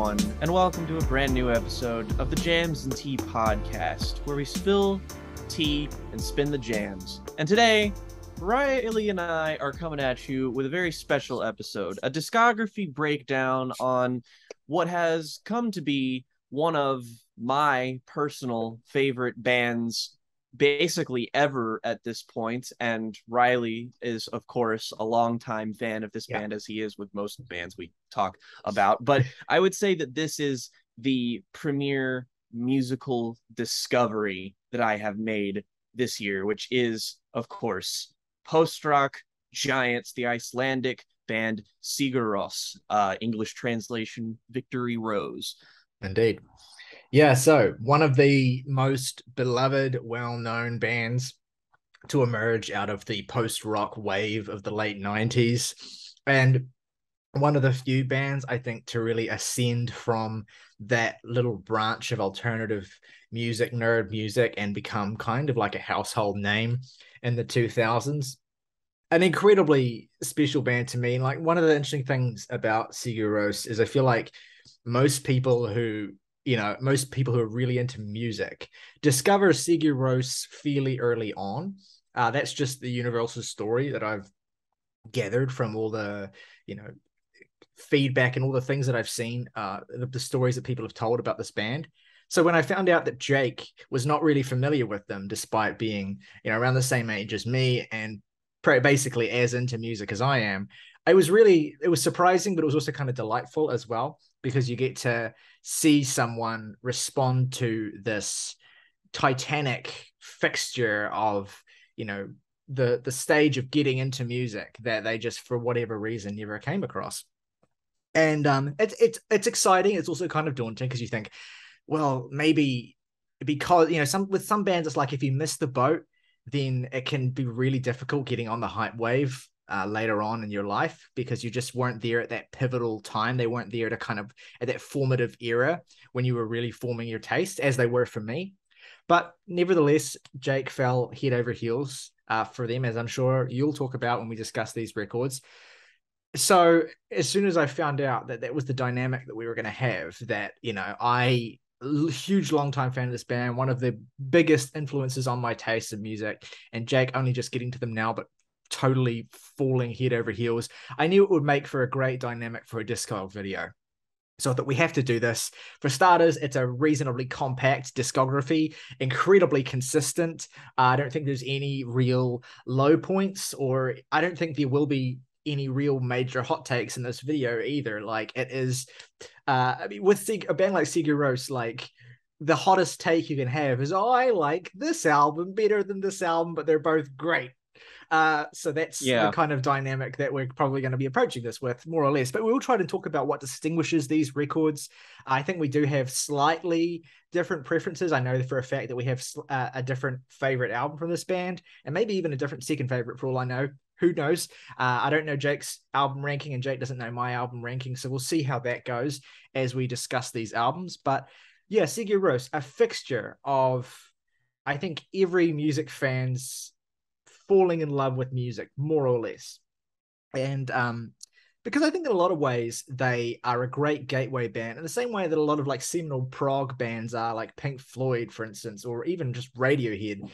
Everyone, and welcome to a brand new episode of the Jams and Tea podcast, where we spill tea and spin the jams. And today, Ryley and I are coming at you with a very special episode a discography breakdown on what has come to be one of my personal favorite bands basically ever at this point and Ryley is of course a longtime fan of this yeah. band as he is with most bands we talk about. But i would say that this is the premier musical discovery that i have made this year which is of course post rock giants the icelandic band sigur rós uh english translation victory rose. Indeed yeah, so one of the most beloved, well known bands to emerge out of the post rock wave of the late 90s. And one of the few bands, I think, to really ascend from that little branch of alternative music, nerd music, and become kind of like a household name in the 2000s. An incredibly special band to me. Like one of the interesting things about Sigur Rós is I feel like most people who you know, most people who are really into music discover Sigur Rós fairly early on. Uh, that's just the universal story that I've gathered from all the, you know, feedback and all the things that I've seen, uh, the, the stories that people have told about this band. So when I found out that Jake was not really familiar with them, despite being, you know, around the same age as me and basically as into music as I am, it was really it was surprising, but it was also kind of delightful as well because you get to see someone respond to this titanic fixture of you know the the stage of getting into music that they just for whatever reason never came across. And um it's it's it's exciting. It's also kind of daunting because you think well maybe because you know some with some bands it's like if you miss the boat then it can be really difficult getting on the hype wave uh, later on in your life because you just weren't there at that pivotal time. They weren't there to kind of at that formative era when you were really forming your taste, as they were for me. But nevertheless, Jake fell head over heels uh, for them, as I'm sure you'll talk about when we discuss these records. So as soon as I found out that that was the dynamic that we were going to have, that you know I huge long time fan of this band one of the biggest influences on my taste of music and jake only just getting to them now but totally falling head over heels. I knew it would make for a great dynamic for a Discog video. So that we have to do this. For starters, it's a reasonably compact discography, incredibly consistent. Uh, I don't think there's any real low points, or I don't think there will be any real major hot takes in this video either. Like it is, uh, I mean, with a band like Sigur Rós, like the hottest take you can have is, oh, I like this album better than this album, but they're both great. Uh, so that's yeah. the kind of dynamic that we're probably going to be approaching this with, more or less. But we will try to talk about what distinguishes these records. I think we do have slightly different preferences. I know for a fact that we have uh, a different favorite album from this band, and maybe even a different second favorite for all I know. Who knows? Uh, I don't know Jake's album ranking, and Jake doesn't know my album ranking. So we'll see how that goes as we discuss these albums. But yeah, Sigur Rós, a fixture of I think every music fan's falling in love with music, more or less. And um, because I think in a lot of ways they are a great gateway band in the same way that a lot of like seminal prog bands are, like Pink Floyd, for instance, or even just Radiohead,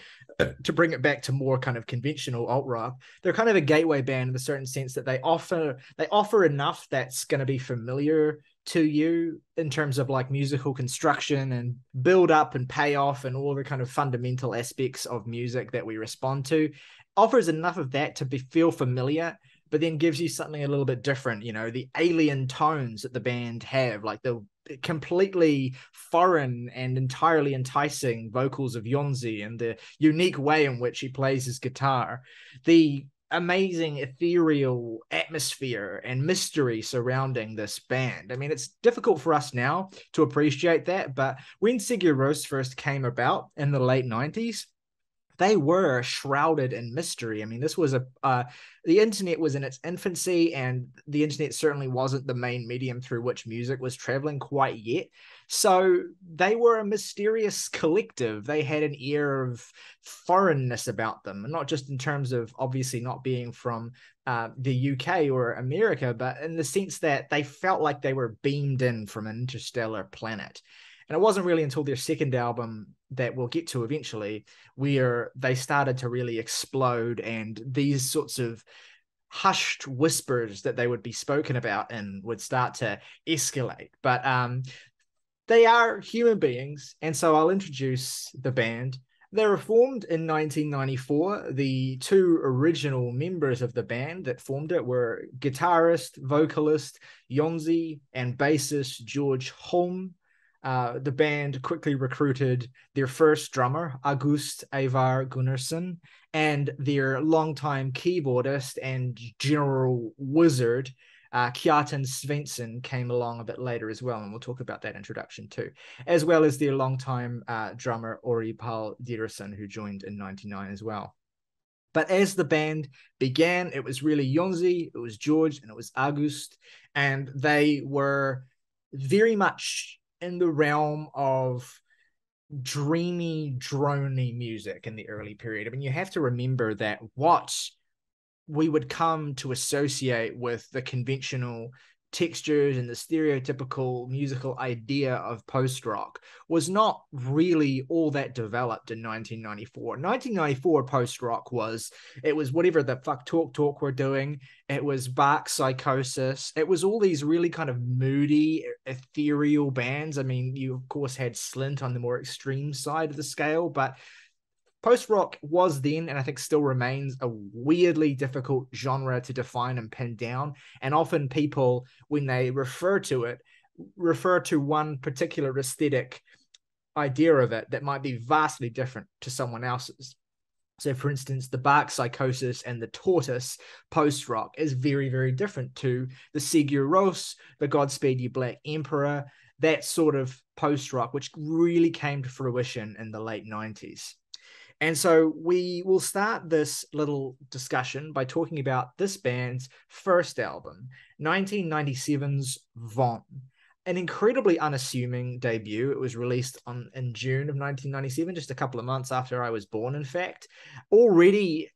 to bring it back to more kind of conventional alt rock. They're kind of a gateway band in a certain sense that they offer they offer enough that's going to be familiar to you in terms of like musical construction and build up and payoff and all the kind of fundamental aspects of music that we respond to offers enough of that to be feel familiar but then gives you something a little bit different you know the alien tones that the band have like the completely foreign and entirely enticing vocals of Jónsi and the unique way in which he plays his guitar. The amazing ethereal atmosphere and mystery surrounding this band. I mean, it's difficult for us now to appreciate that, but when Sigur Rós first came about in the late 90s, they were shrouded in mystery. I mean, this was a uh, the internet was in its infancy, and the internet certainly wasn't the main medium through which music was traveling quite yet. So they were a mysterious collective. They had an air of foreignness about them, not just in terms of obviously not being from uh, the UK or America, but in the sense that they felt like they were beamed in from an interstellar planet. And it wasn't really until their second album that we'll get to eventually where they started to really explode and these sorts of hushed whispers that they would be spoken about and would start to escalate. But um, they are human beings, and so I'll introduce the band. They were formed in 1994. The two original members of the band that formed it were guitarist, vocalist Jónsi, and bassist George Holm. Uh, the band quickly recruited their first drummer, August Ivar Gunnarsson, and their longtime keyboardist and general wizard, uh, Kjartan Sveinsson came along a bit later as well, and we'll talk about that introduction too, as well as their longtime uh, drummer Orri Páll Dýrason, who joined in '99 as well. But as the band began, it was really Jónsi, it was George, and it was August, and they were very much in the realm of dreamy, drony music in the early period. I mean, you have to remember that what we would come to associate with the conventional textures and the stereotypical musical idea of post rock was not really all that developed in 1994. 1994 post rock was it was whatever the fuck talk talk were doing. It was Bark Psychosis. It was all these really kind of moody, ethereal bands. I mean, you of course had Slint on the more extreme side of the scale, but post rock was then and I think still remains a weirdly difficult genre to define and pin down. And often people, when they refer to it, refer to one particular aesthetic idea of it that might be vastly different to someone else's. So, for instance, the bark Psychosis and the Tortoise post rock is very, very different to the Sigur Rós, the Godspeed You Black Emperor, that sort of post rock, which really came to fruition in the late 90s. And so we will start this little discussion by talking about this band's first album, 1997's Von. An incredibly unassuming debut. It was released on in June of 1997, just a couple of months after I was born, in fact. Already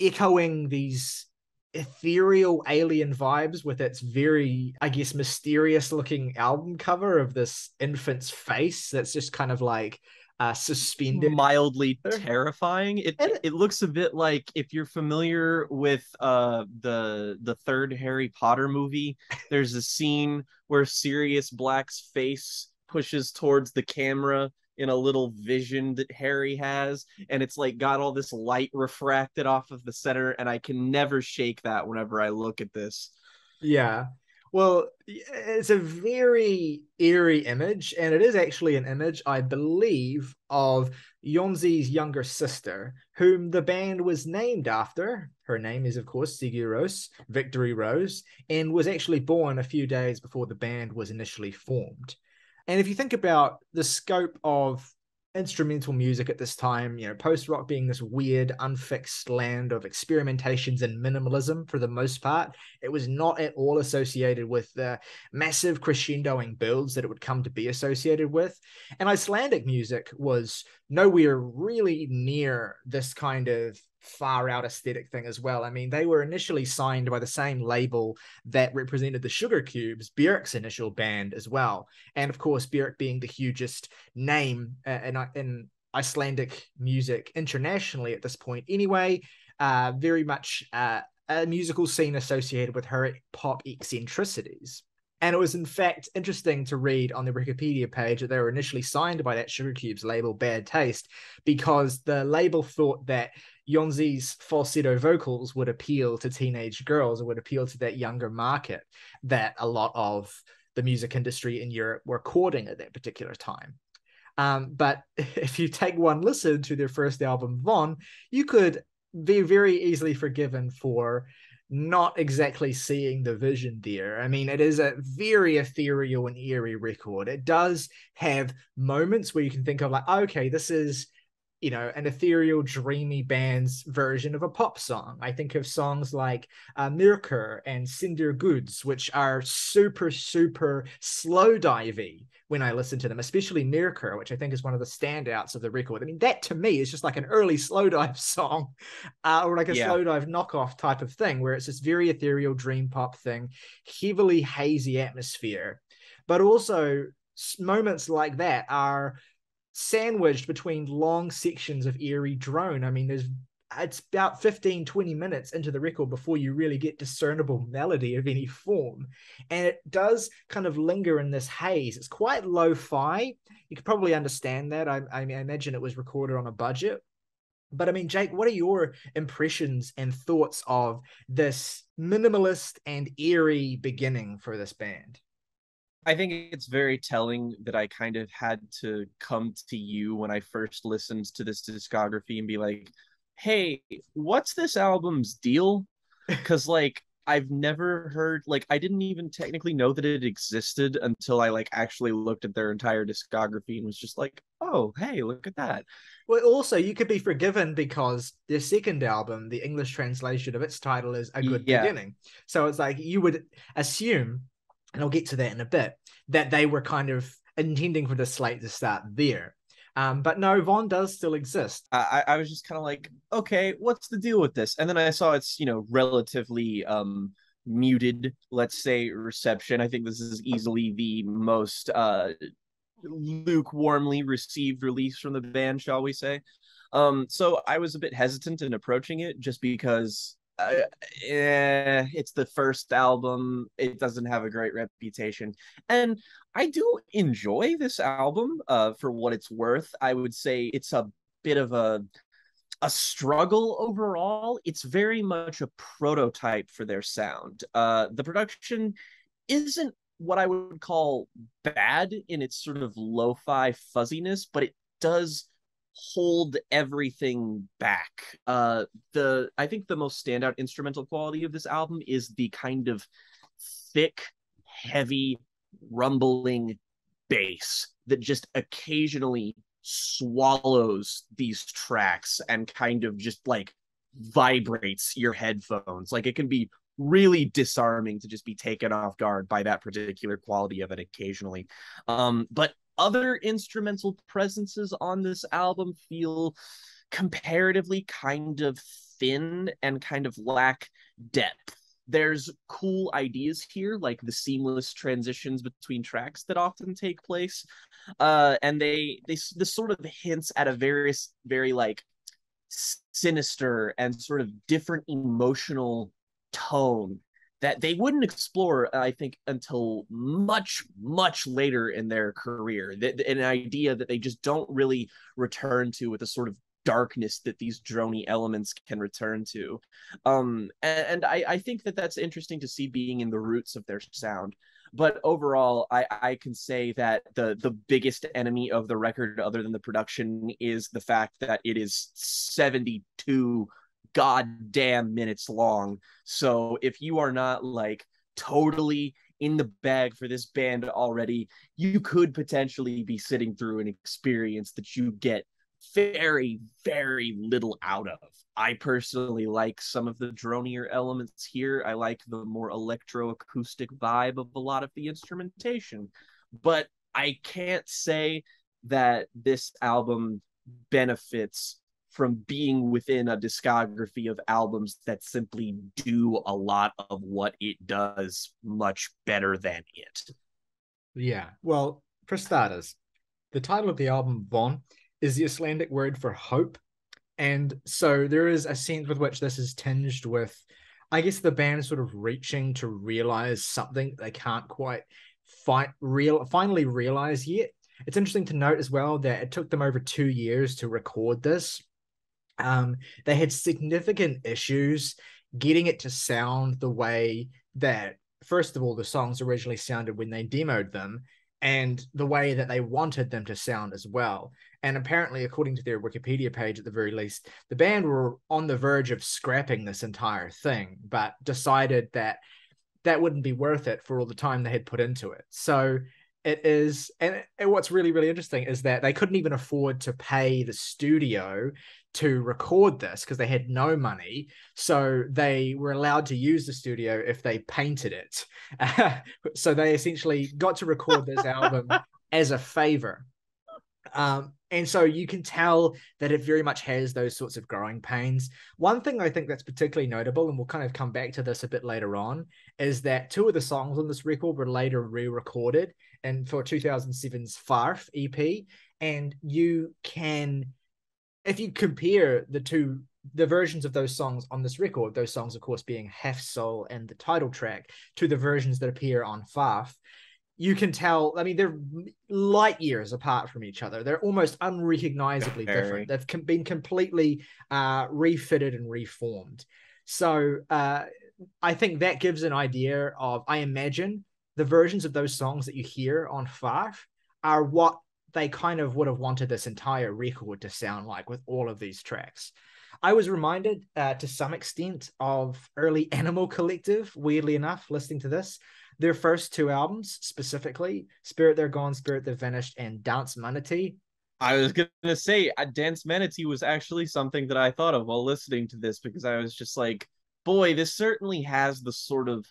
echoing these ethereal alien vibes with its very, I guess, mysterious looking album cover of this infant's face that's just kind of like uh, suspended, mildly terrifying. It and, it looks a bit like if you're familiar with uh the the third Harry Potter movie. There's a scene where Sirius Black's face pushes towards the camera in a little vision that Harry has, and it's like got all this light refracted off of the center, and I can never shake that whenever I look at this. Yeah, well, it's a very eerie image, and it is actually an image, I believe, of Jónsi's younger sister, whom the band was named after. Her name is, of course, Sigur Rós, Victory Rose, and was actually born a few days before the band was initially formed. And if you think about the scope of instrumental music at this time, you know, post rock being this weird, unfixed land of experimentations and minimalism for the most part. It was not at all associated with the massive crescendoing builds that it would come to be associated with. And Icelandic music was nowhere really near this kind of far out aesthetic thing as well. I mean, they were initially signed by the same label that represented the Sugar Cubes, Björk's initial band as well. And of course, Björk being the hugest name uh, in, in Icelandic music internationally at this point, anyway, uh, very much uh, a musical scene associated with her pop eccentricities. And it was, in fact, interesting to read on the Wikipedia page that they were initially signed by that Sugar Cubes label, Bad Taste, because the label thought that Jónsi's falsetto vocals would appeal to teenage girls and would appeal to that younger market that a lot of the music industry in Europe were courting at that particular time. Um, but if you take one listen to their first album, Von, you could be very easily forgiven for not exactly seeing the vision there. I mean, it is a very ethereal and eerie record. It does have moments where you can think of, like, okay, this is you know, an ethereal, dreamy band's version of a pop song. I think of songs like uh, and Syndir Guðs, which are super, super slow divey when I listen to them, especially Myrkur, which I think is one of the standouts of the record. I mean, that to me is just like an early Slowdive song uh, or like a yeah. Slowdive knockoff type of thing, where it's this very ethereal dream pop thing, heavily hazy atmosphere. But also, moments like that are sandwiched between long sections of eerie drone. I mean, there's it's about 15 20 minutes into the record before you really get discernible melody of any form. And it does kind of linger in this haze. It's quite lo-fi. You could probably understand that. I, I, imagine it was recorded on a budget. But i mean jake what are your impressions and thoughts of this minimalist and eerie beginning for this band I think it's very telling that I kind of had to come to you when I first listened to this discography and be like, hey, what's this album's deal? Because, like, I've never heard, like, I didn't even technically know that it existed until I, like, actually looked at their entire discography and was just like, oh, hey, look at that. Well, also, you could be forgiven because their second album, the English translation of its title is A Good yeah. Beginning. So it's like you would assume and I'll get to that in a bit, that they were kind of intending for the slate to start there. Um, but no, Von does still exist. I, I was just kind of like, okay, what's the deal with this? And then I saw it's, you know, relatively um muted, let's say, reception. I think this is easily the most uh lukewarmly received release from the band, shall we say. Um, so I was a bit hesitant in approaching it just because uh, it's the first album. It doesn't have a great reputation, and I do enjoy this album. Uh, for what it's worth, I would say it's a bit of a a struggle overall. It's very much a prototype for their sound. Uh, the production isn't what I would call bad in its sort of lo-fi fuzziness, but it does hold everything back. Uh the I think the most standout instrumental quality of this album is the kind of thick, heavy, rumbling bass that just occasionally swallows these tracks and kind of just like vibrates your headphones. Like it can be really disarming to just be taken off guard by that particular quality of it occasionally. Um, but other instrumental presences on this album feel comparatively kind of thin and kind of lack depth. There's cool ideas here, like the seamless transitions between tracks that often take place, uh, and they they this sort of hints at a very very like sinister and sort of different emotional tone that they wouldn't explore, I think, until much, much later in their career. An idea that they just don't really return to with a sort of darkness that these drony elements can return to. Um, and, and I, I think that that's interesting to see being in the roots of their sound. But overall, I, I can say that the the biggest enemy of the record, other than the production, is the fact that it is 72 goddamn minutes long. So if you are not like totally in the bag for this band already, you could potentially be sitting through an experience that you get very, very little out of. I personally like some of the dronier elements here. I like the more electroacoustic vibe of a lot of the instrumentation. But I can't say that this album benefits from being within a discography of albums that simply do a lot of what it does much better than it. Yeah. Well, for starters, the title of the album, Von, is the Icelandic word for hope. And so there is a sense with which this is tinged with, I guess, the band sort of reaching to realize something they can't quite fight real finally realize yet. It's interesting to note as well that it took them over two years to record this um, they had significant issues getting it to sound the way that, first of all, the songs originally sounded when they demoed them, and the way that they wanted them to sound as well. And apparently, according to their Wikipedia page at the very least, the band were on the verge of scrapping this entire thing, but decided that that wouldn't be worth it for all the time they had put into it. So it is and, and what's really really interesting is that they couldn't even afford to pay the studio to record this because they had no money. So they were allowed to use the studio if they painted it. So they essentially got to record this album as a favor. Um, and so you can tell that it very much has those sorts of growing pains. One thing I think that's particularly notable, and we'll kind of come back to this a bit later on, is that two of the songs on this record were later re-recorded and for 2007's Hvarf EP. And you can, if you compare the two the versions of those songs on this record, those songs, of course, being Hafssól and the title track, to the versions that appear on Hvarf, you can tell. I mean, they're light years apart from each other. They're almost unrecognizably Very. different. They've been completely uh, refitted and reformed. So uh, I think that gives an idea of. I imagine the versions of those songs that you hear on Hvarf are what they kind of would have wanted this entire record to sound like with all of these tracks. I was reminded uh, to some extent of early Animal Collective, weirdly enough, listening to this their first two albums specifically spirit they're gone spirit they've vanished and Danse Manatee i was gonna say uh, Danse Manatee was actually something that i thought of while listening to this because i was just like boy this certainly has the sort of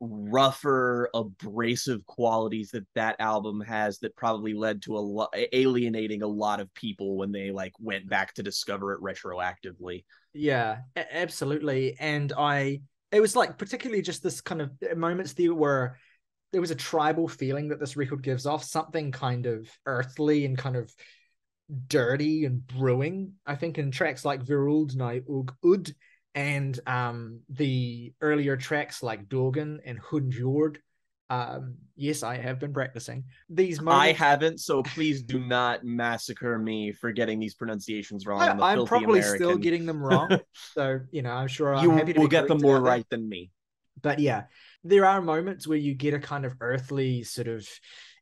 rougher abrasive qualities that that album has that probably led to a lot alienating a lot of people when they like went back to discover it retroactively. Yeah absolutely. And i it was like particularly just this kind of uh, moments there where there was a tribal feeling that this record gives off something kind of earthly and kind of dirty and brewing i think in tracks like Veröld ný og óð and um the earlier tracks like Dögun and Hún Jörð um, yes, I have been practicing these. Moments... I haven't, so please do not massacre me for getting these pronunciations wrong. I, am probably American. still getting them wrong, so you know, I'm sure I'm you will get them more right than me. But yeah, there are moments where you get a kind of earthly sort of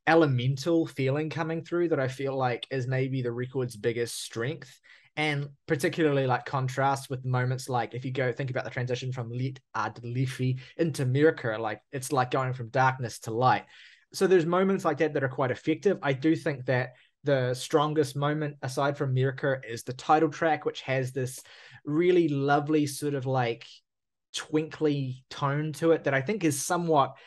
elemental feeling coming through that I feel like is maybe the record's biggest strength and particularly like contrast with moments like if you go think about the transition from Leit að lífi into Myrkur, like it's like going from darkness to light. So there's moments like that that are quite effective. I do think that the strongest moment aside from Myrkur is the title track, which has this really lovely sort of like twinkly tone to it that I think is somewhat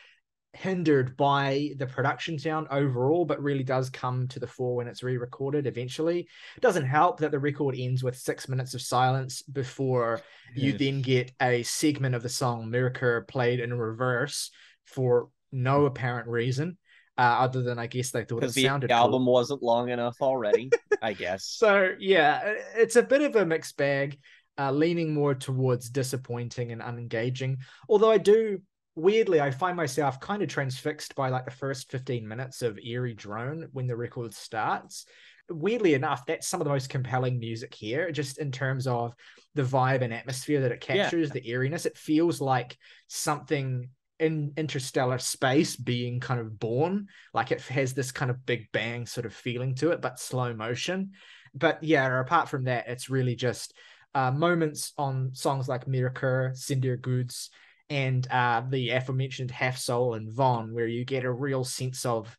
hindered by the production sound overall, but really does come to the fore when it's re-recorded eventually. It doesn't help that the record ends with six minutes of silence before yes. you then get a segment of the song Myrkur played in reverse for no apparent reason. Uh, other than I guess they thought it the sounded album cool. wasn't long enough already, I guess. So yeah, it's a bit of a mixed bag, uh, leaning more towards disappointing and unengaging. Although I do weirdly, I find myself kind of transfixed by like the first 15 minutes of Eerie Drone when the record starts. Weirdly enough, that's some of the most compelling music here, just in terms of the vibe and atmosphere that it captures, yeah. the eeriness. It feels like something in interstellar space being kind of born. Like it has this kind of big bang sort of feeling to it, but slow motion. But yeah, apart from that, it's really just uh, moments on songs like Myrkur, Syndir Guðs, and uh, the aforementioned Hafssól and Von, where you get a real sense of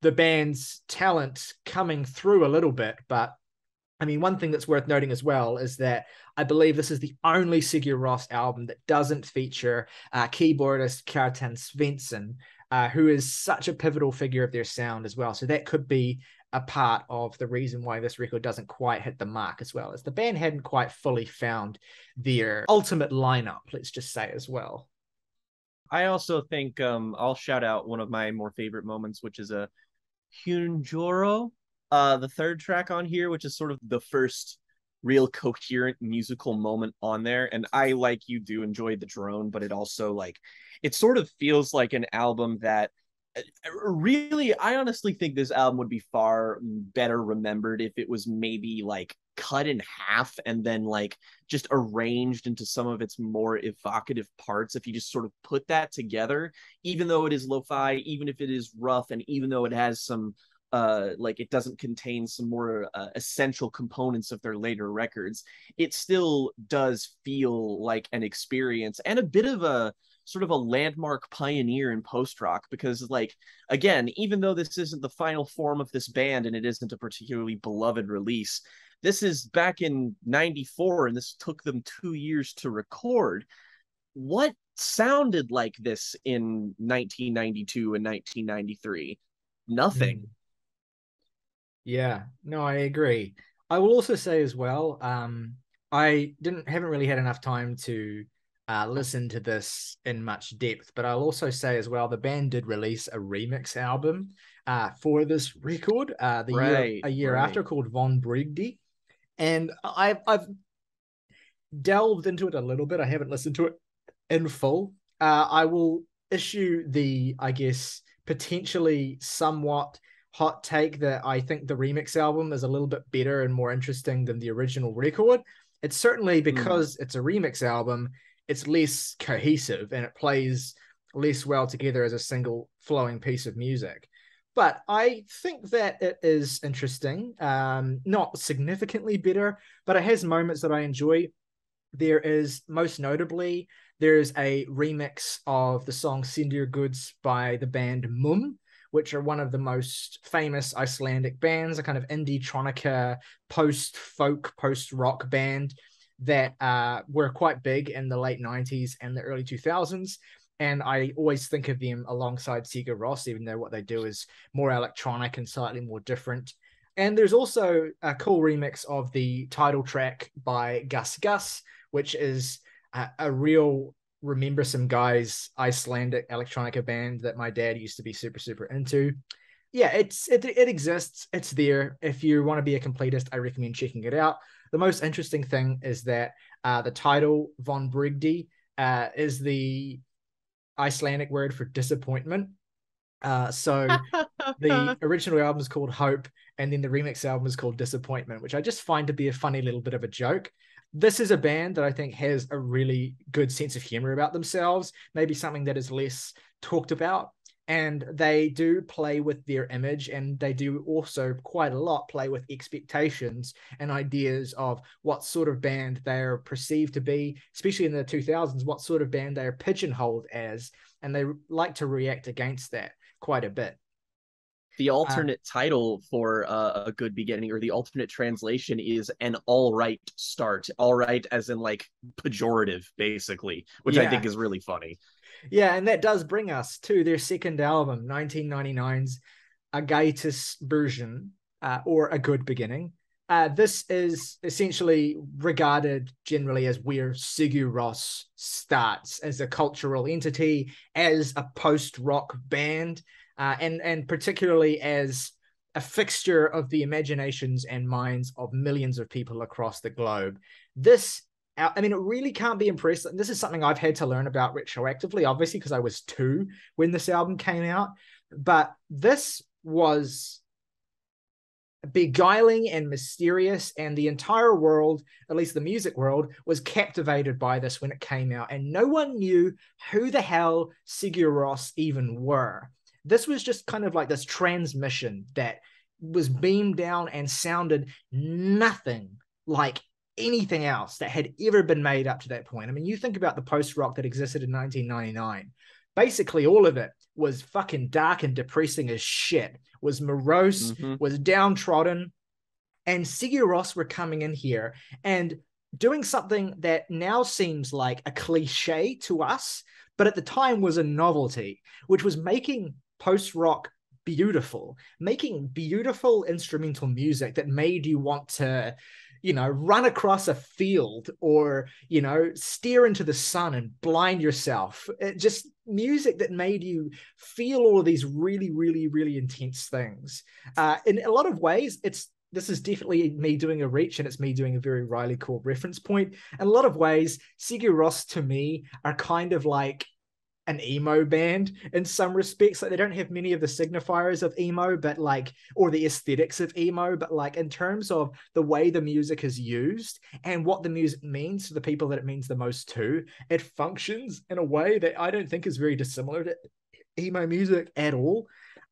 the band's talent coming through a little bit. But I mean, one thing that's worth noting as well is that I believe this is the only Sigur Rós album that doesn't feature uh, keyboardist Kjartan Sveinsson, uh, who is such a pivotal figure of their sound as well. So that could be a part of the reason why this record doesn't quite hit the mark as well as the band hadn't quite fully found their ultimate lineup let's just say as well i also think um i'll shout out one of my more favorite moments which is a Hún Jörð, uh the third track on here which is sort of the first real coherent musical moment on there. And i like you do enjoy the drone but it also like it sort of feels like an album that really i honestly think this album would be far better remembered if it was maybe like cut in half and then like just arranged into some of its more evocative parts if you just sort of put that together even though it is lo-fi even if it is rough and even though it has some uh like it doesn't contain some more uh, essential components of their later records it still does feel like an experience and a bit of a sort of a landmark pioneer in post rock because like again even though this isn't the final form of this band and it isn't a particularly beloved release this is back in 94 and this took them 2 years to record. What sounded like this in 1992 and 1993 nothing. Mm. yeah. No i agree. I will also say as well um i didn't haven't really had enough time to uh, listen to this in much depth but i'll also say as well the band did release a remix album uh, for this record uh, the right, year a year right. after called Von brigði and I've I've delved into it a little bit. I haven't listened to it in full. Uh, I will issue the, I guess, potentially somewhat hot take that I think the remix album is a little bit better and more interesting than the original record. It's certainly hmm. because mm. it's a remix album, it's less cohesive and it plays less well together as a single flowing piece of music. But I think that it is interesting, um, not significantly better, but it has moments that I enjoy. There is most notably there's a remix of the song Syndir Guðs by the band múm, which are one of the most famous Icelandic bands, a kind of indietronica, post folk, post rock band that uh, were quite big in the late 90s and the early 2000s. And I always think of them alongside Sigur Rós, even though what they do is more electronic and slightly more different. And there's also a cool remix of the title track by GusGus, which is a, a real remember some guys Icelandic electronica band that my dad used to be super super into. Yeah, it's it it exists. It's there. If you want to be a completist, I recommend checking it out. The most interesting thing is that uh, the title Von brigði uh, is the Icelandic word for disappointment. Uh, so the original album is called Hope, and then the remix album is called Disappointment, which I just find to be a funny little bit of a joke this is a band that I think has a really good sense of humor about themselves, maybe something that is less talked about. And they do play with their image, and they do also quite a lot play with expectations and ideas of what sort of band they are perceived to be, especially in the 2000s, what sort of band they are pigeonholed as. And they like to react against that quite a bit the uh, alternate title for uh, a good beginning or the alternate translation is an all right start all right as in like pejorative basically which yeah. i think is really funny yeah and that does bring us to their second album 1999's Ágætis byrjun uh, or a good beginning uh, this is essentially regarded generally as where Sigur Rós starts as a cultural entity, as a post-rock band uh, and and particularly as a fixture of the imaginations and minds of millions of people across the globe. This, I mean, it really can't be impressed. This is something I've had to learn about retroactively, obviously, because I was two when this album came out. But this was beguiling and mysterious, and the entire world, at least the music world, was captivated by this when it came out, and no one knew who the hell Sigur Rós even were. This was just kind of like this transmission that was beamed down and sounded nothing like anything else that had ever been made up to that point. I mean, you think about the post rock that existed in 1999. Basically, all of it was fucking dark and depressing as shit, was morose, mm-hmm. was downtrodden. And Sigur Rós were coming in here and doing something that now seems like a cliche to us, but at the time was a novelty, which was making post rock beautiful, making beautiful instrumental music that made you want to, you know, run across a field or, you know, steer into the sun and blind yourself. It just music that made you feel all of these really, really, really intense things. Uh, in a lot of ways, it's this is definitely me doing a reach and it's me doing a very Ryley Core reference point. In a lot of ways, Sigur Rós to me are kind of like an emo band in some respects. Like they don't have many of the signifiers of emo, but like or the aesthetics of emo, but like in terms of the way the music is used and what the music means to the people that it means the most to, it functions in a way that I don't think is very dissimilar to emo music at all.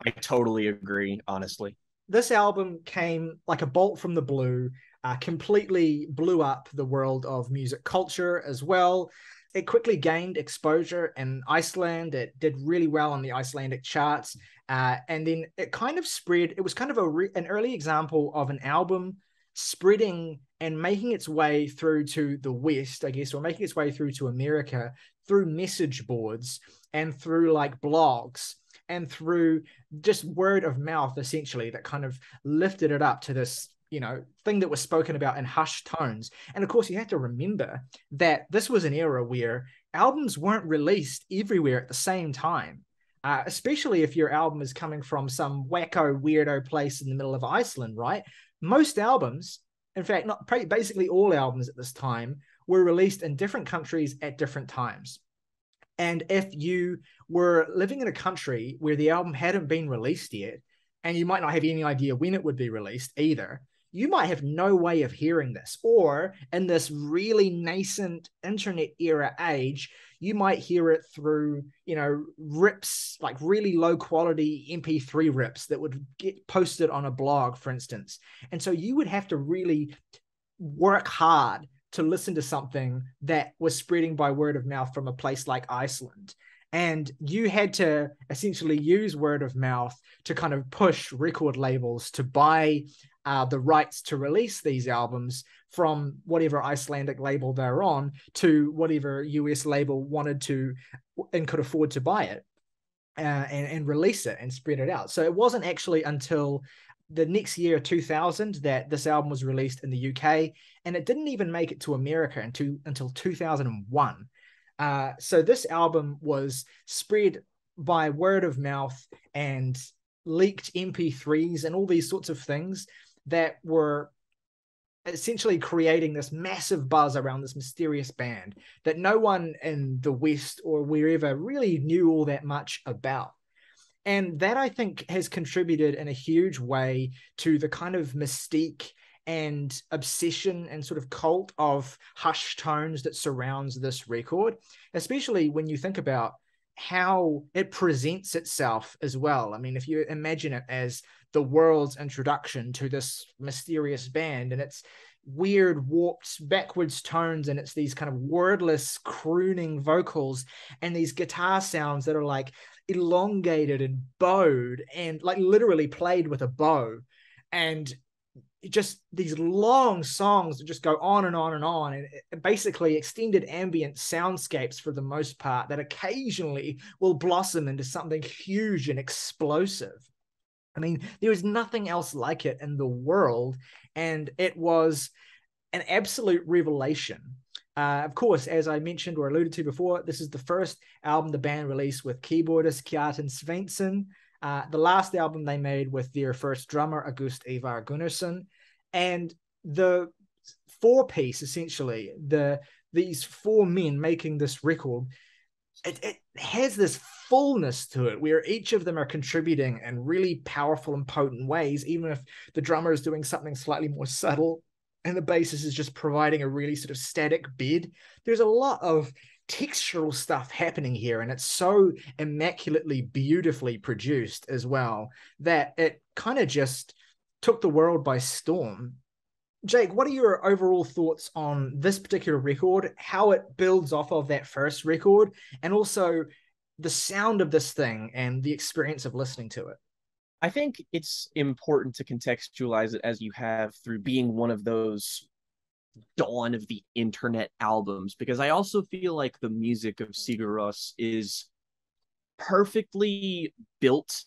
I totally agree, honestly. This album came like a bolt from the blue, uh, completely blew up the world of music culture as well it quickly gained exposure in Iceland. It did really well on the Icelandic charts. Uh, and then it kind of spread. It was kind of a re- an early example of an album spreading and making its way through to the West, I guess, or making its way through to America through message boards and through like blogs and through just word of mouth, essentially, that kind of lifted it up to this you know thing that was spoken about in hushed tones. And of course you have to remember that this was an era where albums weren't released everywhere at the same time uh, especially if your album is coming from some wacko weirdo place in the middle of iceland right? Most albums in fact not basically all albums at this time were released in different countries at different times. And if you were living in a country where the album hadn't been released yet and you might not have any idea when it would be released either you might have no way of hearing this. Or in this really nascent internet era age, you might hear it through, you know, rips, like really low quality MP3 rips that would get posted on a blog, for instance. And so you would have to really work hard to listen to something that was spreading by word of mouth from a place like Iceland. And you had to essentially use word of mouth to kind of push record labels to buy uh, the rights to release these albums from whatever Icelandic label they're on to whatever US label wanted to and could afford to buy it uh, and, and release it and spread it out. So it wasn't actually until the next year, 2000, that this album was released in the UK, and it didn't even make it to America until, until 2001. Uh, so this album was spread by word of mouth and leaked MP3s and all these sorts of things that were essentially creating this massive buzz around this mysterious band that no one in the West or wherever really knew all that much about. And that I think has contributed in a huge way to the kind of mystique and obsession and sort of cult of hush tones that surrounds this record, especially when you think about how it presents itself as well. I mean, if you imagine it as the world's introduction to this mysterious band and it's weird warped backwards tones and it's these kind of wordless crooning vocals and these guitar sounds that are like elongated and bowed and like literally played with a bow. And just these long songs that just go on and on and on and uh, basically extended ambient soundscapes for the most part that occasionally will blossom into something huge and explosive I mean, there is nothing else like it in the world. And it was an absolute revelation. Uh, of course, as I mentioned or alluded to before, this is the first album the band released with keyboardist Kjartan Sveinsson. Uh, the last album they made with their first drummer, August Ivar Gunnarsson. And the four piece, essentially, the these four men making this record, it, it has this fullness to it where each of them are contributing in really powerful and potent ways, even if the drummer is doing something slightly more subtle and the bassist is just providing a really sort of static bed. There's a lot of textural stuff happening here, and it's so immaculately, beautifully produced as well that it kind of just took the world by storm. Jake, what are your overall thoughts on this particular record, how it builds off of that first record, and also the sound of this thing and the experience of listening to it. I think it's important to contextualize it as you have through being one of those dawn of the internet albums because I also feel like the music of Sigur Rós is perfectly built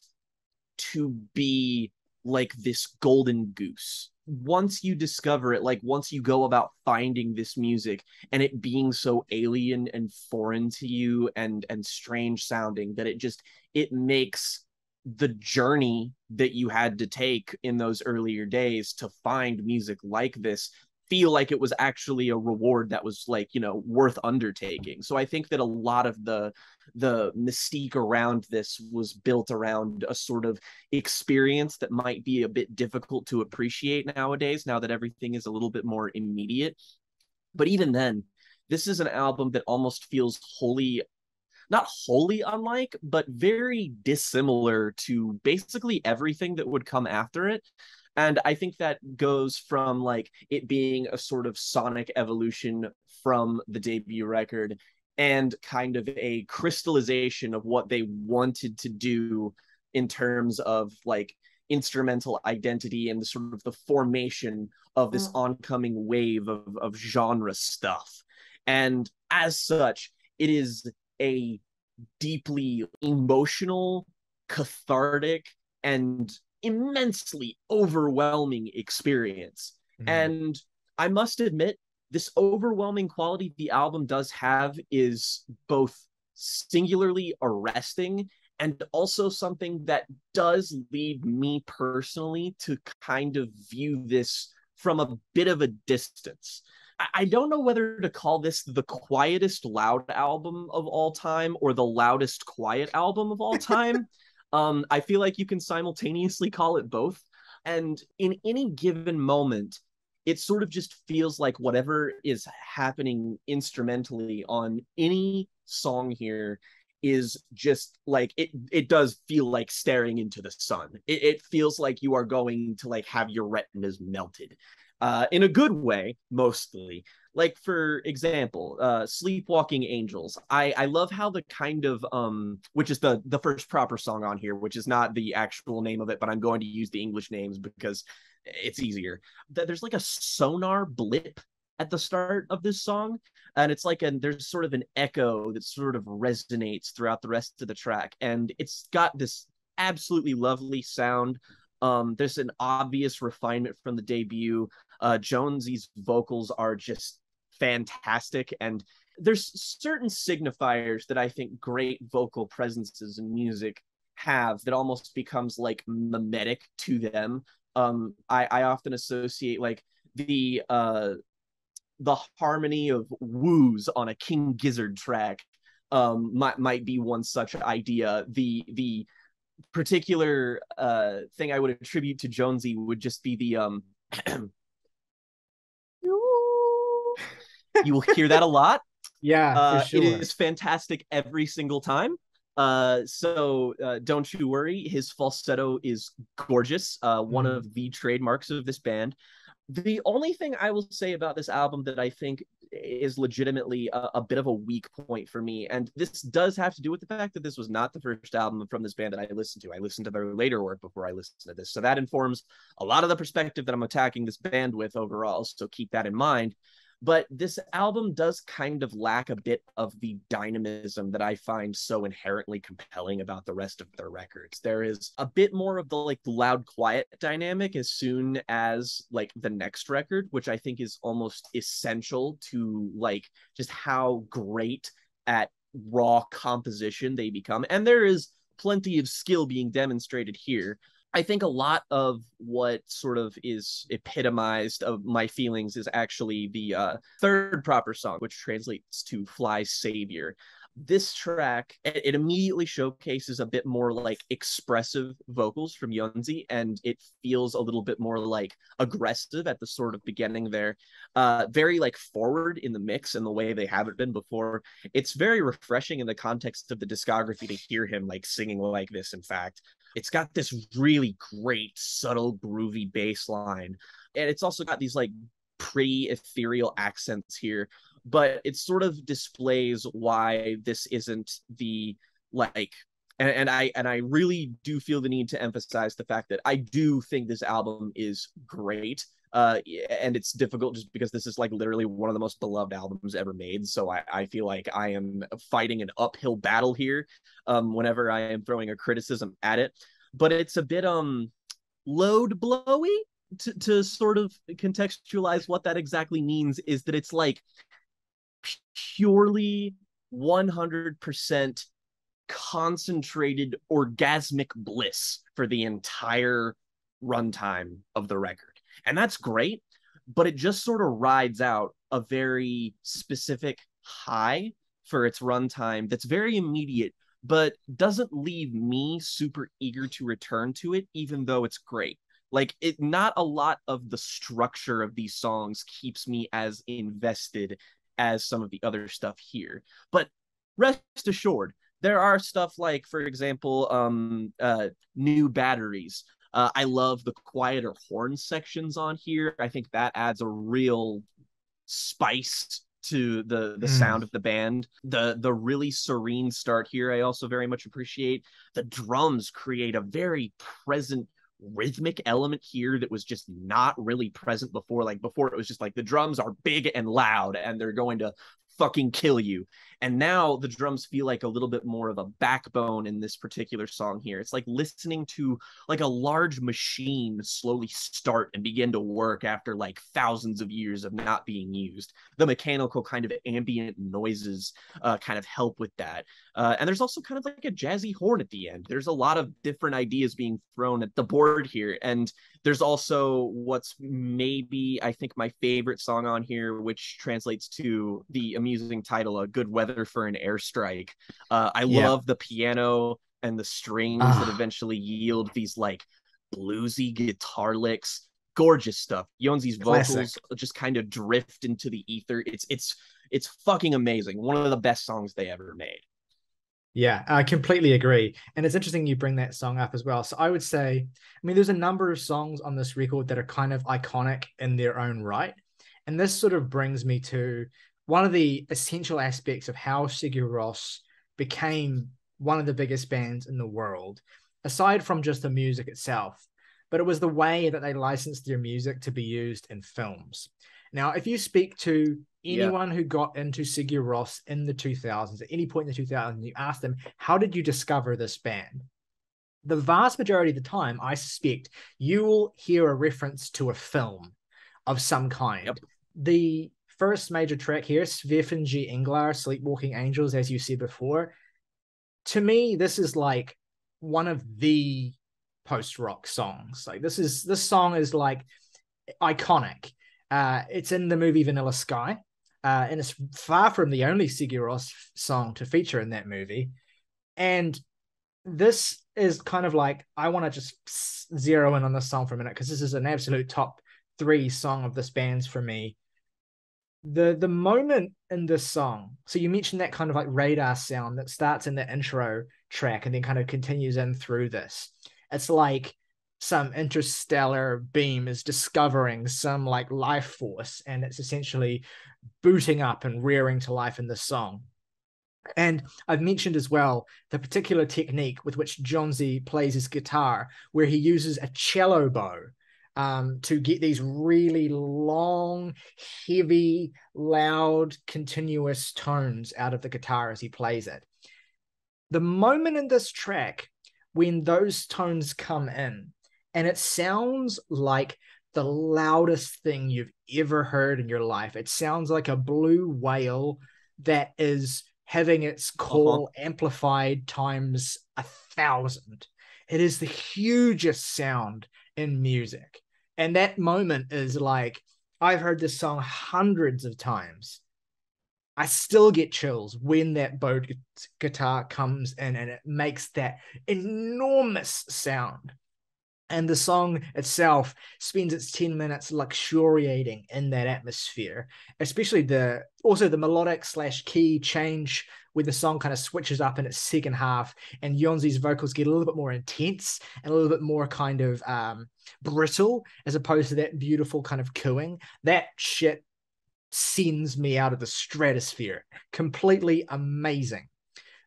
to be like this golden goose once you discover it like once you go about finding this music and it being so alien and foreign to you and and strange sounding that it just it makes the journey that you had to take in those earlier days to find music like this feel like it was actually a reward that was like you know worth undertaking so i think that a lot of the the mystique around this was built around a sort of experience that might be a bit difficult to appreciate nowadays now that everything is a little bit more immediate but even then this is an album that almost feels wholly not wholly unlike, but very dissimilar to basically everything that would come after it. And I think that goes from like it being a sort of sonic evolution from the debut record and kind of a crystallization of what they wanted to do in terms of like instrumental identity and the sort of the formation of this mm. oncoming wave of, of genre stuff. And as such, it is a deeply emotional, cathartic, and immensely overwhelming experience. Mm. And I must admit, this overwhelming quality the album does have is both singularly arresting and also something that does lead me personally to kind of view this from a bit of a distance. I don't know whether to call this the quietest loud album of all time or the loudest quiet album of all time. Um, I feel like you can simultaneously call it both. And in any given moment, it sort of just feels like whatever is happening instrumentally on any song here is just like it it does feel like staring into the sun it, it feels like you are going to like have your retinas melted uh in a good way mostly like for example uh sleepwalking angels. I i love how the kind of um which is the the first proper song on here which is not the actual name of it but i'm going to use the english names because it's easier. That there's like a sonar blip at the start of this song and it's like and there's sort of an echo that sort of resonates throughout the rest of the track and it's got this absolutely lovely sound. Um there's an obvious refinement from the debut. Uh Jónsi's vocals are just fantastic. And there's certain signifiers that i think great vocal presences in music have that almost becomes like mimetic to them. Um i i often associate like the uh the harmony of woos on a king gizzard track um might might be one such idea. The the particular uh thing i would attribute to Jónsi would just be the um you will hear that a lot yeah uh, sure. it is fantastic every single time uh, so uh, don't you worry. His falsetto is gorgeous. Uh, one mm. of the trademarks of this band. The only thing I will say about this album that I think is legitimately a, a, bit of a weak point for me, and this does have to do with the fact that this was not the first album from this band that I listened to. I listened to their later work before I listened to this, so that informs a lot of the perspective that I'm attacking this band with overall. So keep that in mind but this album does kind of lack a bit of the dynamism that I find so inherently compelling about the rest of their records. There is a bit more of the like loud quiet dynamic as soon as like the next record, which I think is almost essential to like just how great at raw composition they become. And there is plenty of skill being demonstrated here. I think a lot of what sort of is epitomized of my feelings is actually the uh, third proper song, which translates to Fly Savior. This track, it immediately showcases a bit more like expressive vocals from Jónsi, and it feels a little bit more like aggressive at the sort of beginning there. Uh, very like forward in the mix and the way they haven't been before. It's very refreshing in the context of the discography to hear him like singing like this, in fact. It's got this really great, subtle, groovy bass line. And it's also got these like pretty ethereal accents here, but it sort of displays why this isn't the like and, and I and I really do feel the need to emphasize the fact that I do think this album is great. Uh, and it's difficult just because this is like literally one of the most beloved albums ever made. So I, I feel like I am fighting an uphill battle here um, whenever I am throwing a criticism at it. But it's a bit um load blowy to, to sort of contextualize what that exactly means is that it's like purely 100% concentrated orgasmic bliss for the entire runtime of the record. And that's great, but it just sort of rides out a very specific high for its runtime that's very immediate, but doesn't leave me super eager to return to it, even though it's great. Like it, not a lot of the structure of these songs keeps me as invested as some of the other stuff here. But rest assured, there are stuff like, for example, um, uh, new batteries uh, I love the quieter horn sections on here. I think that adds a real spice to the the Mm. sound of the band. The the really serene start here I also very much appreciate. The drums create a very present rhythmic element here that was just not really present before like before it was just like the drums are big and loud and they're going to fucking kill you. And now the drums feel like a little bit more of a backbone in this particular song here. It's like listening to like a large machine slowly start and begin to work after like thousands of years of not being used. The mechanical kind of ambient noises uh, kind of help with that. Uh, and there's also kind of like a jazzy horn at the end. There's a lot of different ideas being thrown at the board here. And there's also what's maybe I think my favorite song on here, which translates to the amusing title "A Good Weather for an Airstrike." Uh, I Yeah. love the piano and the strings Ah. that eventually yield these like bluesy guitar licks. Gorgeous stuff. Jónsi's Classic. vocals just kind of drift into the ether. It's it's it's fucking amazing. One of the best songs they ever made. Yeah, I completely agree. And it's interesting you bring that song up as well. So I would say, I mean, there's a number of songs on this record that are kind of iconic in their own right. And this sort of brings me to one of the essential aspects of how Sigur Rós became one of the biggest bands in the world, aside from just the music itself. But it was the way that they licensed their music to be used in films. Now, if you speak to Yeah. anyone who got into Sigur Rós in the 2000s, at any point in the 2000s, you ask them, how did you discover this band? The vast majority of the time, I suspect, you will hear a reference to a film of some kind. Yep. The first major track here, Svefn-g-englar, Sleepwalking Angels, as you said before, to me, this is like one of the post-rock songs. Like this is this song is like iconic. Uh, it's in the movie Vanilla Sky, uh, and it's far from the only Sigur Rós song to feature in that movie. And this is kind of like I want to just zero in on this song for a minute because this is an absolute top three song of this band's for me. The the moment in this song, so you mentioned that kind of like radar sound that starts in the intro track and then kind of continues in through this. It's like some interstellar beam is discovering some like life force and it's essentially booting up and rearing to life in this song. And I've mentioned as well the particular technique with which Jónsi plays his guitar, where he uses a cello bow um, to get these really long, heavy, loud, continuous tones out of the guitar as he plays it. The moment in this track when those tones come in, and it sounds like the loudest thing you've ever heard in your life. It sounds like a blue whale that is having its call amplified times a thousand. It is the hugest sound in music. And that moment is like, I've heard this song hundreds of times. I still get chills when that bow gu- guitar comes in and it makes that enormous sound. And the song itself spends its 10 minutes luxuriating in that atmosphere, especially the also the melodic slash key change where the song kind of switches up in its second half and Jónsi's vocals get a little bit more intense and a little bit more kind of um, brittle as opposed to that beautiful kind of cooing. That shit sends me out of the stratosphere. Completely amazing.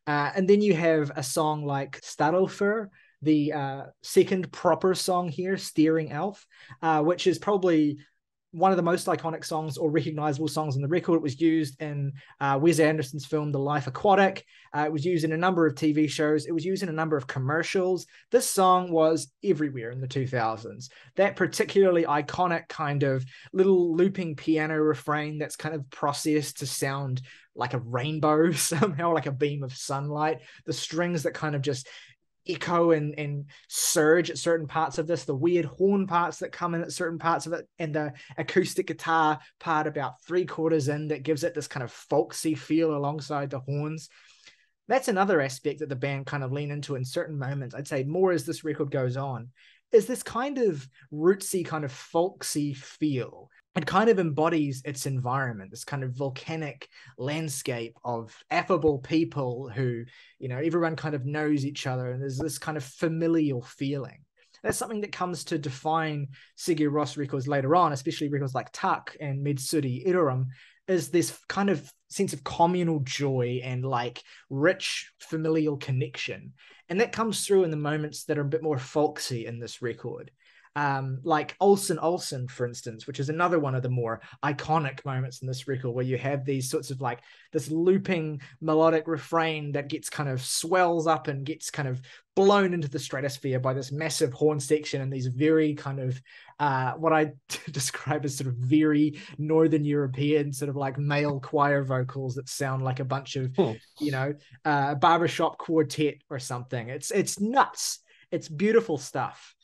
Uh, and then you have a song like Starálfur, the uh, second proper song here, Steering Elf, uh, which is probably one of the most iconic songs or recognizable songs on the record. It was used in uh, Wes Anderson's film The Life Aquatic. Uh, it was used in a number of TV shows. It was used in a number of commercials. This song was everywhere in the 2000s. That particularly iconic kind of little looping piano refrain that's kind of processed to sound like a rainbow somehow, like a beam of sunlight. The strings that kind of just echo and, and surge at certain parts of this, the weird horn parts that come in at certain parts of it, and the acoustic guitar part about three quarters in that gives it this kind of folksy feel alongside the horns. That's another aspect that the band kind of lean into in certain moments. I'd say more as this record goes on, is this kind of rootsy, kind of folksy feel. It kind of embodies its environment, this kind of volcanic landscape of affable people who, you know, everyone kind of knows each other, and there's this kind of familial feeling. That's something that comes to define Sigur Rós records later on, especially records like Takk and Með suð í eyrum. is this kind of sense of communal joy and like rich familial connection. And that comes through in the moments that are a bit more folksy in this record um, like Olsen Olsen, for instance, which is another one of the more iconic moments in this record, where you have these sorts of like this looping melodic refrain that gets kind of swells up and gets kind of blown into the stratosphere by this massive horn section and these very kind of uh, what I describe as sort of very Northern European sort of like male choir vocals that sound like a bunch of, oh. you know, uh, barbershop quartet or something. It's it's nuts. It's beautiful stuff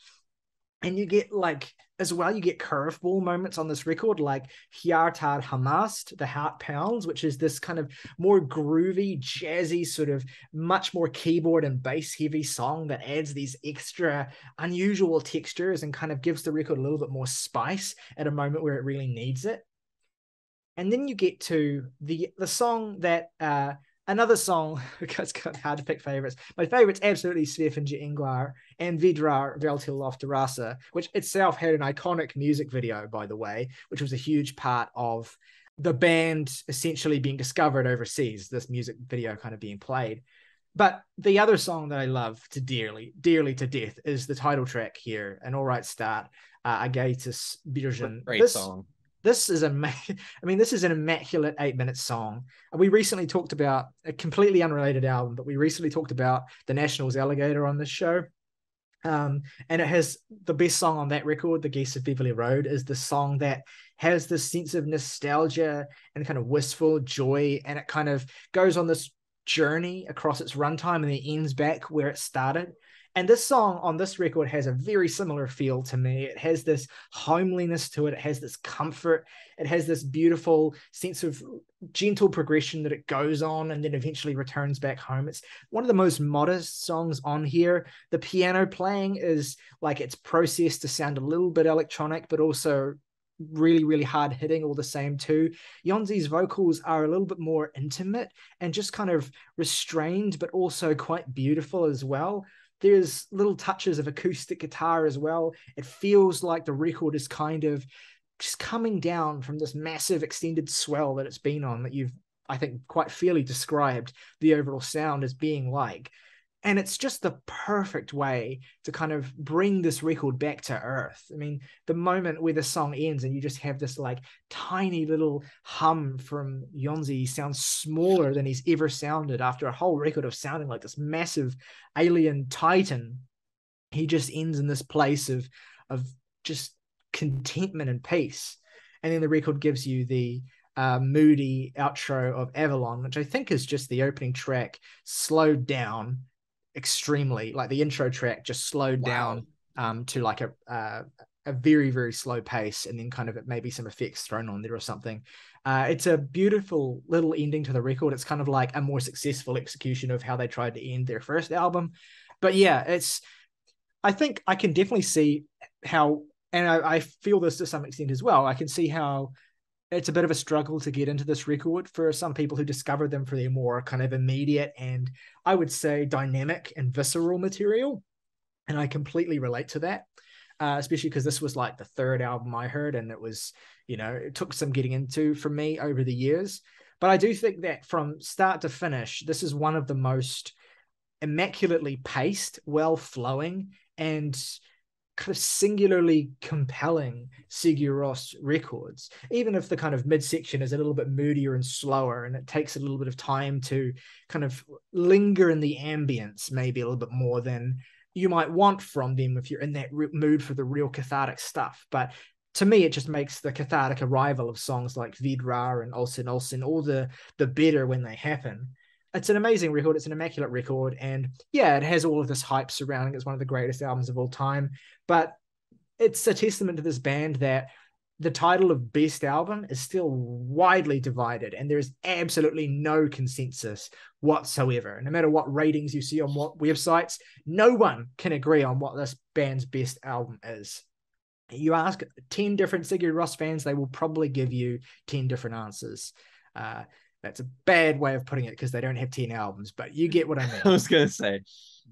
and you get like as well you get curveball moments on this record like Hjartað Hamast the heart pounds which is this kind of more groovy jazzy sort of much more keyboard and bass heavy song that adds these extra unusual textures and kind of gives the record a little bit more spice at a moment where it really needs it. And then you get to the the song that uh another song because it's hard to pick favorites. My favorites absolutely Svefn-g-englar and Viðrar vel til loftárása which itself had an iconic music video by the way which was a huge part of the band essentially being discovered overseas this music video kind of being played. But the other song that I love to dearly, dearly to death is the title track here, an all right start, uh, Ágætis byrjun. Great this, song this is a i mean this is an immaculate eight minute song. We recently talked about a completely unrelated album but we recently talked about the nationals alligator on this show. Um, and it has the best song on that record the geese of beverly road is the song that has this sense of nostalgia and kind of wistful joy and it kind of goes on this journey across its runtime and then ends back where it started and this song on this record has a very similar feel to me. It has this homeliness to it, it has this comfort, it has this beautiful sense of gentle progression that it goes on and then eventually returns back home. It's one of the most modest songs on here. The piano playing is like it's processed to sound a little bit electronic, but also really really hard hitting all the same too Jónsi's vocals are a little bit more intimate and just kind of restrained but also quite beautiful as well there's little touches of acoustic guitar as well. It feels like the record is kind of just coming down from this massive extended swell that it's been on that you've I think quite fairly described the overall sound as being like and it's just the perfect way to kind of bring this record back to earth. I mean the moment where the song ends and you just have this like tiny little hum from Jónsi sounds smaller than he's ever sounded after a whole record of sounding like this massive alien titan he just ends in this place of of just contentment and peace. And then the record gives you the uh, moody outro of Avalon, which I think is just the opening track slowed down extremely like the intro track just slowed wow. down um to like a uh, a very very slow pace and then kind of maybe some effects thrown on there or something. Uh, it's a beautiful little ending to the record. It's kind of like a more successful execution of how they tried to end their first album. But yeah it's i think i can definitely see how and I, I feel this to some extent as well. I can see how it's a bit of a struggle to get into this record for some people who discover them for their more kind of immediate and I would say dynamic and visceral material. And I completely relate to that, uh, especially because this was like the third album I heard, and it was, you know, it took some getting into for me over the years. But I do think that from start to finish, this is one of the most immaculately paced, well flowing, and singularly compelling Sigur Rós records, even if the kind of midsection is a little bit moodier and slower, and it takes a little bit of time to kind of linger in the ambience, maybe a little bit more than you might want from them if you're in that re- mood for the real cathartic stuff. But to me, it just makes the cathartic arrival of songs like Viðrar and Olsen Olsen all the the better when they happen it's an amazing record. It's an immaculate record, and yeah, it has all of this hype surrounding. It. It's one of the greatest albums of all time. But it's a testament to this band that the title of best album is still widely divided, and there is absolutely no consensus whatsoever. No matter what ratings you see on what websites, no one can agree on what this band's best album is. You ask 10 different Sigur Rós fans, they will probably give you 10 different answers. Uh, that's a bad way of putting it because they don't have 10 albums, but you get what I mean. I was gonna say.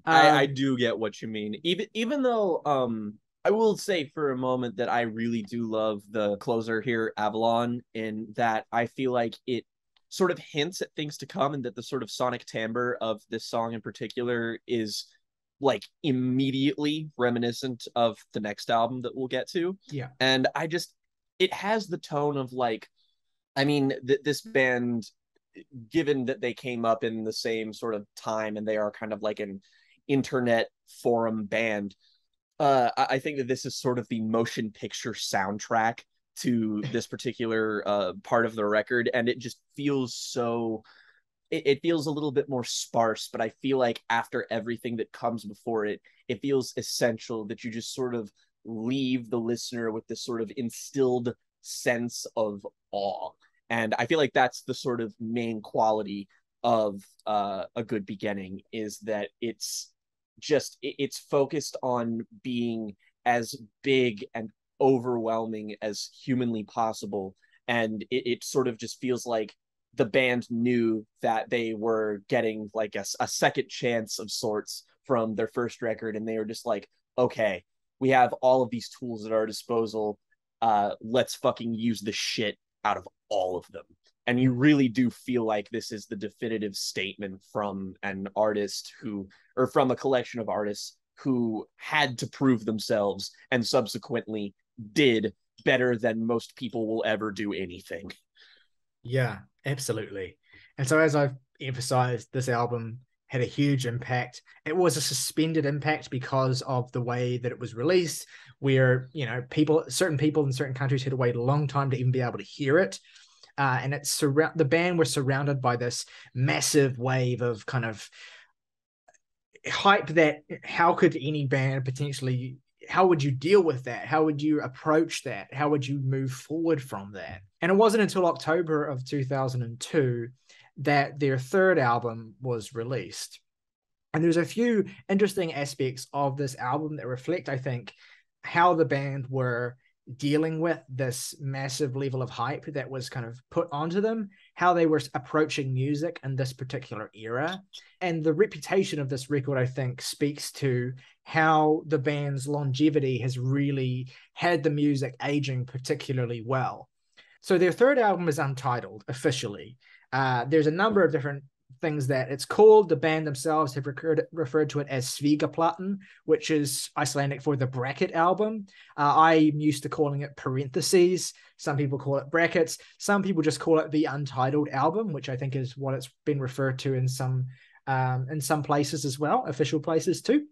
Um, I, I um, do get what you mean. Even even though um I will say for a moment that I really do love the closer here, Avalon, in that I feel like it sort of hints at things to come and that the sort of sonic timbre of this song in particular is like immediately reminiscent of the next album that we'll get to. Yeah. And I just it has the tone of like I mean th- this band given that they came up in the same sort of time and they are kind of like an internet forum band uh I think that this is sort of the motion picture soundtrack to this particular uh part of the record and it just feels so it, it feels a little bit more sparse, but I feel like after everything that comes before it, it feels essential that you just sort of leave the listener with this sort of instilled sense of awe. And I feel like that's the sort of main quality of uh, a good beginning is that it's just it's focused on being as big and overwhelming as humanly possible. And it, it sort of just feels like the band knew that they were getting like a, a second chance of sorts from their first record. And they were just like okay we have all of these tools at our disposal. Uh let's fucking use the shit out of all of them and you really do feel like this is the definitive statement from an artist who or from a collection of artists who had to prove themselves and subsequently did better than most people will ever do anything yeah, absolutely. And so, as I've emphasized, this album had a huge impact. It was a suspended impact because of the way that it was released, where you know people, certain people in certain countries had to wait a long time to even be able to hear it. Uh, and it's surround the band were surrounded by this massive wave of kind of hype that how could any band potentially how would you deal with that? How would you approach that? How would you move forward from that? And it wasn't until October of 2002 that their third album was released. And there's a few interesting aspects of this album that reflect, I think, how the band were dealing with this massive level of hype that was kind of put onto them, how they were approaching music in this particular era. And the reputation of this record, I think, speaks to how the band's longevity has really had the music aging particularly well. So their third album is untitled officially. Uh, there's a number of different things that it's called. The band themselves have referred, referred to it as Svigaplatan, which is Icelandic for the bracket album. Uh, I'm used to calling it parentheses. Some people call it brackets. Some people just call it the untitled album, which I think is what it's been referred to in some um, in some places as well, official places too.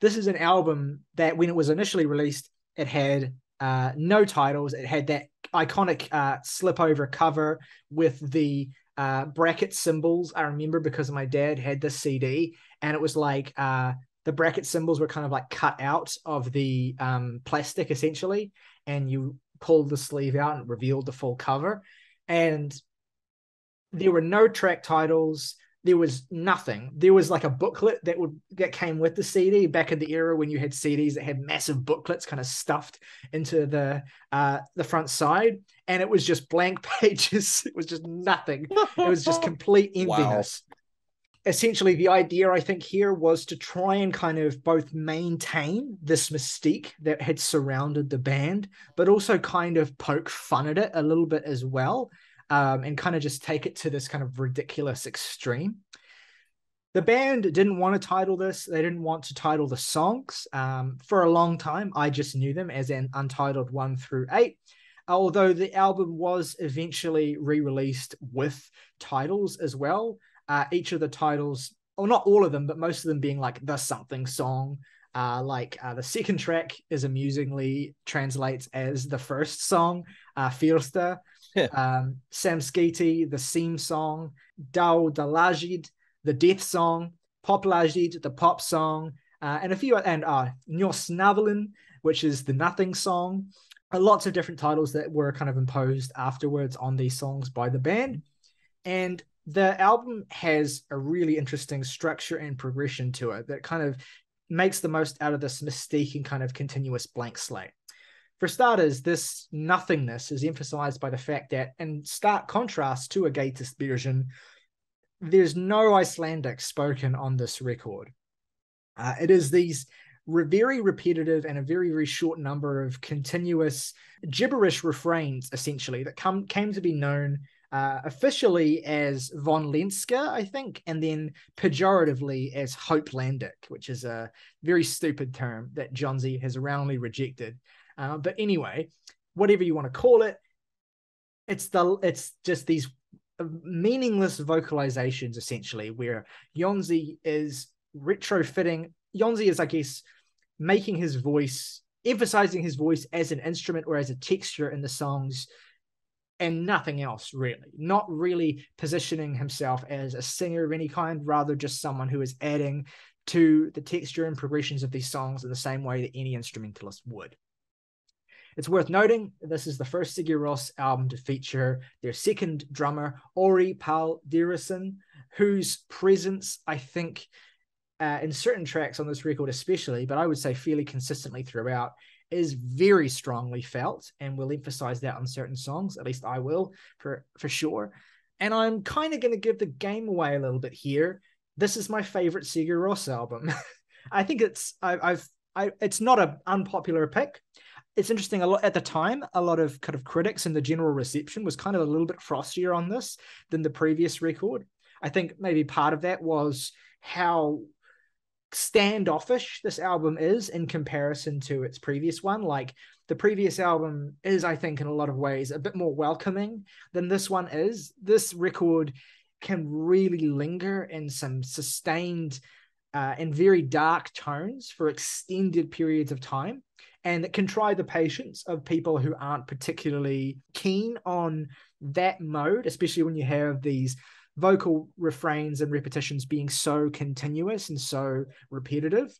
This is an album that when it was initially released, it had uh, no titles. It had that iconic uh, slip over cover with the uh, bracket symbols. I remember because my dad had this CD, and it was like uh, the bracket symbols were kind of like cut out of the um, plastic essentially, and you pulled the sleeve out and revealed the full cover. And there were no track titles there was nothing. There was like a booklet that would that came with the CD back in the era when you had CDs that had massive booklets kind of stuffed into the uh, the front side, and it was just blank pages. It was just nothing. It was just complete emptiness. Wow. Essentially, the idea I think here was to try and kind of both maintain this mystique that had surrounded the band, but also kind of poke fun at it a little bit as well um, and kind of just take it to this kind of ridiculous extreme. The band didn't want to title this. They didn't want to title the songs. Um, for a long time, I just knew them as an untitled one through eight. Although the album was eventually re-released with titles as well. Uh, each of the titles, or not all of them, but most of them being like the something song. Uh, like uh, the second track is amusingly translates as the first song, uh, Fyrsta um, Samskeyti, the Seam song, Dauðalagið, the Death song, Popplagið, the pop song, uh, and a few, and uh, Njósnavélin, which is the Nothing song. Uh, lots of different titles that were kind of imposed afterwards on these songs by the band. And the album has a really interesting structure and progression to it that kind of makes the most out of this mystique and kind of continuous blank slate. For starters, this nothingness is emphasized by the fact that, in stark contrast to Ágætis byrjun, there's no Icelandic spoken on this record. Uh, it is these re- very repetitive and a very very short number of continuous gibberish refrains essentially that come came to be known uh, officially as Vonlenska, I think, and then pejoratively as Hopelandic, which is a very stupid term that Jónsi has roundly rejected. Uh, but anyway, whatever you want to call it, it's the it's just these meaningless vocalizations essentially, where Jónsi is retrofitting. Jónsi is, I guess, making his voice, emphasizing his voice as an instrument or as a texture in the songs and nothing else really. Not really positioning himself as a singer of any kind rather just someone who is adding to the texture and progressions of these songs in the same way that any instrumentalist would. It's worth noting this is the first Sigur Rós album to feature their second drummer, Orri Páll Dýrason, whose presence I think uh, in certain tracks on this record, especially, but I would say fairly consistently throughout, is very strongly felt and we'll emphasize that on certain songs at least i will for for sure. And i'm kind of going to give the game away a little bit here. This is my favorite sigur Rós album. I think it's I, i've I, it's not an unpopular pick. It's interesting a lot at the time a lot of kind of critics and the general reception was kind of a little bit frostier on this than the previous record. I think maybe part of that was how standoffish this album is in comparison to its previous one. Like the previous album is, I think, in a lot of ways, a bit more welcoming than this one is. This record can really linger in some sustained uh, and very dark tones for extended periods of time. And it can try the patience of people who aren't particularly keen on that mode, especially when you have these vocal refrains and repetitions being so continuous and so repetitive.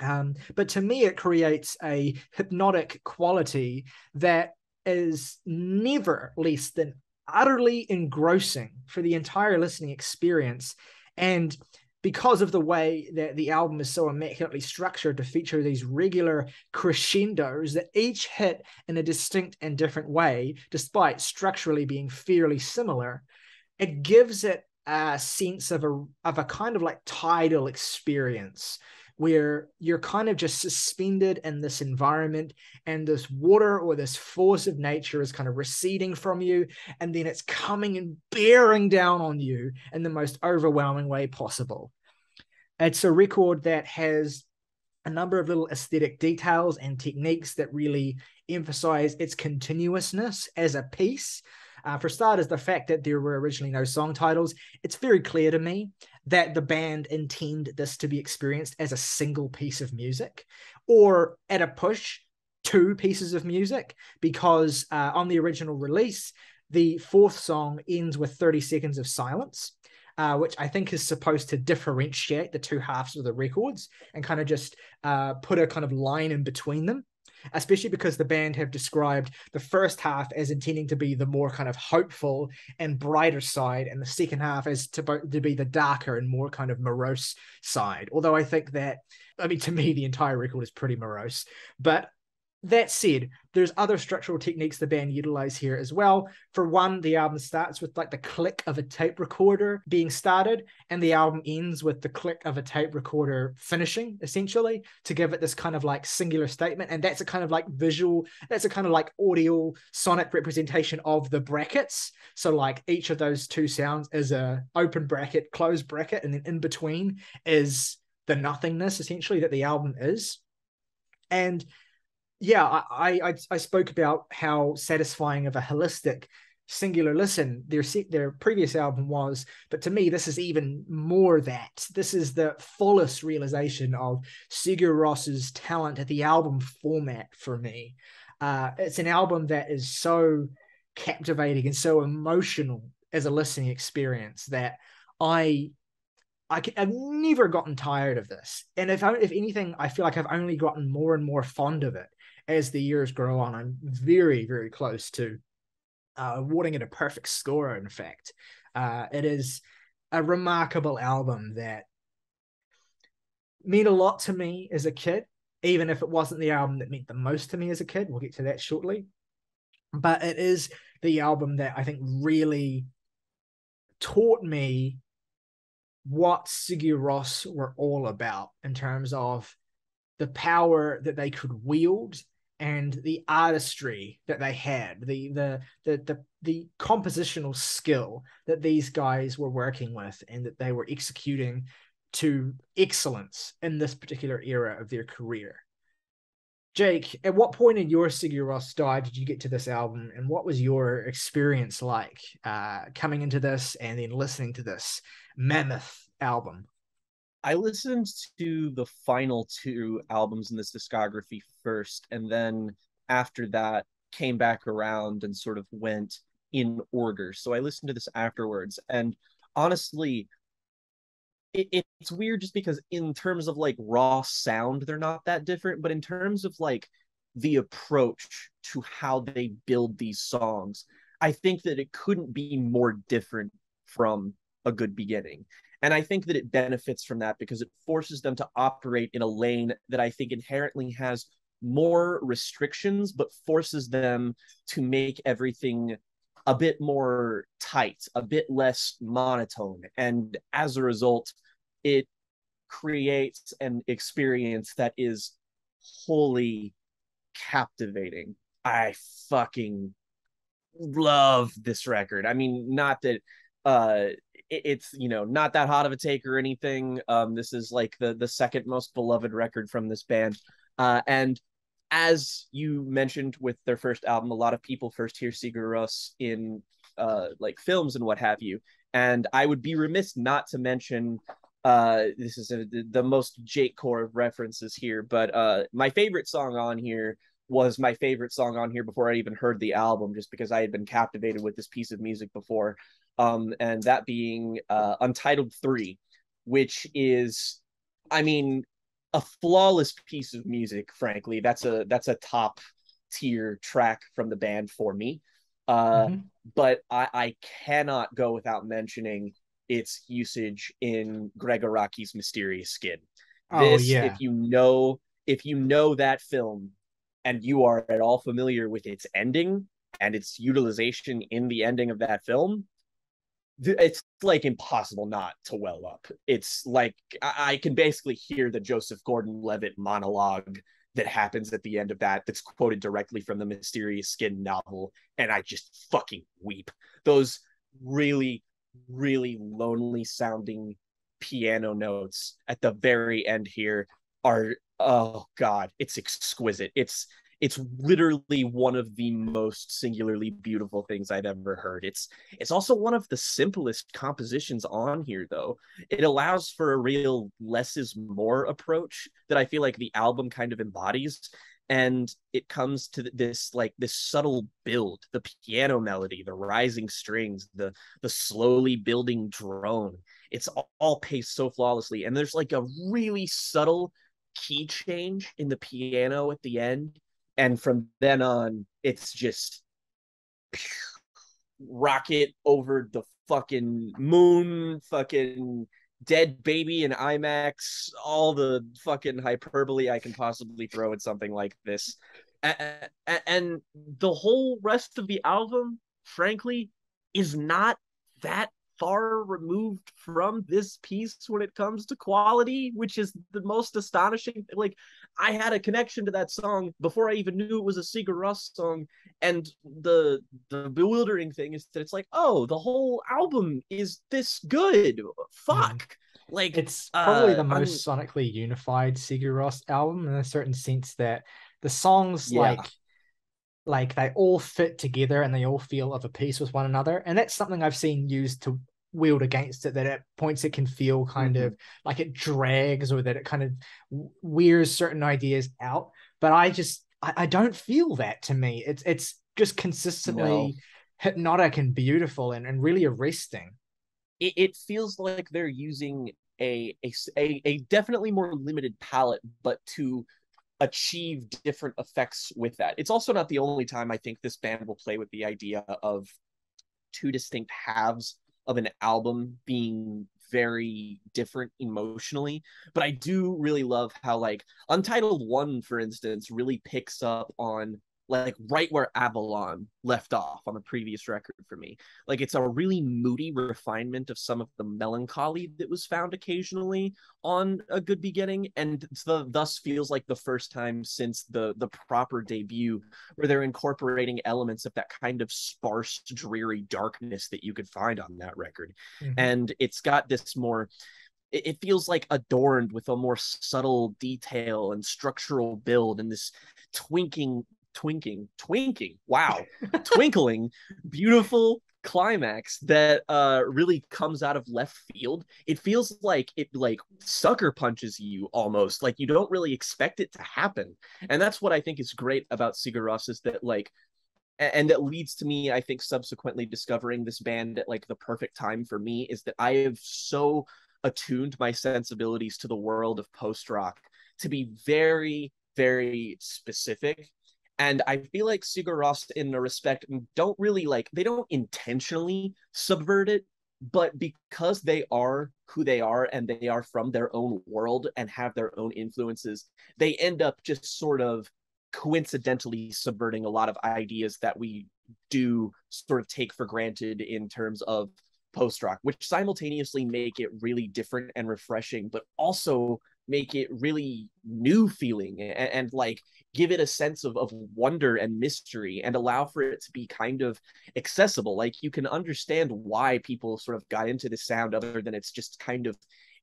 Um, but to me, it creates a hypnotic quality that is never less than utterly engrossing for the entire listening experience. And because of the way that the album is so immaculately structured to feature these regular crescendos that each hit in a distinct and different way, despite structurally being fairly similar, it gives it a sense of a of a kind of like tidal experience where you're kind of just suspended in this environment and this water or this force of nature is kind of receding from you and then it's coming and bearing down on you in the most overwhelming way possible. It's a record that has a number of little aesthetic details and techniques that really emphasize its continuousness as a piece uh, for starters, the fact that there were originally no song titles, it's very clear to me that the band intended this to be experienced as a single piece of music or at a push, two pieces of music, because uh, on the original release, the fourth song ends with 30 seconds of silence. Uh, which I think is supposed to differentiate the two halves of the records and kind of just uh, put a kind of line in between them especially because the band have described the first half as intending to be the more kind of hopeful and brighter side, and the second half as to, to be the darker and more kind of morose side. Although I think that, I mean, to me, the entire record is pretty morose, but that said, there's other structural techniques the band utilize here as well. For one, the album starts with like the click of a tape recorder being started, and the album ends with the click of a tape recorder finishing, essentially, to give it this kind of like singular statement. And that's a kind of like visual, that's a kind of like audio sonic representation of the brackets. So like each of those two sounds is a open bracket, closed bracket, and then in between is the nothingness essentially that the album is. And yeah, I, I I spoke about how satisfying of a holistic singular listen their their previous album was, but to me this is even more that. This is the fullest realization of Sigur Rós's talent at the album format for me. Uh, it's an album that is so captivating and so emotional as a listening experience that I I have never gotten tired of this. And if I, if anything, I feel like I've only gotten more and more fond of it as the years grow on, I'm very, very close to uh, awarding it a perfect score. In fact, uh, it is a remarkable album that meant a lot to me as a kid, even if it wasn't the album that meant the most to me as a kid. We'll get to that shortly. But it is the album that I think really taught me what Sigur Rós were all about in terms of the power that they could wield and the artistry that they had, the the the the the compositional skill that these guys were working with and that they were executing to excellence in this particular era of their career. Jake, at what point in your Sigur Rós die did you get to this album, and what was your experience like uh, coming into this and then listening to this mammoth album? I listened to the final two albums in this discography first, and then after that came back around and sort of went in order. So I listened to this afterwards, and honestly, it, it's weird just because in terms of like raw sound, they're not that different, but in terms of like the approach to how they build these songs, I think that it couldn't be more different from a good beginning. And I think that it benefits from that because it forces them to operate in a lane that I think inherently has more restrictions, but forces them to make everything a bit more tight, a bit less monotone. And as a result, it creates an experience that is wholly captivating. I fucking love this record. I mean, not that uh it's you know not that hot of a take or anything. Um, this is like the the second most beloved record from this band, uh, and as you mentioned with their first album, a lot of people first hear Sigur Rós in uh, like films and what have you. And I would be remiss not to mention uh, this is a, the most Jake core of references here, but uh, my favorite song on here was my favorite song on here before I even heard the album, just because I had been captivated with this piece of music before um, and that being uh, Untitled 3, which is, I mean, a flawless piece of music, frankly. That's a that's a top tier track from the band for me. Uh, mm-hmm. But I, I cannot go without mentioning its usage in Gregg Araki's Mysterious Skin. Oh, yeah. if you know, if you know that film, and you are at all familiar with its ending and its utilization in the ending of that film, it's like impossible not to well up. It's like I, can basically hear the Joseph Gordon-Levitt monologue that happens at the end of that that's quoted directly from the Mysterious Skin novel, and I just fucking weep. Those really, really lonely sounding piano notes at the very end here are oh god, it's exquisite. It's it's literally one of the most singularly beautiful things I've ever heard. It's it's also one of the simplest compositions on here though. It allows for a real less is more approach that I feel like the album kind of embodies and it comes to this like this subtle build the piano melody the rising strings the the slowly building drone it's all, all paced so flawlessly and there's like a really subtle key change in the piano at the end and from then on it's just rocket over the fucking moon fucking dead baby in imax all the fucking hyperbole i can possibly throw at something like this and the whole rest of the album frankly is not that far removed from this piece when it comes to quality, which is the most astonishing. Like, I had a connection to that song before I even knew it was a Sigur Rós song, and the the bewildering thing is that it's like, oh, the whole album is this good. Fuck. Mm. Like it's probably uh, the most I'm... sonically unified Sigur Rós album in a certain sense that the songs yeah. like like they all fit together and they all feel of a piece with one another and that's something i've seen used to wield against it that at points it can feel kind mm-hmm. of like it drags or that it kind of wears certain ideas out but i just I, I don't feel that to me it's it's just consistently no. hypnotic and beautiful and, and really arresting it, it feels like they're using a, a a a definitely more limited palette but to achieve different effects with that it's also not the only time i think this band will play with the idea of two distinct halves of an album being very different emotionally but i do really love how like untitled one for instance really picks up on like right where Avalon left off on the previous record for me. Like it's a really moody refinement of some of the melancholy that was found occasionally on A Good Beginning, and the, thus feels like the first time since the the proper debut where they're incorporating elements of that kind of sparse, dreary darkness that you could find on that record. Mm-hmm. And it's got this more it, feels like adorned with a more subtle detail and structural build and this twinking twinking twinking wow twinkling beautiful climax that uh really comes out of left field. It feels like it like sucker punches you almost like you don't really expect it to happen. And that's what i think is great about sigur Rós is that like and that leads to me i think subsequently discovering this band at like the perfect time for me is that i have so attuned my sensibilities to the world of post rock to be very very specific and I feel like Sigur Rós, in a respect, don't really like they don't intentionally subvert it, but because they are who they are and they are from their own world and have their own influences, they end up just sort of coincidentally subverting a lot of ideas that we do sort of take for granted in terms of post rock, which simultaneously make it really different and refreshing, but also make it really new feeling and, and, like give it a sense of, of wonder and mystery and allow for it to be kind of accessible. Like you can understand why people sort of got into the sound other than it's just kind of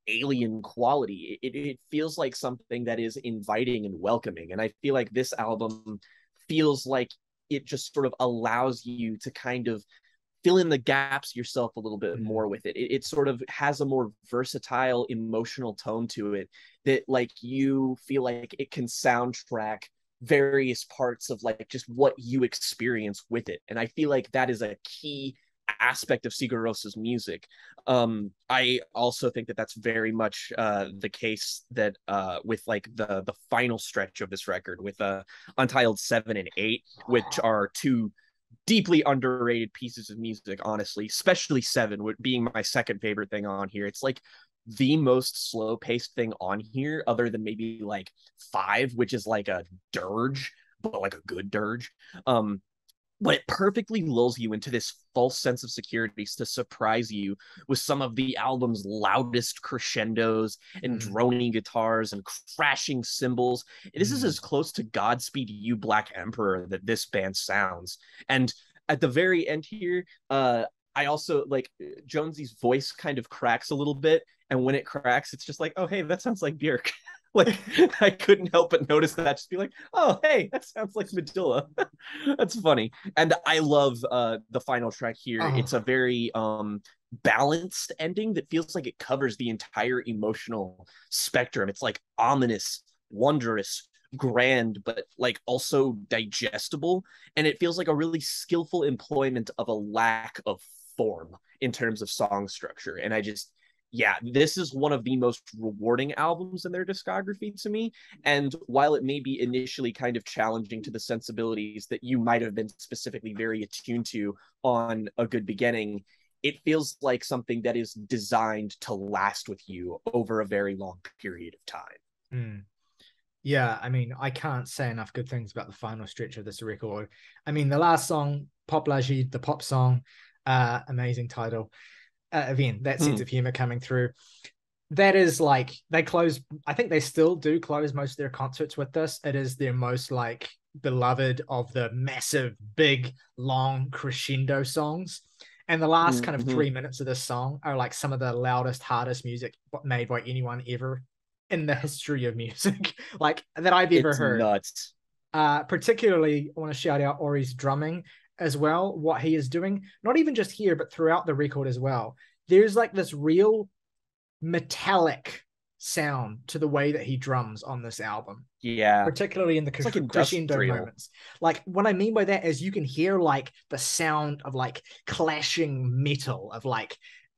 alien quality. It, it feels like something that is inviting and welcoming and i feel like this album feels like it just sort of allows you to kind of fill in the gaps yourself a little bit mm-hmm. more with it. it. it sort of has a more versatile emotional tone to it that like you feel like it can soundtrack various parts of like just what you experience with it and i feel like that is a key aspect of Sigur Rós's music. Um, I also think that that's very much uh, the case that uh, with like the the final stretch of this record with uh, Untitled Seven and Eight, which are two deeply underrated pieces of music, honestly, especially Seven, being my second favorite thing on here. It's like the most slow paced thing on here, other than maybe like Five, which is like a dirge, but like a good dirge. Um, but it perfectly lulls you into this false sense of security to surprise you with some of the album's loudest crescendos and mm. droning guitars and crashing cymbals. This is mm. as close to Godspeed You Black Emperor that this band sounds. And at the very end here, uh, I also like Jónsi's voice kind of cracks a little bit, and when it cracks, it's just like, oh hey, that sounds like Björk. like I couldn't help but notice that. Just be like, oh hey, that sounds like Medulla. That's funny. And I love uh the final track here. Oh. It's a very um balanced ending that feels like it covers the entire emotional spectrum. It's like ominous, wondrous, grand, but like also digestible. And it feels like a really skillful employment of a lack of form in terms of song structure. And I just yeah, this is one of the most rewarding albums in their discography to me. And while it may be initially kind of challenging to the sensibilities that you might have been specifically very attuned to on A Good Beginning, it feels like something that is designed to last with you over a very long period of time. Mm. Yeah, I mean, I can't say enough good things about the final stretch of this record. I mean, the last song, Popplagið, the pop song, uh, amazing title uh, again that sense mm. of humor coming through that is like they close i think they still do close most of their concerts with this it is their most like beloved of the massive big long crescendo songs and the last mm-hmm. kind of mm-hmm. three minutes of this song are like some of the loudest hardest music made by anyone ever in the history of music like that i've ever it's heard nuts uh particularly i want to shout out Orri's drumming as well what he is doing not even just here but throughout the record as well. There's like this real metallic sound to the way that he drums on this album yeah. particularly in the like crescendo moments. Like what i mean by that is you can hear like the sound of like clashing metal of like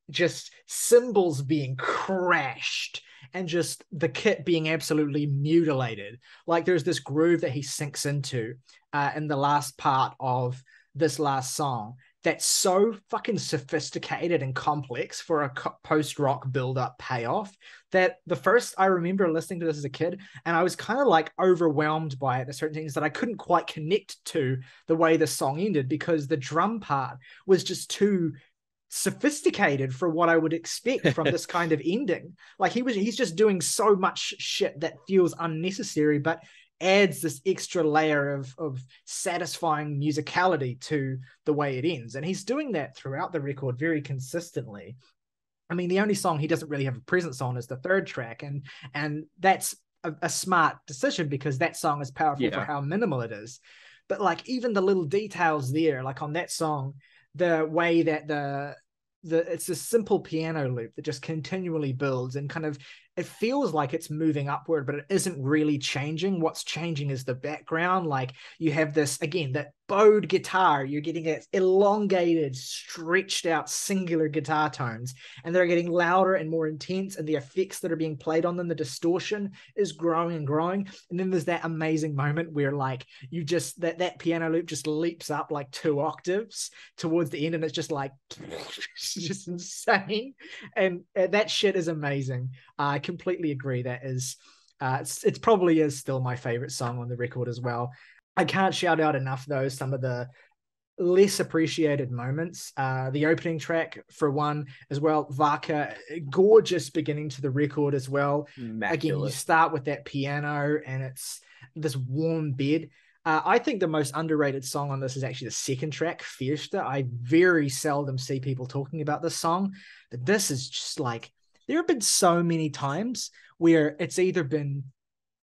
just cymbals being crashed and just the kit being absolutely mutilated. Like there's this groove that he sinks into uh, in the last part of this last song that's so fucking sophisticated and complex for a post rock build up payoff that the first I remember listening to this as a kid and I was kind of like overwhelmed by it. There's certain things that I couldn't quite connect to the way the song ended because the drum part was just too sophisticated for what I would expect from this kind of ending. Like he was he's just doing so much shit that feels unnecessary, but adds this extra layer of of satisfying musicality to the way it ends. And he's doing that throughout the record very consistently. I mean, the only song he doesn't really have a presence on is the third track, and and that's a, a smart decision because that song is powerful yeah. for how minimal it is. But like even the little details there, like on that song, the way that the the it's a simple piano loop that just continually builds and kind of it feels like it's moving upward, but it isn't really changing. What's changing is the background. Like you have this again, that bowed guitar, you're getting elongated, stretched out, singular guitar tones, and they're getting louder and more intense, and the effects that are being played on them, the distortion is growing and growing. And then there's that amazing moment where like you just that that piano loop just leaps up like two octaves towards the end, and it's just like just insane. And uh, that shit is amazing. I completely agree. That is, uh, it's, it's probably is still my favorite song on the record as well. I can't shout out enough though some of the less appreciated moments. Uh, the opening track, for one, as well. Vaka, gorgeous beginning to the record as well. Immaculate. Again, you start with that piano and it's this warm bed. Uh, I think the most underrated song on this is actually the second track, Fyrsta. I very seldom see people talking about this song, but this is just like there have been so many times where it's either been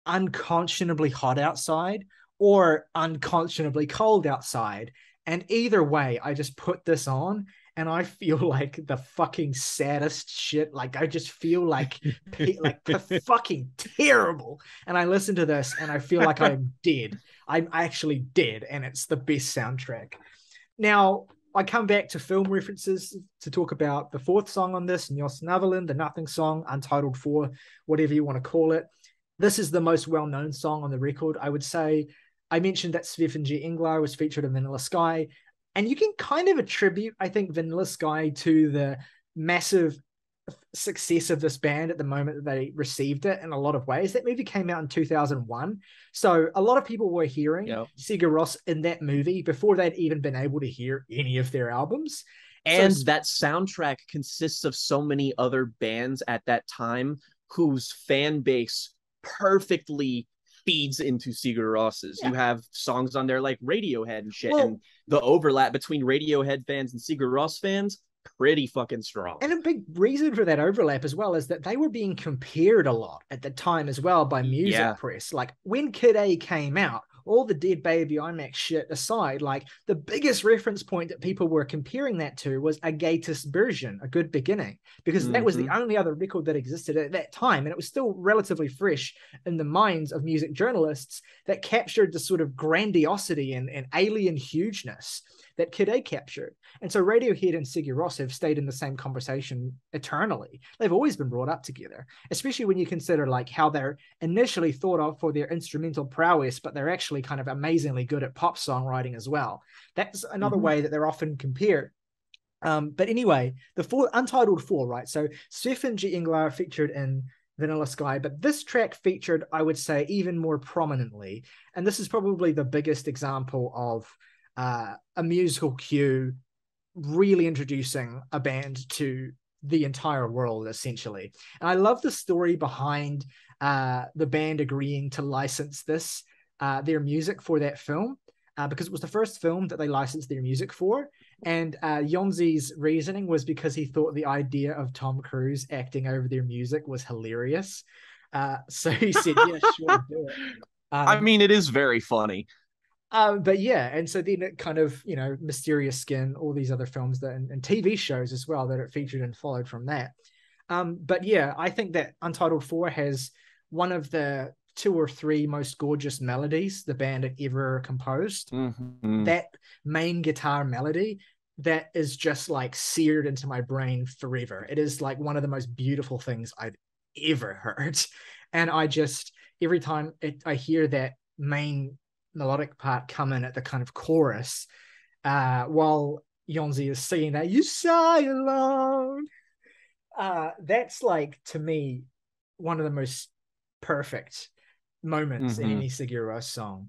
unconscionably hot outside or unconscionably cold outside. And either way, I just put this on and I feel like the fucking saddest shit. Like I just feel like like fucking terrible. And I listen to this and I feel like I'm dead. I'm actually dead, and it's the best soundtrack. Now, I come back to film references to talk about the fourth song on this, Njósnavélin, the Nothing song, Untitled 4, whatever you want to call it. This is the most well known song on the record. I would say I mentioned that Svefn-g-englar was featured in Vanilla Sky. And you can kind of attribute, I think, Vanilla Sky to the massive success of this band at the moment that they received it in a lot of ways. That movie came out in 2001. So a lot of people were hearing yep. Sigur Rós in that movie before they'd even been able to hear any of their albums. And so, that soundtrack consists of so many other bands at that time whose fan base perfectly feeds into Sigur Rós's. Yeah. You have songs on there like Radiohead and shit, well, and the overlap between Radiohead fans and Sigur Rós fans pretty fucking strong. And a big reason for that overlap as well is that they were being compared a lot at the time as well by music yeah. press. Like when Kid A came out, all the Dead Baby IMAX shit aside, like the biggest reference point that people were comparing that to was a Ágætis byrjun, A Good Beginning, because mm-hmm. that was the mm-hmm. only other record that existed at that time. And it was still relatively fresh in the minds of music journalists that captured the sort of grandiosity and, and alien hugeness that Kid A captured. And so Radiohead and Sigur Rós have stayed in the same conversation eternally. They've always been brought up together, especially when you consider like how they're initially thought of for their instrumental prowess, but they're actually kind of amazingly good at pop songwriting as well. That's another mm-hmm. way that they're often compared. Um, but anyway, the four untitled four, right? So Svefn-g-englar featured in Vanilla Sky, but this track featured, I would say, even more prominently. And this is probably the biggest example of uh, a musical cue really introducing a band to the entire world essentially and i love the story behind uh, the band agreeing to license this uh, their music for that film uh, because it was the first film that they licensed their music for and uh, Jónsi's reasoning was because he thought the idea of Tom Cruise acting over their music was hilarious. Uh, so he said, "Yeah, sure, do it." Um, I mean, it is very funny. Um, but yeah, and so then it kind of, you know, Mysterious Skin, all these other films that and, and TV shows as well that it featured and followed from that. Um, but yeah, I think that Untitled 4 has one of the two or three most gorgeous melodies the band had ever composed. Mm-hmm. That main guitar melody that is just like seared into my brain forever. It is like one of the most beautiful things I've ever heard. And I just every time it, I hear that main melodic part come in at the kind of chorus, uh, while Jónsi is singing that "You Sigh Alone," uh, that's like to me one of the most perfect moments mm-hmm. in any Sigur Rós song.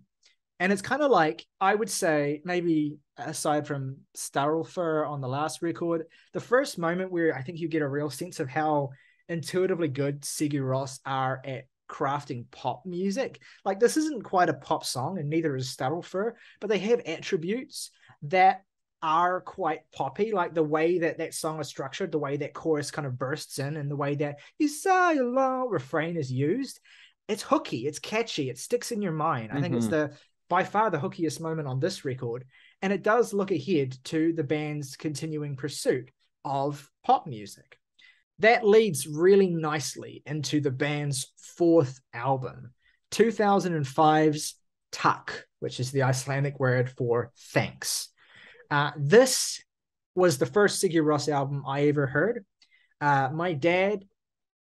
And it's kind of like I would say maybe aside from Starálfur on the last record, the first moment where I think you get a real sense of how intuitively good Sigur Rós are at crafting pop music. Like this isn't quite a pop song, and neither is Starálfur, but they have attributes that are quite poppy, like the way that that song is structured, the way that chorus kind of bursts in, and the way that you say a refrain is used. It's hooky, it's catchy, it sticks in your mind. I mm-hmm. think it's mm-hmm. the by far the hookiest moment on this record, and it does look ahead to the band's continuing pursuit of pop music. That leads really nicely into the band's fourth album, 2005's Takk, which is the Icelandic word for thanks. Uh, this was the first Sigur Rós album I ever heard. Uh, my dad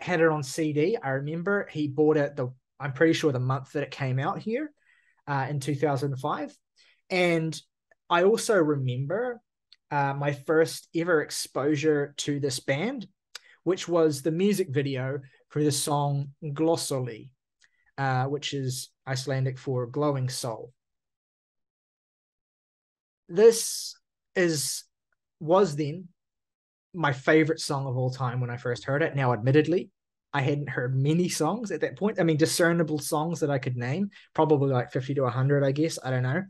had it on CD. I remember he bought it the I'm pretty sure the month that it came out here uh, in 2005, and I also remember uh, my first ever exposure to this band, which was the music video for the song Glósóli, uh, which is Icelandic for glowing soul this is was then my favorite song of all time when I first heard it. Now, admittedly, I hadn't heard many songs at that point. I mean, discernible songs that I could name, probably like 50 to 100, I guess. I don't know.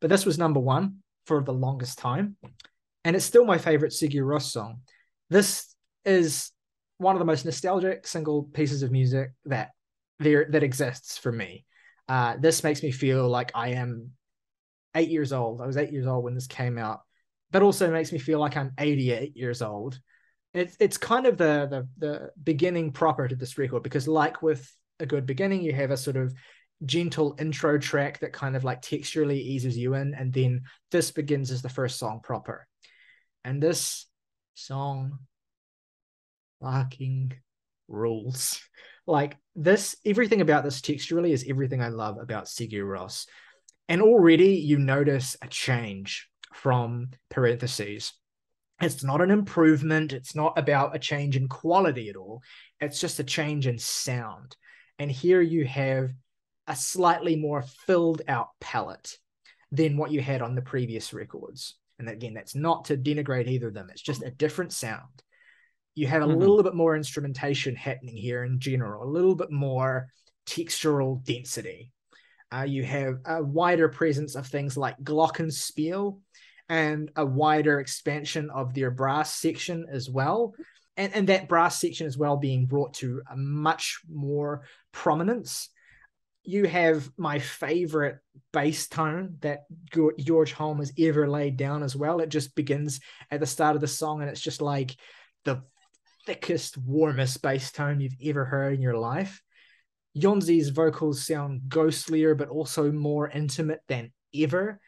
But this was number one for the longest time. And it's still my favorite Sigur Rós song. This is one of the most nostalgic single pieces of music that there that exists for me. Uh, this makes me feel like I am eight years old. I was eight years old when this came out. but also makes me feel like I'm 88 years old. It's it's kind of the the the beginning proper to this record because like with a good beginning, you have a sort of gentle intro track that kind of like texturally eases you in, and then this begins as the first song proper. And this song fucking rules. Like this, everything about this texturally is everything I love about Sigur Rós. And already you notice a change from parentheses. It's not an improvement. It's not about a change in quality at all. It's just a change in sound. And here you have a slightly more filled out palette than what you had on the previous records. And again, that's not to denigrate either of them, it's just a different sound. You have a mm-hmm. little bit more instrumentation happening here in general, a little bit more textural density. Uh, you have a wider presence of things like glockenspiel and a wider expansion of their brass section as well. And, and that brass section as well being brought to a much more prominence. You have my favorite bass tone that Georg Holm has ever laid down as well. It just begins at the start of the song and it's just like the thickest, warmest bass tone you've ever heard in your life. Jónsi's vocals sound ghostlier, but also more intimate than ever.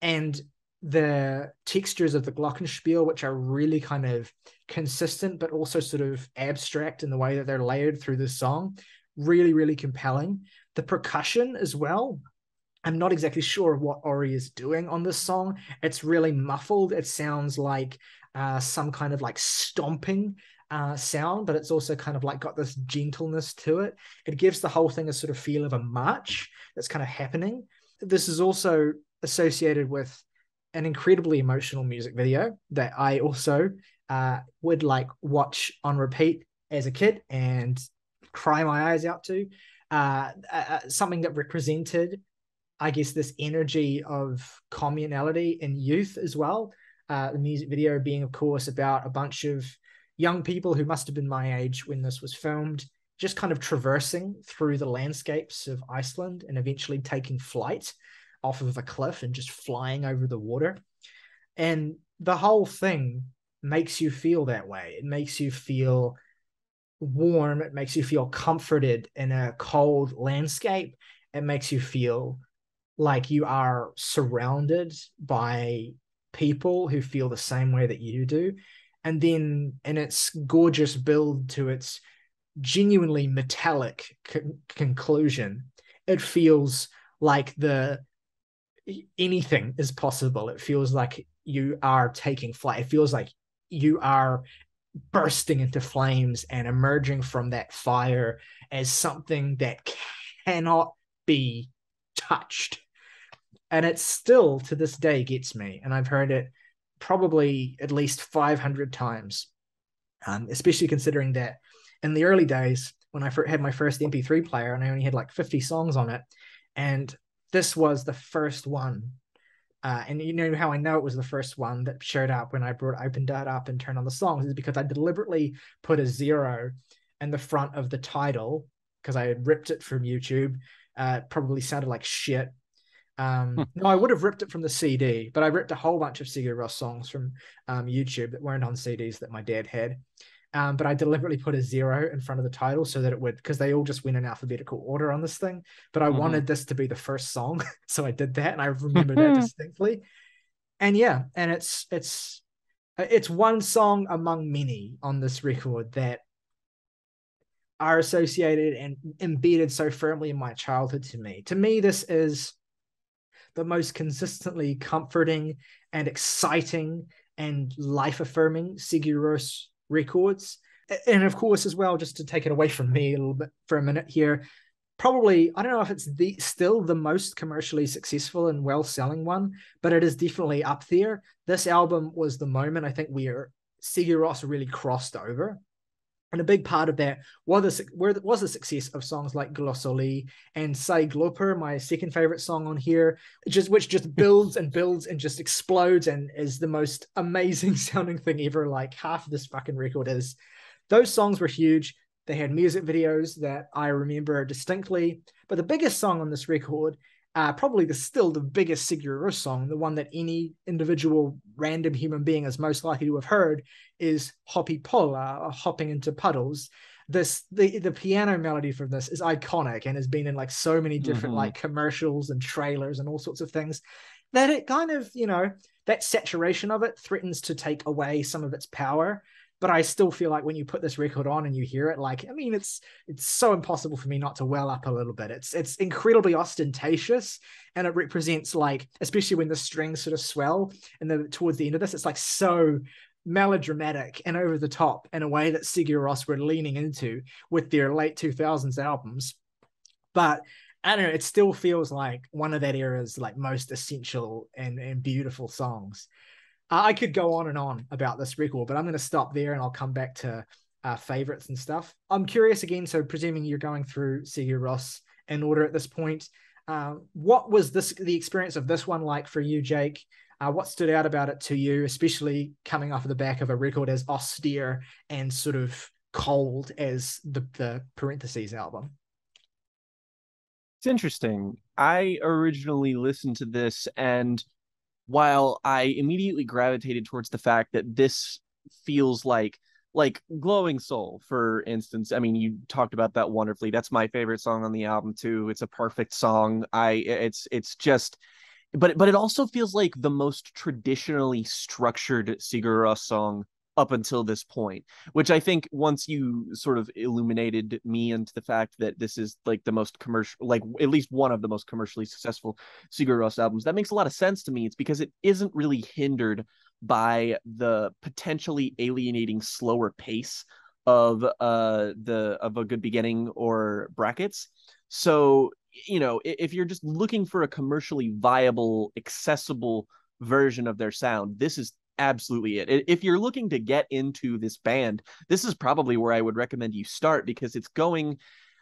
And the textures of the Glockenspiel, which are really kind of consistent, but also sort of abstract in the way that they're layered through the song, really, really compelling. The percussion as well. I'm not exactly sure what Orri is doing on this song. It's really muffled. It sounds like uh, some kind of like stomping uh, sound, but it's also kind of like got this gentleness to it. It gives the whole thing a sort of feel of a march that's kind of happening. This is also associated with an incredibly emotional music video that I also uh, would like watch on repeat as a kid and cry my eyes out to. Uh, uh, uh something that represented, I guess, this energy of communality in youth as well. Uh, the music video being, of course, about a bunch of young people who must have been my age when this was filmed, just kind of traversing through the landscapes of Iceland and eventually taking flight off of a cliff and just flying over the water. And the whole thing makes you feel that way. It makes you feel warm. It makes you feel comforted in a cold landscape. It makes you feel like you are surrounded by people who feel the same way that you do and then in its gorgeous build to its genuinely metallic con- conclusion it feels like the anything is possible it feels like you are taking flight. It feels like you are bursting into flames and emerging from that fire as something that cannot be touched. And it still to this day gets me. And I've heard it probably at least 500 times, um, especially considering that in the early days, when I had my first MP3 player and I only had like 50 songs on it, and this was the first one. Uh, and you know how I know it was the first one that showed up when I brought opened that up and turned on the songs is because I deliberately put a zero in the front of the title because I had ripped it from YouTube. Uh, probably sounded like shit. Um, hmm. no, I would have ripped it from the CD, but I ripped a whole bunch of Sigur Rós songs from um, YouTube that weren't on CDs that my dad had. Um, but I deliberately put a zero in front of the title so that it would, because they all just went in alphabetical order on this thing. But I mm-hmm. wanted this to be the first song, so I did that, and I remember that distinctly. And yeah, and it's it's it's one song among many on this record that are associated and embedded so firmly in my childhood to me. To me, this is the most consistently comforting and exciting and life affirming Sigur Rós records. And of course, as well, just to take it away from me a little bit for a minute here, probably I don't know if it's the still the most commercially successful and well selling one, but it is definitely up there. This album was the moment I think where Sigur Rós really crossed over. And a big part of that was the, was the success of songs like Glósóli and Sæglópur, my second favorite song on here, just which just builds and builds and just explodes and is the most amazing sounding thing ever. Like half of this fucking record is. Those songs were huge. They had music videos that I remember distinctly. But the biggest song on this record uh, probably the still the biggest Sigur Rós song, the one that any individual random human being is most likely to have heard, is Hoppípolla, hopping into puddles. This the the piano melody from this is iconic and has been in like so many different mm-hmm. like commercials and trailers and all sorts of things that it kind of you know that saturation of it threatens to take away some of its power but I still feel like when you put this record on and you hear it, like I mean, it's it's so impossible for me not to well up a little bit. It's it's incredibly ostentatious, and it represents like, especially when the strings sort of swell and the towards the end of this, it's like so melodramatic and over the top in a way that Sigur Rós were leaning into with their late 2000s albums. But I don't know, it still feels like one of that era's like most essential and, and beautiful songs. I could go on and on about this record, but I'm going to stop there and I'll come back to uh, favorites and stuff. I'm curious again. So, presuming you're going through Sigur Rós in order at this point, uh, what was this the experience of this one like for you, Jake? Uh, what stood out about it to you, especially coming off of the back of a record as austere and sort of cold as the the parentheses album? It's interesting. I originally listened to this and while I immediately gravitated towards the fact that this feels like like glowing soul for instance. I mean you talked about that wonderfully. That's my favorite song on the album too. It's a perfect song. I it's it's just but but it also feels like the most traditionally structured sigur Rós song up until this point which i think once you sort of illuminated me into the fact that this is like the most commercial like at least one of the most commercially successful sigur Rós albums that makes a lot of sense to me. It's because it isn't really hindered by the potentially alienating slower pace of uh the of a good beginning or brackets. So you know if you're just looking for a commercially viable accessible version of their sound this is absolutely it. If you're looking to get into this band, this is probably where I would recommend you start because it's going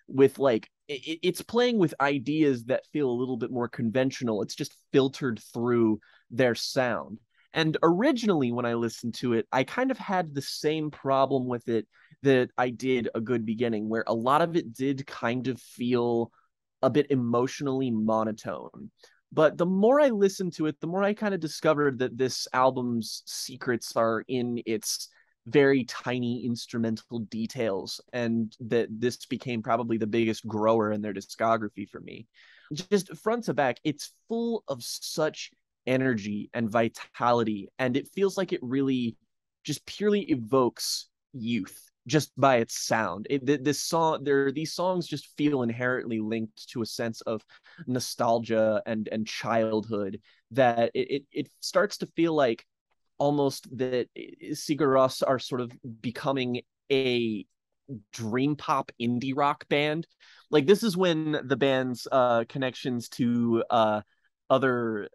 with like it's playing with ideas that feel a little bit more conventional. It's just filtered through their sound. And originally, when I listened to it, I kind of had the same problem with it that I did a good beginning, where a lot of it did kind of feel a bit emotionally monotone. But the more I listened to it, the more I kind of discovered that this album's secrets are in its very tiny instrumental details, and that this became probably the biggest grower in their discography for me. Just front to back, it's full of such energy and vitality, and it feels like it really just purely evokes youth just by its sound. It, this song, there, these songs just feel inherently linked to a sense of nostalgia and and childhood. That it, it it starts to feel like almost that Sigur are sort of becoming a dream pop indie rock band. Like this is when the band's uh connections to uh other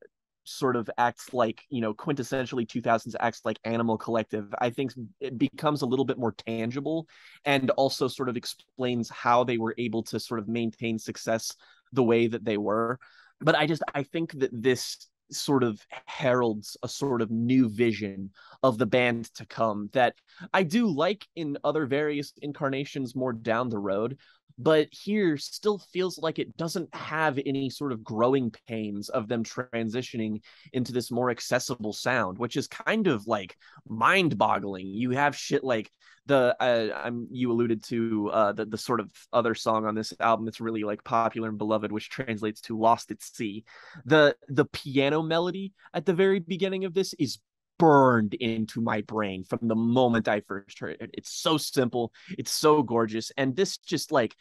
sort of acts like you know quintessentially 2000s acts like animal collective i think it becomes a little bit more tangible and also sort of explains how they were able to sort of maintain success the way that they were. But i just i think that this sort of heralds a sort of new vision of the band to come that I do like in other various incarnations more down the road, but here still feels like it doesn't have any sort of growing pains of them transitioning into this more accessible sound, which is kind of like mind boggling. You have shit like the uh, I'm you alluded to uh, the the sort of other song on this album that's really like popular and beloved, which translates to "Lost at Sea." The the piano melody at the very beginning of this is burned into my brain from the moment I first heard it. It's so simple, it's so gorgeous, and this just like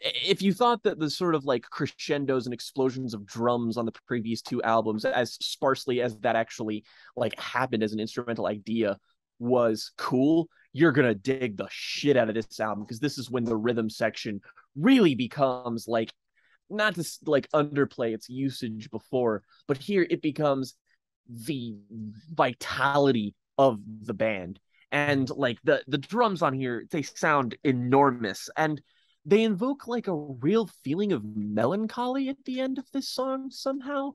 if you thought that the sort of like crescendos and explosions of drums on the previous two albums as sparsely as that actually like happened as an instrumental idea was cool you're gonna dig the shit out of this album because this is when the rhythm section really becomes like not to like underplay its usage before but here it becomes the vitality of the band. And like the the drums on here they sound enormous. And they invoke like a real feeling of melancholy at the end of this song somehow.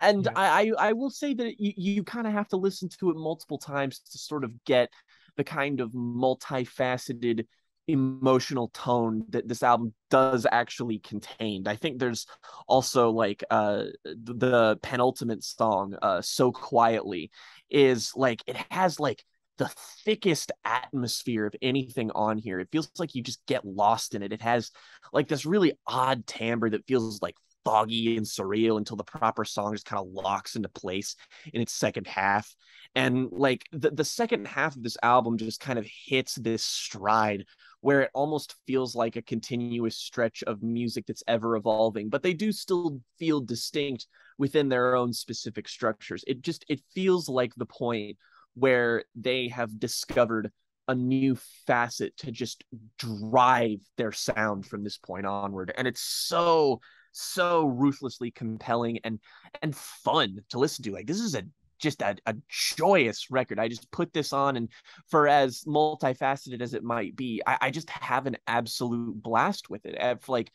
And yeah. I, I, I will say that you, you kind of have to listen to it multiple times to sort of get the kind of multifaceted emotional tone that this album does actually contain. I think there's also like uh the penultimate song uh so quietly is like it has like the thickest atmosphere of anything on here. It feels like you just get lost in it. It has like this really odd timbre that feels like foggy and surreal until the proper song just kind of locks into place in its second half. And like the, the second half of this album just kind of hits this stride where it almost feels like a continuous stretch of music that's ever evolving, but they do still feel distinct within their own specific structures. It just it feels like the point where they have discovered a new facet to just drive their sound from this point onward and it's so so ruthlessly compelling and and fun to listen to like this is a just a, a joyous record i just put this on and for as multifaceted as it might be i, I just have an absolute blast with it I've, like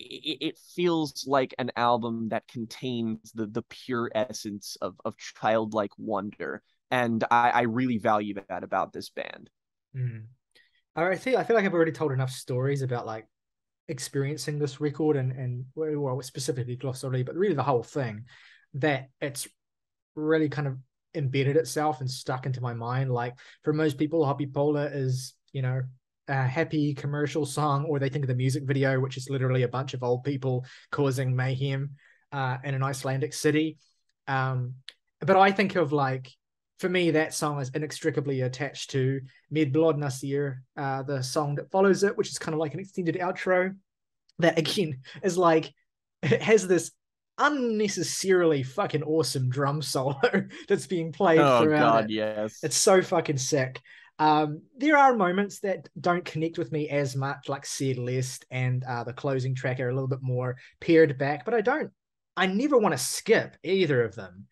it, feels like an album that contains the the pure essence of of childlike wonder and I, I really value that about this band. Mm. I think I feel like I've already told enough stories about like experiencing this record and and well specifically Glósóli, but really the whole thing that it's really kind of embedded itself and stuck into my mind. Like for most people, Hoppípolla is you know a happy commercial song, or they think of the music video, which is literally a bunch of old people causing mayhem uh, in an Icelandic city. Um, but I think of like for me, that song is inextricably attached to Með blóðnasir, uh, the song that follows it, which is kind of like an extended outro. That again is like it has this unnecessarily fucking awesome drum solo that's being played oh, throughout. God, it. yes. It's so fucking sick. Um, there are moments that don't connect with me as much, like Sé lest and uh, the closing track are a little bit more pared back, but I don't, I never want to skip either of them.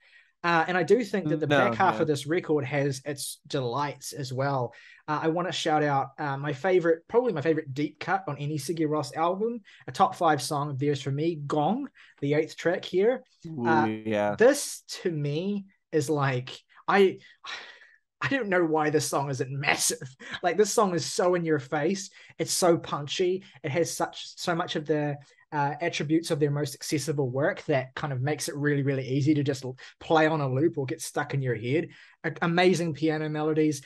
Uh, and I do think that the no, back half of this record has its delights as well. Uh, I want to shout out uh, my favorite, probably my favorite deep cut on any Sigur Rós album, a top five song of theirs for me, Gong, the eighth track here. Ooh, uh, yeah. This to me is like, I. I don't know why this song isn't massive. Like this song is so in your face. It's so punchy. It has such so much of the uh, attributes of their most accessible work that kind of makes it really, really easy to just play on a loop or get stuck in your head. Amazing piano melodies.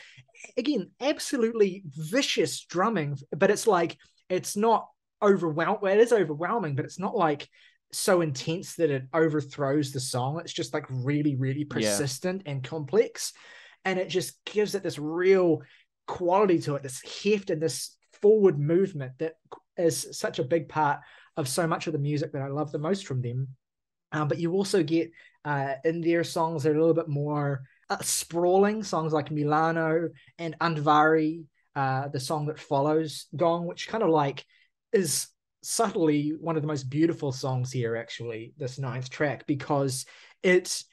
Again, absolutely vicious drumming, but it's like, it's not overwhelming. Well, it is overwhelming, but it's not like so intense that it overthrows the song. It's just like really, really persistent yeah. and complex. And it just gives it this real quality to it, this heft and this forward movement that is such a big part of so much of the music that I love the most from them. Um, but you also get uh, in their songs that are a little bit more uh, sprawling songs like Milano and Andvari, uh, the song that follows Gong, which kind of like is subtly one of the most beautiful songs here, actually, this ninth track, because it's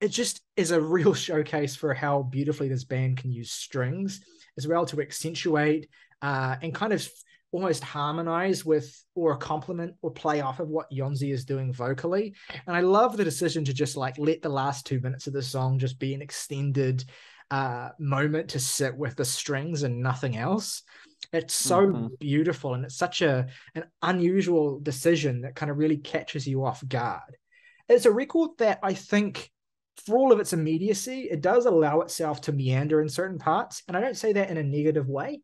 it just is a real showcase for how beautifully this band can use strings as well to accentuate uh, and kind of almost harmonize with or complement or play off of what Jónsi is doing vocally. And I love the decision to just like let the last two minutes of the song just be an extended uh, moment to sit with the strings and nothing else. It's so mm-hmm. beautiful and it's such a an unusual decision that kind of really catches you off guard. It's a record that I think for all of its immediacy, it does allow itself to meander in certain parts. And I don't say that in a negative way.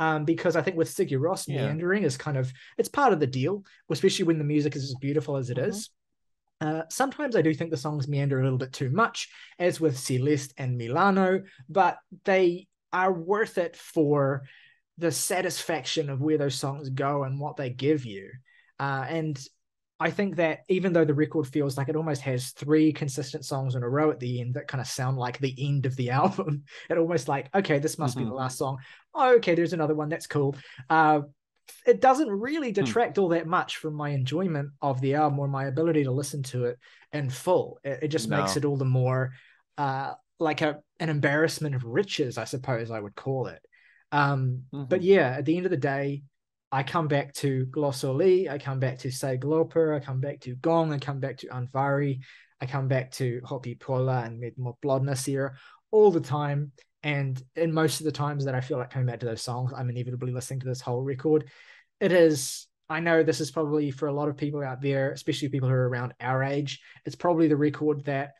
Um, because I think with Sigur Rós, yeah. meandering is kind of it's part of the deal, especially when the music is as beautiful as it mm-hmm. is. Uh, sometimes I do think the songs meander a little bit too much, as with Sé lest and Milano, but they are worth it for the satisfaction of where those songs go and what they give you. Uh, and I think that even though the record feels like it almost has three consistent songs in a row at the end that kind of sound like the end of the album, it almost like, okay, this must mm-hmm. be the mm-hmm. last song. Oh, okay, there's another one. That's cool. Uh, it doesn't really hmm. detract all that much from my enjoyment of the album or my ability to listen to it in full. It, it just no. makes it all the more uh, like a an embarrassment of riches, I suppose I would call it. Um, mm-hmm. But yeah, at the end of the day, I come back to Glósóli, I come back to Sæglópur, I come back to Gong, I come back to Andvari, I come back to Hoppípolla and Með blóðnasir all the time. And in most of the times that I feel like coming back to those songs, I'm inevitably listening to this whole record. It is, I know this is probably for a lot of people out there, especially people who are around our age, it's probably the record that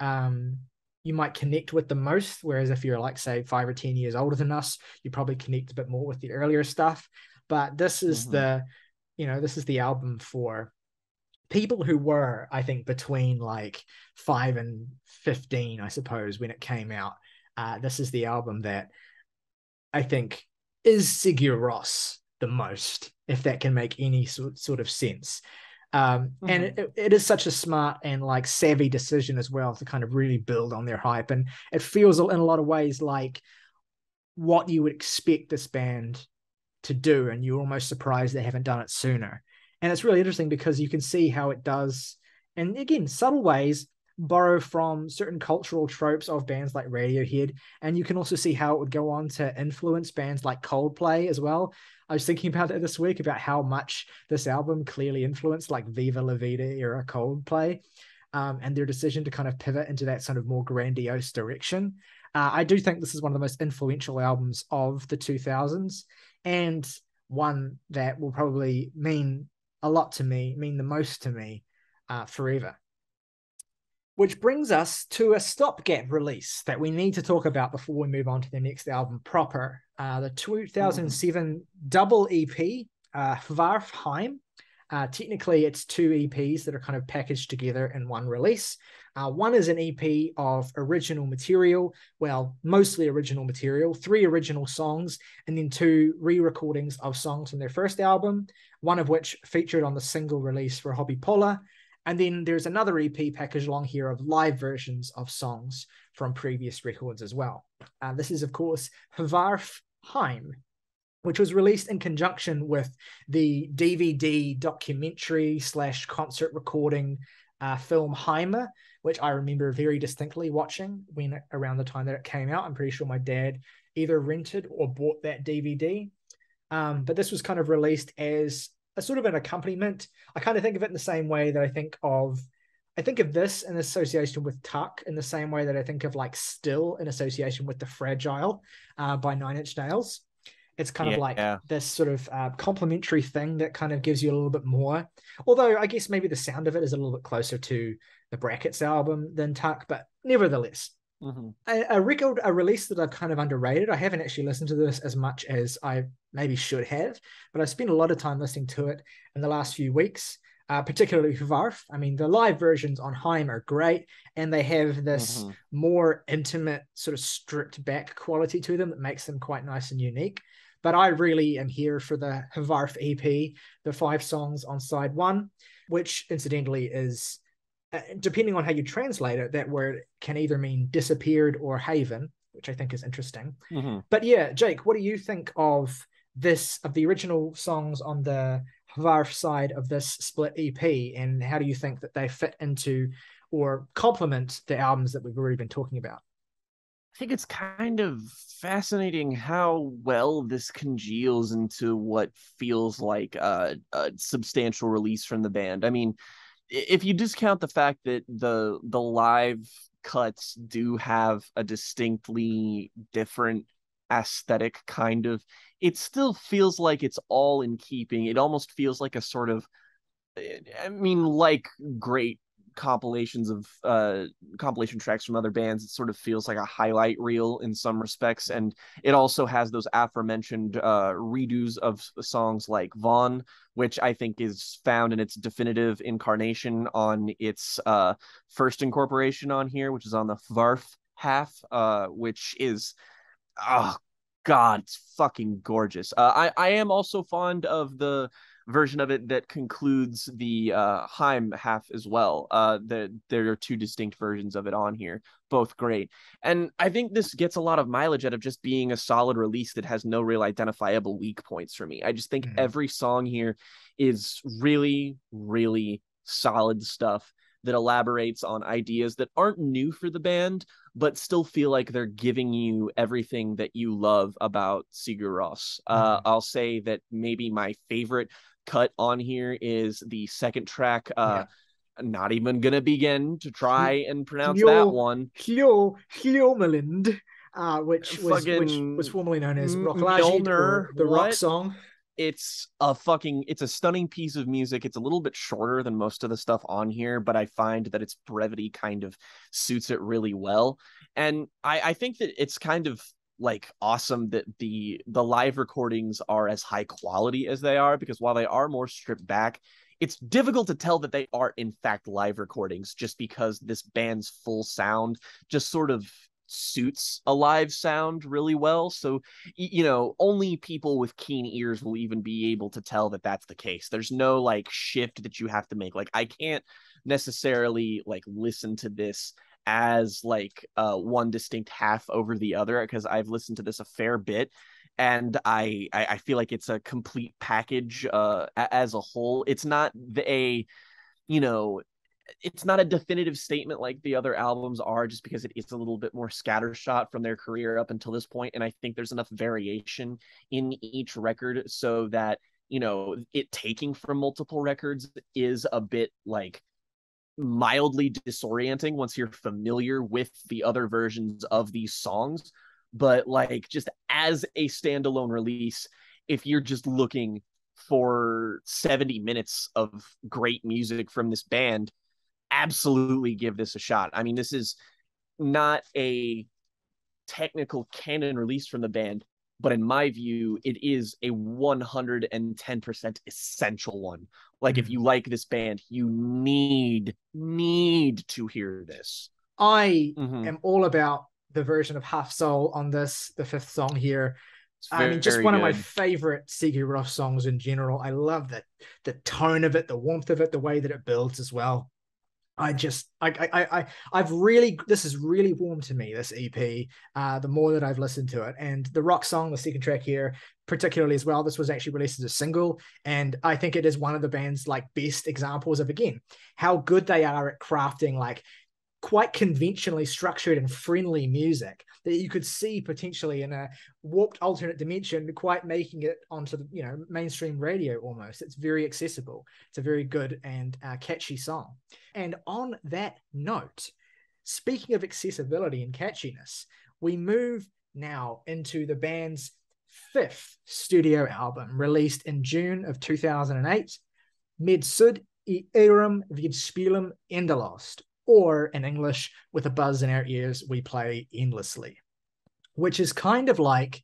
um, you might connect with the most. Whereas if you're like, say, five or 10 years older than us, you probably connect a bit more with the earlier stuff. But this is mm-hmm. the, you know, this is the album for people who were, I think, between like five and 15, I suppose, when it came out. Uh, this is the album that I think is Sigur Rós the most, if that can make any sort, sort of sense. Um, mm-hmm. And it, it is such a smart and like savvy decision as well to kind of really build on their hype. And it feels in a lot of ways like what you would expect this band to do. And you're almost surprised they haven't done it sooner. And it's really interesting because you can see how it does, and again, subtle ways borrow from certain cultural tropes of bands like Radiohead. And you can also see how it would go on to influence bands like Coldplay as well. I was thinking about it this week about how much this album clearly influenced like Viva La Vida era Coldplay. Um, and their decision to kind of pivot into that sort of more grandiose direction. Uh, I do think this is one of the most influential albums of the 2000s and one that will probably mean a lot to me, mean the most to me uh, forever. Which brings us to a stopgap release that we need to talk about before we move on to the next album proper. Uh, the 2007 mm. double EP, uh, Hvarf Uh, technically, it's two EPs that are kind of packaged together in one release. Uh, one is an EP of original material, well, mostly original material, three original songs, and then two re recordings of songs from their first album, one of which featured on the single release for Hoppípolla, and then there's another EP package along here of live versions of songs from previous records as well. Uh, this is, of course, Hvarf Heim, which was released in conjunction with the DVD documentary slash concert recording uh, film Heima, which I remember very distinctly watching when around the time that it came out. I'm pretty sure my dad either rented or bought that DVD. Um, but this was kind of released as a sort of an accompaniment. I kind of think of it in the same way that I think of I think of this in association with Takk in the same way that I think of like Still in association with The Fragile uh, by Nine Inch Nails. It's kind yeah, of like this sort of uh, complementary thing that kind of gives you a little bit more. Although I guess maybe the sound of it is a little bit closer to the Brackets album than Takk, but nevertheless, Mm-hmm. A, a, record, a release that I've kind of underrated. I haven't actually listened to this as much as I maybe should have, but I've spent a lot of time listening to it in the last few weeks, uh, particularly Hvarf. I mean, the live versions on Heim are great, and they have this mm-hmm. more intimate, sort of stripped back quality to them that makes them quite nice and unique. But I really am here for the Hvarf EP, the five songs on side one, which incidentally is uh, depending on how you translate it, that word can either mean disappeared or haven, which I think is interesting. Mm-hmm. But yeah, Jake, what do you think of this of the original songs on the Hvarf side of this split EP, and how do you think that they fit into or complement the albums that we've already been talking about? I think it's kind of fascinating how well this congeals into what feels like a, a, substantial release from the band. I mean, if you discount the fact that the the live cuts do have a distinctly different aesthetic kind of it still feels like it's all in keeping it almost feels like a sort of eh, i mean like great compilations of uh compilation tracks from other bands it sort of feels like a highlight reel in some respects. And it also has those aforementioned uh redos of songs like Von which i think is found in its definitive incarnation on its uh first incorporation on here which is on the Hvarf half uh which is oh god it's fucking gorgeous. Uh, i i am also fond of the version of it that concludes the uh, Heim half as well. Uh, the, there are two distinct versions of it on here, both great. And I think this gets a lot of mileage out of just being a solid release that has no real identifiable weak points for me. I just think mm-hmm. every song here is really, really solid stuff that elaborates on ideas that aren't new for the band, but still feel like they're giving you everything that you love about Sigur Rós. Uh, mm-hmm. I'll say that maybe my favorite cut on here is the second track. Uh, yeah. Not even gonna begin to try and pronounce that one. Hlo Hljómalind, uh, which was which was formerly known as Rokklagið, the rock song. It's a fucking it's a stunning piece of music. It's a little bit shorter than most of the stuff on here, but I find that its brevity kind of suits it really well. And I, I think that it's kind of like awesome that the the live recordings are as high quality as they are because while they are more stripped back it's difficult to tell that they are in fact live recordings just because this band's full sound just sort of suits a live sound really well. So you know only people with keen ears will even be able to tell that that's the case. There's no like shift that you have to make. Like i can't necessarily like listen to this as like uh, one distinct half over the other because I've listened to this a fair bit and I, I, I feel like it's a complete package uh as a whole. It's not the, a you know it's not a definitive statement like the other albums are just because it is a little bit more scattershot from their career up until this point and I think there's enough variation in each record so that you know it taking from multiple records is a bit like mildly disorienting once you're familiar with the other versions of these songs. But like just as a standalone release if you're just looking for 70 minutes of great music from this band absolutely give this a shot. I mean this is not a technical canon release from the band but in my view it is a 110% essential one like if mm-hmm. you like this band you need need to hear this i mm-hmm. am all about the version of Hafssól on this the fifth song here very, I mean, just one good. of my favorite Sigur Rós songs in general. I love that the tone of it, the warmth of it, the way that it builds as well. I just I I I I've really this is really warm to me this EP uh the more that I've listened to it. And the rock song the second track here particularly as well this was actually released as a single. And I think it is one of the band's like best examples of again how good they are at crafting like quite conventionally structured and friendly music that you could see potentially in a warped alternate dimension quite making it onto the you know mainstream radio almost. It's very accessible. It's a very good and uh, catchy song. And on that note speaking of accessibility and catchiness we move now into the band's fifth studio album released in june of 2008 Með suð í eyrum við spilum endalaust, or in English, with a buzz in our ears, we play endlessly, which is kind of like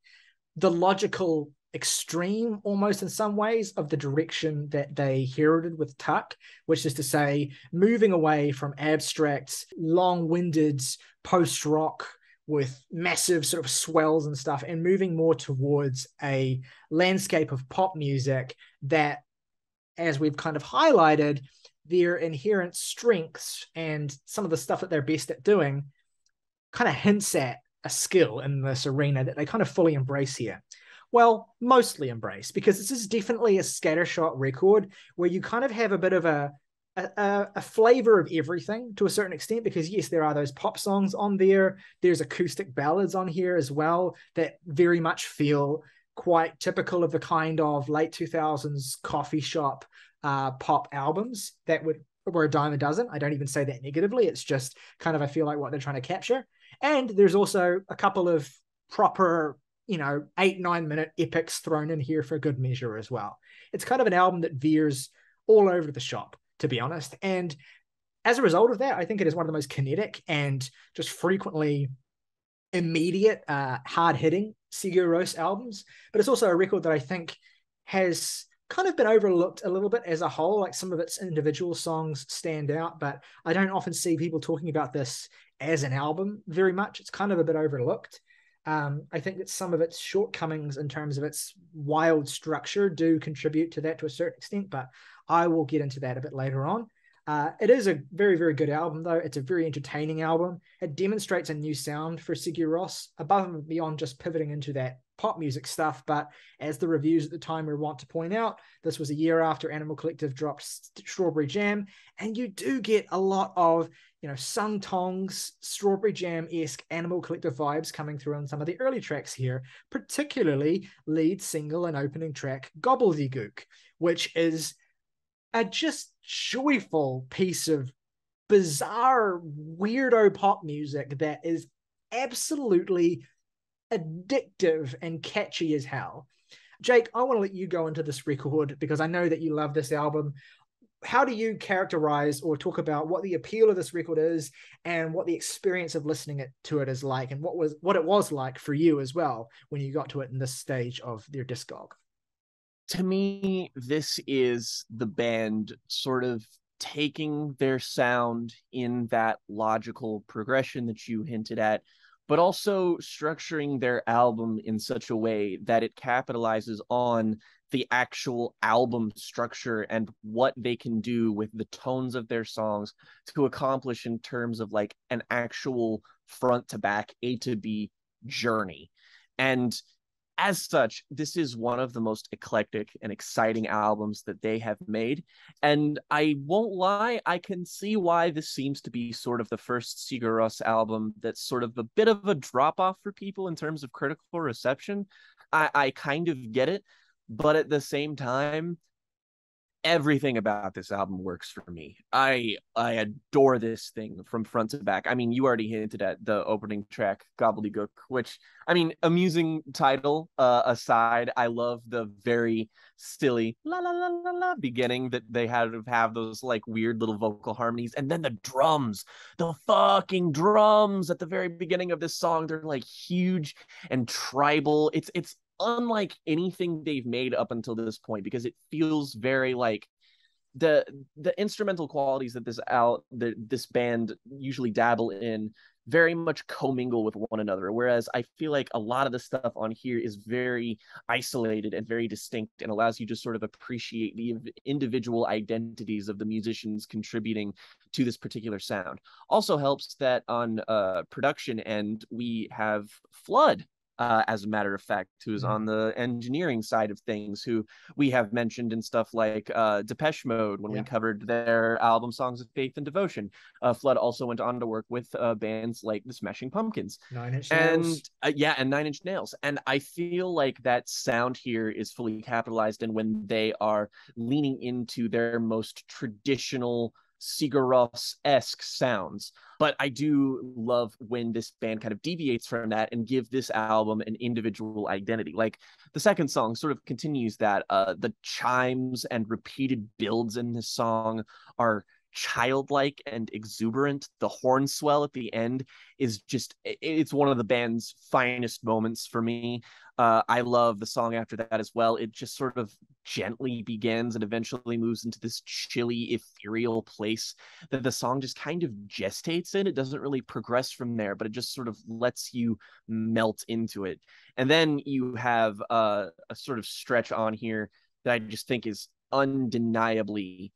the logical extreme almost in some ways of the direction that they heralded with Takk, which is to say, moving away from abstract, long winded post rock with massive sort of swells and stuff and moving more towards a landscape of pop music that, as we've kind of highlighted, their inherent strengths and some of the stuff that they're best at doing kind of hints at a skill in this arena that they kind of fully embrace here. Well, mostly embrace because this is definitely a scattershot record where you kind of have a bit of a a, a, flavor of everything to a certain extent because yes there are those pop songs on there there's acoustic ballads on here as well that very much feel quite typical of the kind of late 2000s coffee shop uh, pop albums that would were a dime a dozen i don't even say that negatively it's just kind of i feel like what they're trying to capture and there's also a couple of proper you know eight nine minute epics thrown in here for a good measure as well it's kind of an album that veers all over the shop to be honest. And as a result of that, I think it is one of the most kinetic and just frequently immediate, uh, hard hitting Sigur Rós albums. But it's also a record that I think has kind of been overlooked a little bit as a whole. Like some of its individual songs stand out, but I don't often see people talking about this as an album very much. It's kind of a bit overlooked. Um, I think that some of its shortcomings in terms of its wild structure do contribute to that to a certain extent, but I will get into that a bit later on. Uh, it is a very, very good album, though. It's a very entertaining album. It demonstrates a new sound for Sigur Rós, above and beyond just pivoting into that pop music stuff. But as the reviews at the time were want to point out, this was a year after Animal Collective dropped Strawberry Jam, and you do get a lot of you know Sung Tongs Strawberry Jam esque Animal Collective vibes coming through on some of the early tracks here, particularly lead single and opening track Gobbledigook, which is a just joyful piece of bizarre weirdo pop music that is absolutely addictive and catchy as hell. Jake, I want to let you go into this record because I know that you love this album. How do you characterize or talk about what the appeal of this record is and what the experience of listening it, to it is like and what was what it was like for you as well when you got to it in this stage of their discog? to me, this is the band sort of taking their sound in that logical progression that you hinted at, but also structuring their album in such a way that it capitalizes on the actual album structure and what they can do with the tones of their songs to accomplish in terms of like an actual front to back A to B journey. And as such, this is one of the most eclectic and exciting albums that they have made. And I won't lie, I can see why this seems to be sort of the first Sigur Rós album that's sort of a bit of a drop off for people in terms of critical reception. I, I kind of get it. But at the same time, everything about this album works for me. I I adore this thing from front to back. I mean, you already hinted at the opening track, Gobbledigook, which I mean, amusing title uh, aside, I love the very silly la la la la la beginning that they had to have those like weird little vocal harmonies, and then the drums, the fucking drums at the very beginning of this song, they're like huge and tribal. It's it's unlike anything they've made up until this point because it feels very like the the instrumental qualities that this out that this band usually dabble in very much commingle with one another. Whereas i feel like a lot of the stuff on here is very isolated and very distinct and allows you to sort of appreciate the individual identities of the musicians contributing to this particular sound. Also helps that on uh production end we have flood uh, as a matter of fact, who's mm-hmm. on the engineering side of things, who we have mentioned in stuff like uh, Depeche Mode when yeah. we covered their album Songs of Faith and Devotion. Uh, Flood also went on to work with uh, bands like the Smashing Pumpkins. Nine Inch Nails. And uh, yeah, and Nine Inch Nails. And I feel like that sound here is fully capitalized and when they are leaning into their most traditional Sigur Rós esque sounds. But I do love when this band kind of deviates from that and give this album an individual identity. Like the second song sort of continues that. Uh, the chimes and repeated builds in this song are childlike and exuberant. The horn swell at the end is just it's one of the band's finest moments for me. Uh, I love the song after that as well. It just sort of gently begins and eventually moves into this chilly, ethereal place that the song just kind of gestates in. It doesn't really progress from there, but it just sort of lets you melt into it. And then you have uh, a sort of stretch on here that I just think is undeniably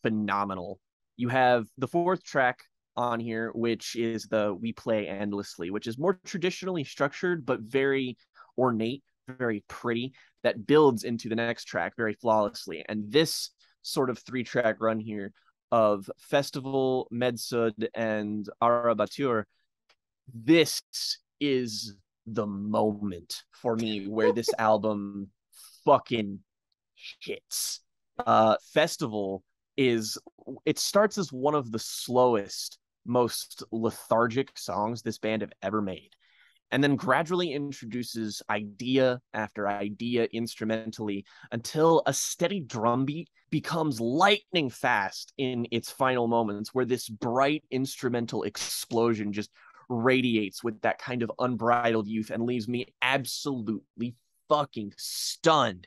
phenomenal. You have the fourth track on here, which is the We Play Endlessly, which is more traditionally structured, but very ornate, very pretty, that builds into the next track very flawlessly. And this sort of three track run here of Festival, Með suð, and Ára bátur, this is the moment for me where this album fucking hits. Uh, Festival is it starts as one of the slowest, most lethargic songs this band have ever made. And then gradually introduces idea after idea instrumentally until a steady drum beat becomes lightning fast in its final moments, where this bright instrumental explosion just radiates with that kind of unbridled youth and leaves me absolutely fucking stunned.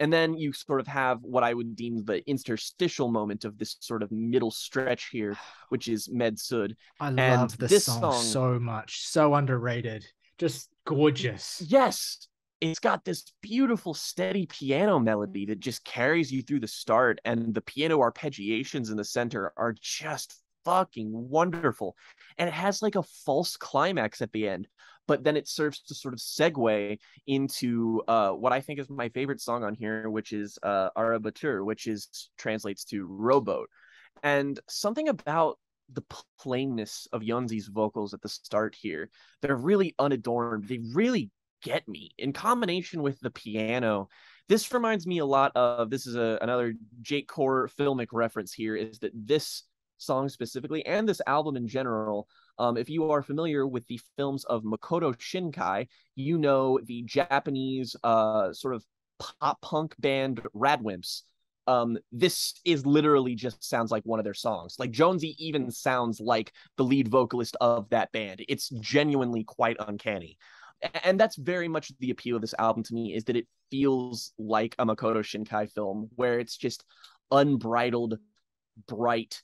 And then you sort of have what I would deem the interstitial moment of this sort of middle stretch here, which is Með suð. I love this song, song so much. So underrated. Just gorgeous. Yes. It's got this beautiful, steady piano melody that just carries you through the start, and the piano arpeggiations in the center are just fucking wonderful. And it has like a false climax at the end, but then it serves to sort of segue into uh, what I think is my favorite song on here, which is uh, Ára bátur, which is translates to rowboat. And something about the plainness of Jónsi's vocals at the start here, they're really unadorned. They really get me in combination with the piano. This reminds me a lot of this is a, another Jake Core filmic reference here is that this song specifically and this album in general. Um, if you are familiar with the films of Makoto Shinkai, you know the Japanese uh, sort of pop punk band Radwimps. Um, this is literally just sounds like one of their songs. Like Jónsi even sounds like the lead vocalist of that band. It's genuinely quite uncanny. And that's very much the appeal of this album to me is that it feels like a Makoto Shinkai film where it's just unbridled, bright,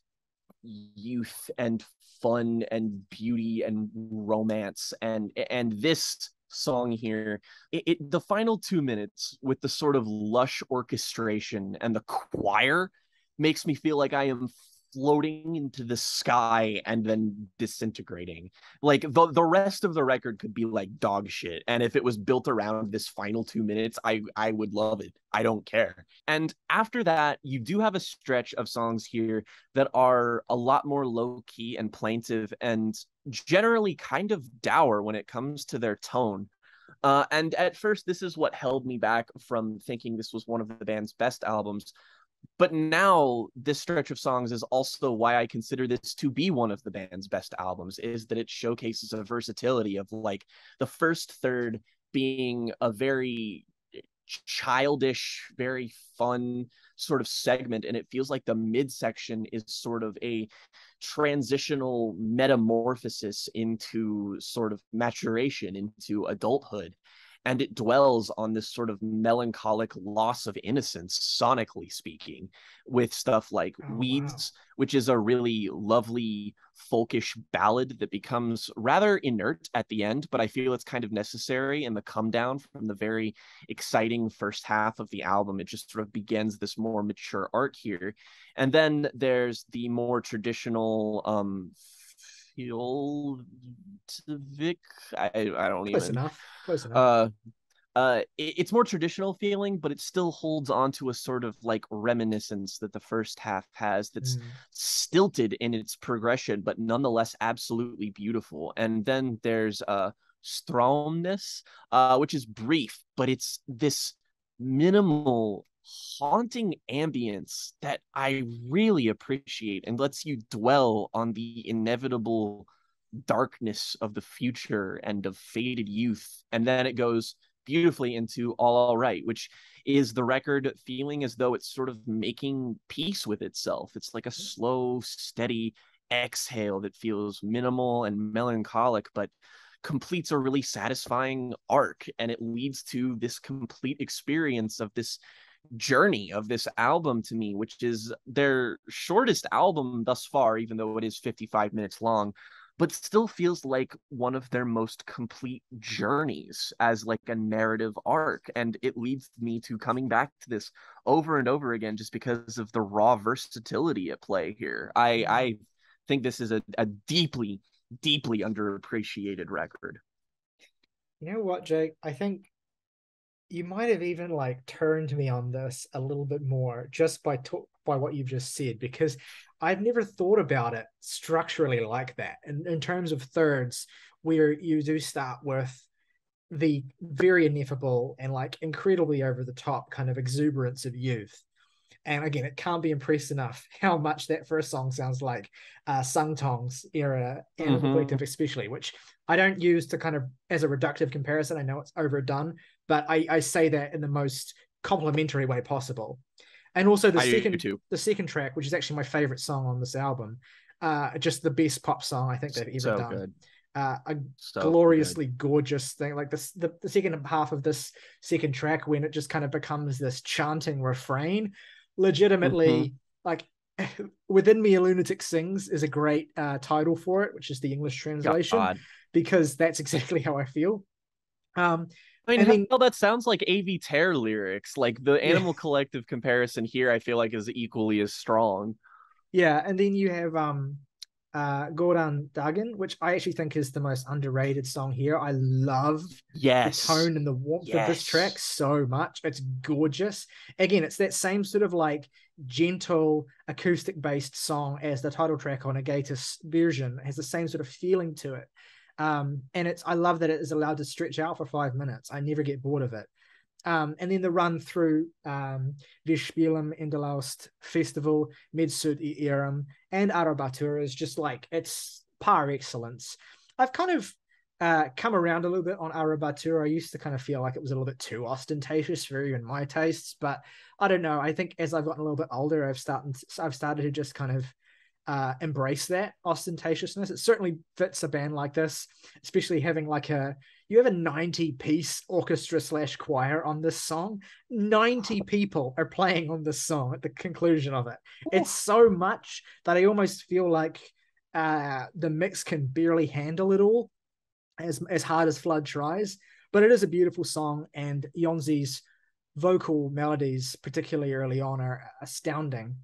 youth and fun and beauty and romance and and this song here it, it, the final two minutes with the sort of lush orchestration and the choir makes me feel like i am floating into the sky and then disintegrating. Like the the rest of the record could be like dog shit. And if it was built around this final two minutes, I I would love it. I don't care. And after that, you do have a stretch of songs here that are a lot more low key and plaintive and generally kind of dour when it comes to their tone. Uh, and at first, this is what held me back from thinking this was one of the band's best albums but now this stretch of songs is also why I consider this to be one of the band's best albums is that it showcases a versatility of like the first third being a very childish, very fun sort of segment. And it feels like the midsection is sort of a transitional metamorphosis into sort of maturation, into adulthood and it dwells on this sort of melancholic loss of innocence sonically speaking with stuff like oh, weeds wow. which is a really lovely folkish ballad that becomes rather inert at the end but i feel it's kind of necessary in the come down from the very exciting first half of the album it just sort of begins this more mature arc here and then there's the more traditional um Vic. I I don't Close even. enough. Close enough. Uh, uh, it, it's more traditional feeling, but it still holds on to a sort of like reminiscence that the first half has. That's mm. stilted in its progression, but nonetheless absolutely beautiful. And then there's uh Straumnes, uh, which is brief, but it's this minimal haunting ambience that I really appreciate and lets you dwell on the inevitable darkness of the future and of faded youth. And then it goes beautifully into All All Right, which is the record feeling as though it's sort of making peace with itself. It's like a mm-hmm. slow, steady exhale that feels minimal and melancholic, but completes a really satisfying arc and it leads to this complete experience of this journey of this album to me, which is their shortest album thus far, even though it is 55 minutes long. but still feels like one of their most complete journeys as like a narrative arc and it leads me to coming back to this over and over again just because of the raw versatility at play here i Mm-hmm. i think this is a, a deeply deeply underappreciated record You know what, Jake? I think you might have even like turned me on this a little bit more just by talk by what you've just said because I've never thought about it structurally like that. In in terms of thirds, where you do start with the very ineffable and like incredibly over the top kind of exuberance of youth. And again, it can't be impressed enough how much that first song sounds like uh, Sung Tongs era, Animal Mhm. Collective especially, which I don't use to kind of as a reductive comparison. I know it's overdone, but I, I say that in the most complimentary way possible. And also the I second the second track, which is actually my favorite song on this album, uh, just the best pop song I think they've ever so done. good Uh, a so gloriously gorgeous thing. Like this, the, the second half of this second track, when it just kind of becomes this chanting refrain, legitimately, like within me, a lunatic sings is a great uh, title for it, which is the English translation, God. because that's exactly how I feel. Um, I mean, I mean- hell, that sounds like Avey Tare lyrics. Like the Animal Collective comparison here, I feel like is equally as strong. Yeah, and then you have um uh Góðan daginn, which I actually think is the most underrated song here. I love Yes. the tone and the warmth of this track so much. It's gorgeous. Again, it's that same sort of like gentle acoustic based song as the title track on Ágætis byrjun. It has the same sort of feeling to it. Um, and it's I love that it is allowed to stretch out for five minutes. I never get bored of it. Um, and then the run through um, Wir in Festival, Með suð í eyrum, and Arabatura is just like it's par excellence. I've kind of uh, come around a little bit on Arabatura. I used to kind of feel like it was a little bit too ostentatious for even my tastes, but I don't know. I think as I've gotten a little bit older, I've started I've started to just kind of uh, embrace that ostentatiousness. It certainly fits a band like this, especially having like a you have a 90 piece orchestra slash choir on this song. 90 people are playing on this song at the conclusion of it. It's so much that i almost feel like uh the mix can barely handle it all as as hard as flood tries but it is a beautiful song and Jónsi's vocal melodies particularly early on are astounding.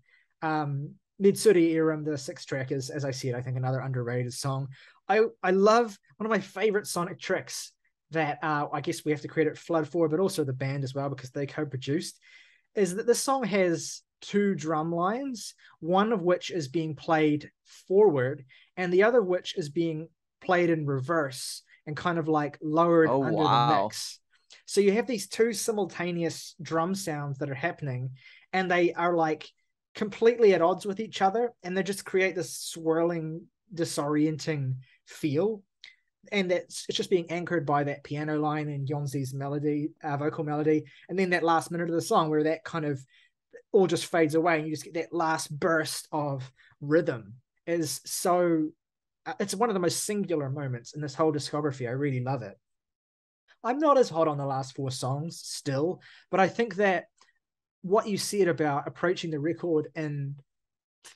Um Með suð í eyrum, the sixth track is, as I said, I think another underrated song. I I love one of my favorite sonic tricks that uh, I guess we have to credit Flood for, but also the band as well because they co-produced, is that this song has two drum lines, one of which is being played forward, and the other which is being played in reverse and kind of like lowered Oh, under the mix. So you have these two simultaneous drum sounds that are happening, and they are like completely at odds with each other, and they just create this swirling, disorienting feel and that's it's just being anchored by that piano line and Jónsi's melody, uh, vocal melody, and then that last minute of the song where that kind of all just fades away, and you just get that last burst of rhythm is so. uh, It's one of the most singular moments in this whole discography. I really love it. I'm not as hot on the last four songs still, but I think that what you said about approaching the record in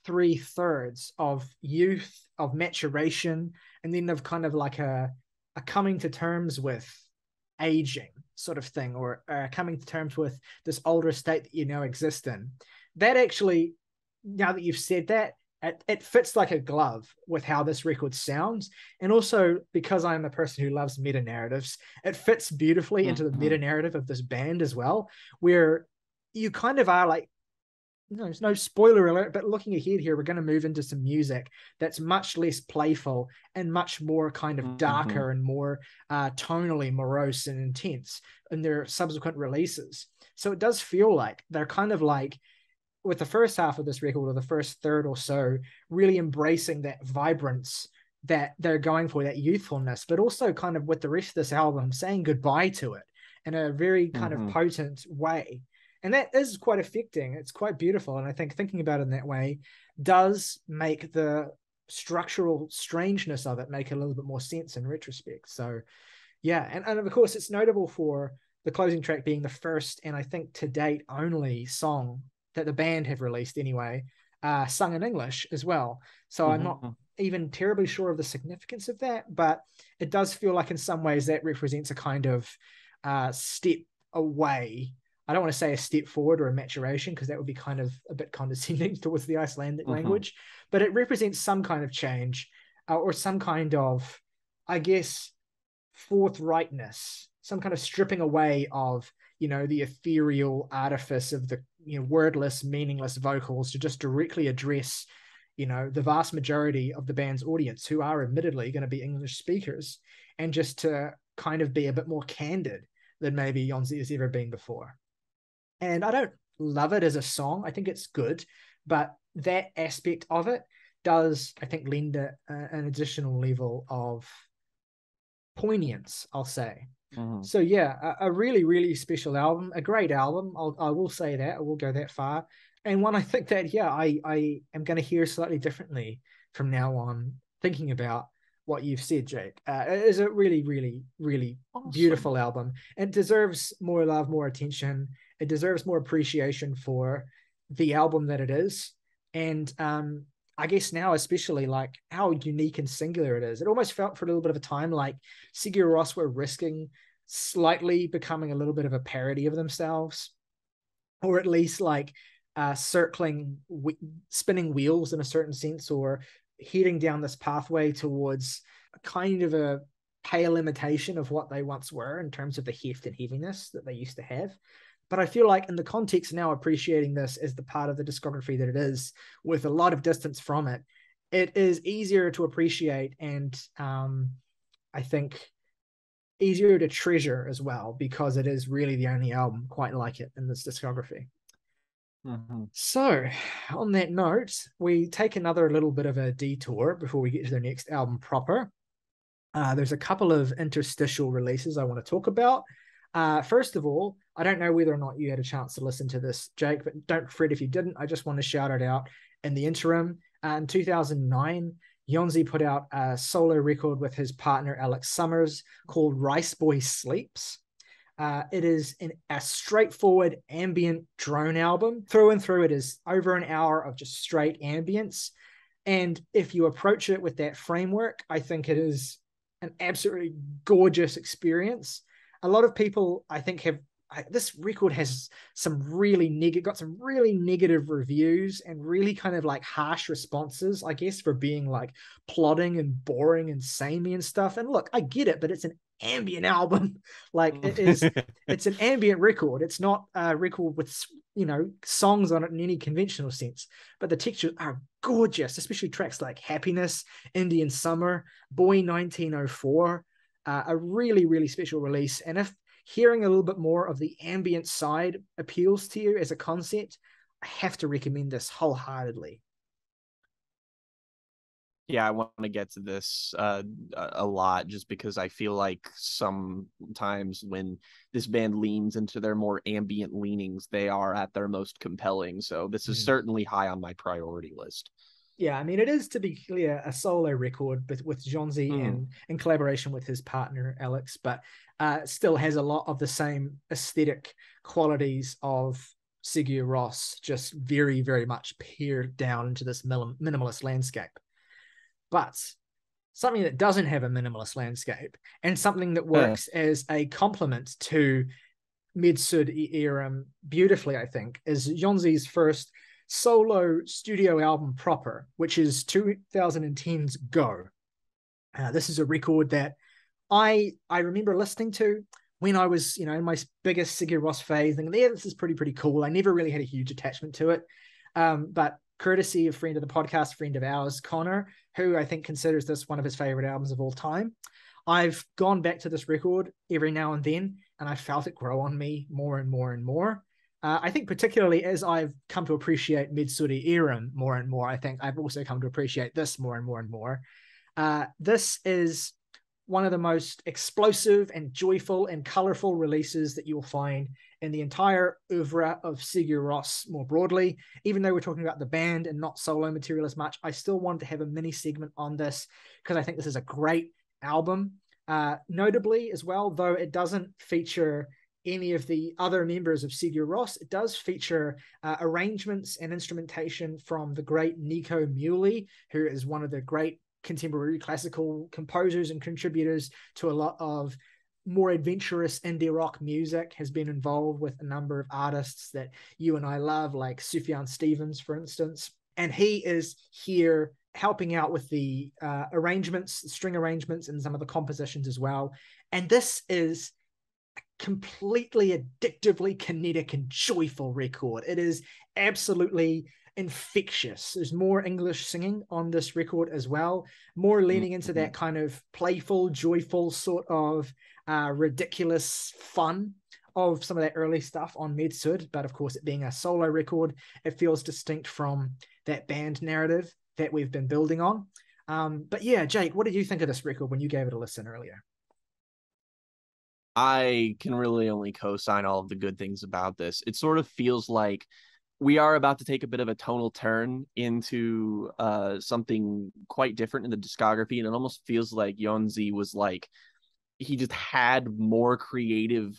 three thirds of youth, of maturation, and then of kind of like a a coming to terms with aging sort of thing, or uh, coming to terms with this older state that you now exist in. That actually, now that you've said that, it, it fits like a glove with how this record sounds, and also because I'm a person who loves meta narratives, it fits beautifully into the Mhm. meta narrative of this band as well, where you kind of are like no, there's no spoiler alert, but looking ahead here, we're going to move into some music that's much less playful and much more kind of darker and more uh, tonally morose and intense in their subsequent releases. So it does feel like they're kind of like, with the first half of this record or the first third or so, really embracing that vibrance that they're going for, that youthfulness, but also kind of with the rest of this album saying goodbye to it in a very kind Mhm. of potent way and that is quite affecting it's quite beautiful and i think thinking about it in that way does make the structural strangeness of it make a little bit more sense in retrospect so yeah and, and of course it's notable for the closing track being the first and i think to date only song that the band have released anyway uh sung in english as well so i'm not Mhm. even terribly sure of the significance of that, but it does feel like in some ways that represents a kind of uh, step away. I don't want to say a step forward or a maturation because that would be kind of a bit condescending towards the Icelandic mm-hmm. language, but it represents some kind of change uh, or some kind of, I guess, forthrightness, some kind of stripping away of you know the ethereal artifice of the you know wordless, meaningless vocals to just directly address you know the vast majority of the band's audience who are admittedly going to be english speakers and just to kind of be a bit more candid than maybe Jónsi has ever been before and i don't love it as a song i think it's good but that aspect of it does i think lend a, an additional level of poignance i'll say mm-hmm. so yeah a, a, really really special album a great album I'll, i will say that i will go that far and one I think that yeah, I I am going to hear slightly differently from now on, thinking about what you've said, Jake. Uh, it is a really, really, really awesome. beautiful album. It deserves more love, more attention. It deserves more appreciation for the album that it is, and um, I guess now especially like how unique and singular it is. It almost felt for a little bit of a time like Sigur Rós were risking slightly becoming a little bit of a parody of themselves, or at least like uh, circling, spinning wheels in a certain sense, or heading down this pathway towards a kind of a pale imitation of what they once were in terms of the heft and heaviness that they used to have. But I feel like in the context now, appreciating this as the part of the discography that it is, with a lot of distance from it, it is easier to appreciate and um, I think easier to treasure as well because it is really the only album quite like it in this discography. Mm-hmm. So, on that note, we take another little bit of a detour before we get to the next album proper. Uh, there's a couple of interstitial releases I want to talk about. Uh, first of all, I don't know whether or not you had a chance to listen to this, Jake, but don't fret if you didn't. I just want to shout it out in the interim. Uh, in 2009, Jónsi put out a solo record with his partner Alex Somers called Riceboy Sleeps. Uh, it is an, a straightforward ambient drone album. Through and through, it is over an hour of just straight ambience. And if you approach it with that framework, I think it is an absolutely gorgeous experience. A lot of people, I think, have I, this record has some really negative, got some really negative reviews and really kind of like harsh responses, I guess, for being like plodding and boring and samey and stuff. And look, I get it, but it's an ambient album. like it is, mm. it's an ambient record. It's not a record with you know songs on it in any conventional sense. But the textures are gorgeous, especially tracks like Happiness, Indian Summer, Boy 1904. Uh, a really really special release. And if hearing a little bit more of the ambient side appeals to you as a concept, I have to recommend this wholeheartedly yeah i want to get to this uh, a lot just because i feel like sometimes when this band leans into their more ambient leanings they are at their most compelling so this is mm. certainly high on my priority list yeah i mean it is to be clear a solo record with, with Jónsi mm. and in collaboration with his partner alex but uh, still has a lot of the same aesthetic qualities of Sigur Rós, just very, very much peered down into this minimalist landscape. But something that doesn't have a minimalist landscape and something that works yeah. as a complement to Með suð í eyrum beautifully, I think, is Jónsi's first solo studio album proper, which is 2010's Go. Uh, this is a record that I I remember listening to when I was, you know, in my biggest Sigur Rós phase, thinking, yeah, this is pretty, pretty cool. I never really had a huge attachment to it. Um, but courtesy of friend of the podcast, friend of ours, Connor, who I think considers this one of his favorite albums of all time. I've gone back to this record every now and then, and I felt it grow on me more and more and more. Uh, I think particularly as I've come to appreciate Með suð í eyrum more and more, I think I've also come to appreciate this more and more and more. Uh, this is one of the most explosive and joyful and colorful releases that you'll find in the entire oeuvre of Sigur Rós more broadly. Even though we're talking about the band and not solo material as much, I still wanted to have a mini segment on this because I think this is a great album. Uh, notably, as well, though it doesn't feature any of the other members of Sigur Rós, it does feature uh, arrangements and instrumentation from the great Nico Muhly, who is one of the great contemporary classical composers and contributors to a lot of more adventurous indie rock music has been involved with a number of artists that you and I love, like Sufjan Stevens, for instance. And he is here helping out with the uh, arrangements, string arrangements, and some of the compositions as well. And this is completely addictively kinetic and joyful record. It is absolutely infectious. There's more English singing on this record as well, more leaning into that mm-hmm. kind of playful, joyful sort of uh, ridiculous fun of some of that early stuff on Með suð. But of course, it being a solo record, it feels distinct from that band narrative that we've been building on. Um, but yeah, Jake, what did you think of this record when you gave it a listen earlier? I can really only co sign all of the good things about this. It sort of feels like we are about to take a bit of a tonal turn into uh, something quite different in the discography. And it almost feels like Jónsi was like, he just had more creative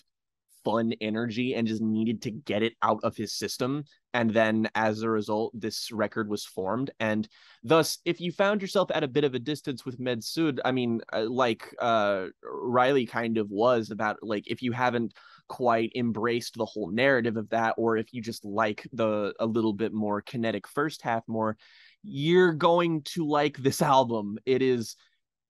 fun energy and just needed to get it out of his system. And then as a result, this record was formed. And thus, if you found yourself at a bit of a distance with Með suð, I mean, uh, like uh, Ryley kind of was about like, if you haven't quite embraced the whole narrative of that, or if you just like the a little bit more kinetic first half more, you're going to like this album. It is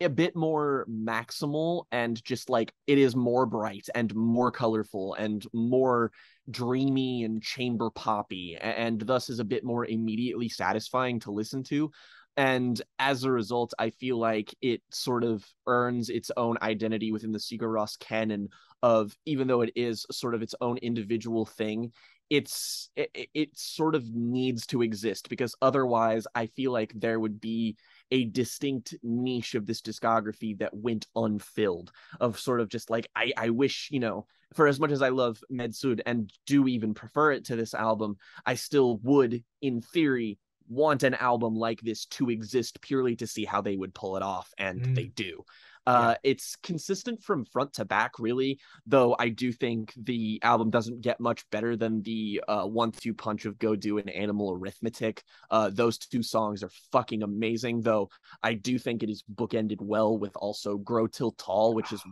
a bit more maximal and just like it is more bright and more colorful and more dreamy and chamber poppy and thus is a bit more immediately satisfying to listen to. And as a result i feel like it sort of earns its own identity within the sigur rós canon of even though it is sort of its own individual thing it's it, it sort of needs to exist because otherwise i feel like there would be a distinct niche of this discography that went unfilled of sort of just like I I wish, you know, for as much as I love Með suð and do even prefer it to this album, I still would in theory want an album like this to exist purely to see how they would pull it off and mm. they do. Uh, yeah. It's consistent from front to back, really, though I do think the album doesn't get much better than the uh, one two punch of Go Do an Animal Arithmetic. Uh, those two songs are fucking amazing, though I do think it is bookended well with also Grow Till Tall, which is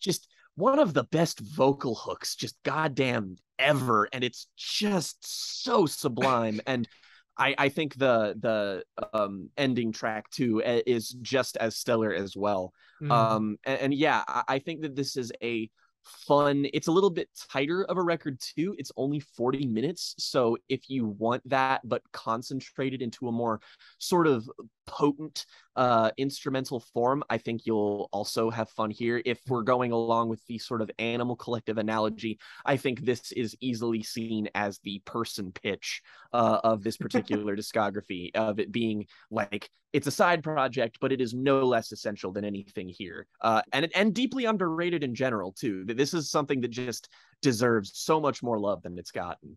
just one of the best vocal hooks, just goddamn ever. And it's just so sublime. and I, I think the the um, ending track too is just as stellar as well. Mm. Um, and, and, yeah, I, I think that this is a fun. It's a little bit tighter of a record too. It's only 40 minutes. So if you want that, but concentrated into a more sort of potent uh, instrumental form, I think you'll also have fun here. If we're going along with the sort of animal collective analogy, I think this is easily seen as the person pitch uh, of this particular discography, of it being like it's a side project, but it is no less essential than anything here, uh, and and deeply underrated in general too. This is something that just deserves so much more love than it's gotten.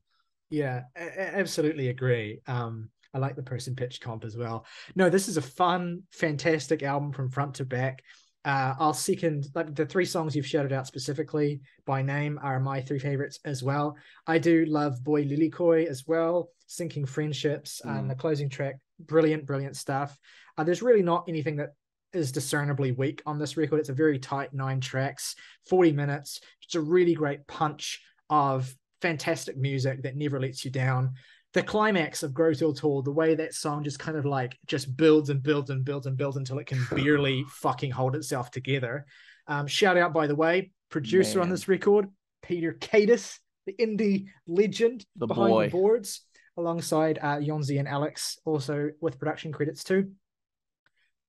Yeah, I absolutely agree. Um, I like the person pitch comp as well. No, this is a fun, fantastic album from front to back. Uh, I'll second like the three songs you've shouted out specifically by name are my three favorites as well. I do love Boy Lily Lilikoi as well, Sinking Friendships, mm. and the closing track. Brilliant, brilliant stuff. Uh, there's really not anything that is discernibly weak on this record. It's a very tight nine tracks, 40 minutes. It's a really great punch of fantastic music that never lets you down the climax of Grow Till Tall, the way that song just kind of like just builds and builds and builds and builds until it can barely fucking hold itself together. Um, shout out, by the way, producer Man. on this record, Peter Katis, the indie legend the behind boy. the boards, alongside uh, Jónsi and Alex, also with production credits too.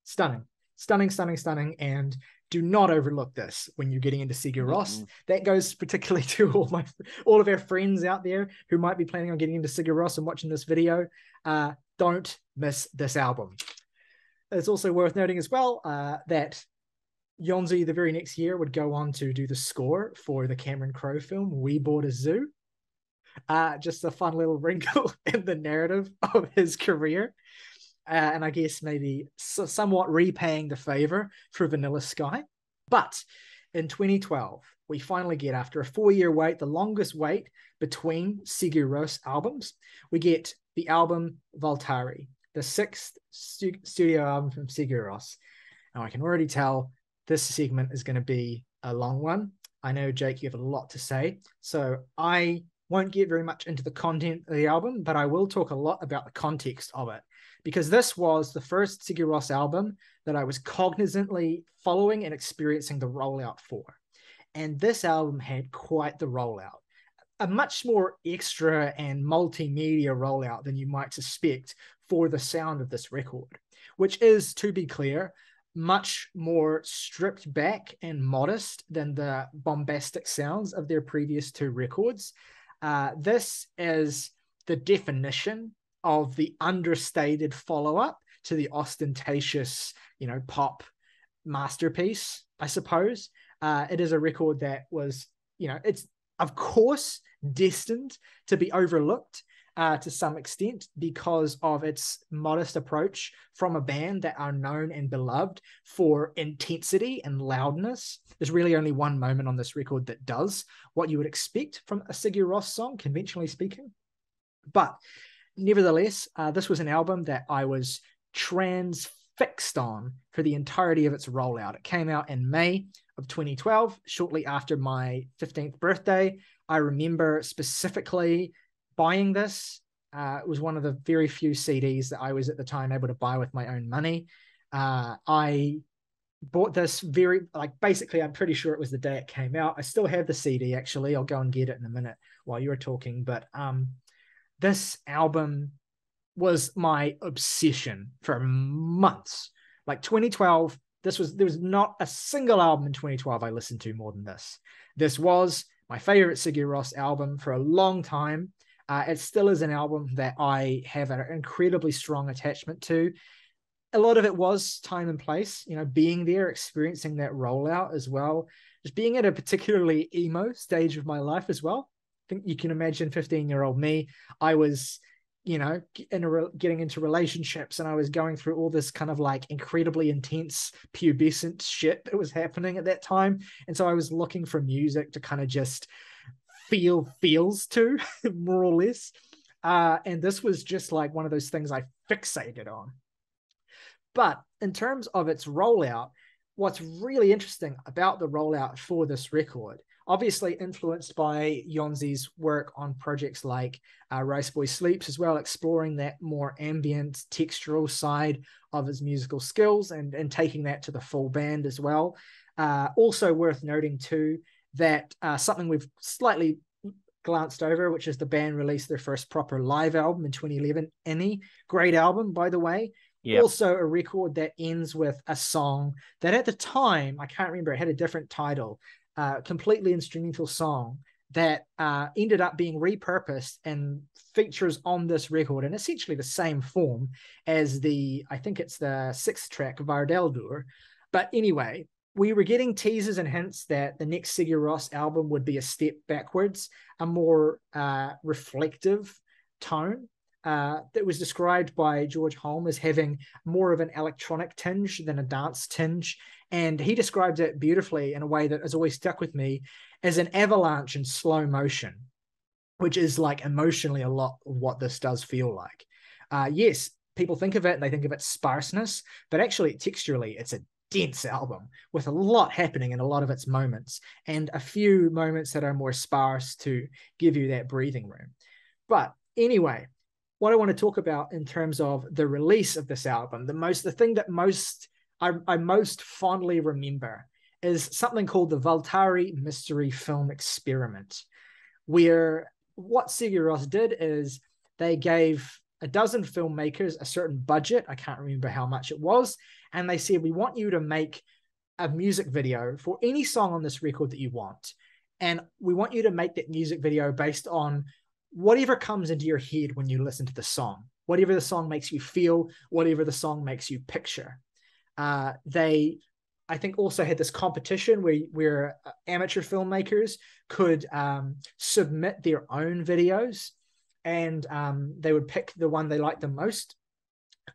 Stunning, stunning, stunning, stunning. And do not overlook this when you're getting into Sigur Rós. Mm-hmm. That goes particularly to all my all of our friends out there who might be planning on getting into Sigur Rós and watching this video. Uh, don't miss this album. It's also worth noting as well uh, that Jónsi the very next year would go on to do the score for the Cameron Crowe film We Bought a Zoo. Uh, just a fun little wrinkle in the narrative of his career uh, and I guess maybe so, somewhat repaying the favor for Vanilla Sky. But in 2012, we finally get, after a four year wait, the longest wait between Sigur Rós albums, we get the album Valtari, the sixth stu- studio album from Sigur Rós. Now I can already tell this segment is going to be a long one. I know Jake, you have a lot to say, so I won't get very much into the content of the album, but I will talk a lot about the context of it because this was the first Sigur Rós album that I was cognizantly following and experiencing the rollout for. And this album had quite the rollout a much more extra and multimedia rollout than you might suspect for the sound of this record, which is, to be clear, much more stripped back and modest than the bombastic sounds of their previous two records. Uh, this is the definition of the understated follow up to the ostentatious, you know, pop masterpiece, I suppose. Uh, it is a record that was, you know, it's of course destined to be overlooked uh, to some extent because of its modest approach from a band that are known and beloved for intensity and loudness. There's really only one moment on this record that does what you would expect from a Sigur Rós song, conventionally speaking. But nevertheless, uh, this was an album that I was transfixed on for the entirety of its rollout. It came out in May of 2012, shortly after my 15th birthday. I remember specifically buying this. Uh, it was one of the very few CDs that I was at the time able to buy with my own money. Uh, I bought this very, like, basically, I'm pretty sure it was the day it came out. I still have the CD actually. I'll go and get it in a minute while you're talking. But um, this album was my obsession for months. Like 2012, this was there was not a single album in 2012 I listened to more than this. This was my favorite Sigur Rós album for a long time. Uh, it still is an album that I have an incredibly strong attachment to. A lot of it was time and place, you know, being there, experiencing that rollout as well, just being at a particularly emo stage of my life as well. Think you can imagine 15 year old me. I was you know, in re- getting into relationships, and I was going through all this kind of like incredibly intense pubescent shit that was happening at that time, and so I was looking for music to kind of just feel feels to, more or less. Uh, and this was just like one of those things I fixated on. But in terms of its rollout, what's really interesting about the rollout for this record obviously influenced by Jónsi's work on projects like uh, Riceboy Sleeps as well, exploring that more ambient textural side of his musical skills and, and taking that to the full band as well. Uh, also worth noting too that uh, something we've slightly glanced over, which is the band released their first proper live album in 2011, Inni. Great album, by the way. Yep. Also, a record that ends with a song that at the time, I can't remember, it had a different title, uh, completely instrumental song that uh, ended up being repurposed and features on this record in essentially the same form as the, I think it's the sixth track, Varðeldur. But anyway, we were getting teasers and hints that the next Sigur Rós album would be a step backwards, a more uh, reflective tone. Uh, that was described by Georg Holm as having more of an electronic tinge than a dance tinge, and he describes it beautifully in a way that has always stuck with me as an avalanche in slow motion, which is like emotionally a lot of what this does feel like. Uh, yes, people think of it and they think of its sparseness, but actually, texturally, it's a dense album with a lot happening in a lot of its moments and a few moments that are more sparse to give you that breathing room. But anyway, what I want to talk about in terms of the release of this album, the most, the thing that most I, I most fondly remember is something called the Valtari Mystery Film Experiment, where what Sigur did is they gave a dozen filmmakers a certain budget. I can't remember how much it was. And they said, We want you to make a music video for any song on this record that you want. And we want you to make that music video based on whatever comes into your head when you listen to the song, whatever the song makes you feel, whatever the song makes you picture. Uh, they, I think, also had this competition where where uh, amateur filmmakers could um, submit their own videos, and um, they would pick the one they liked the most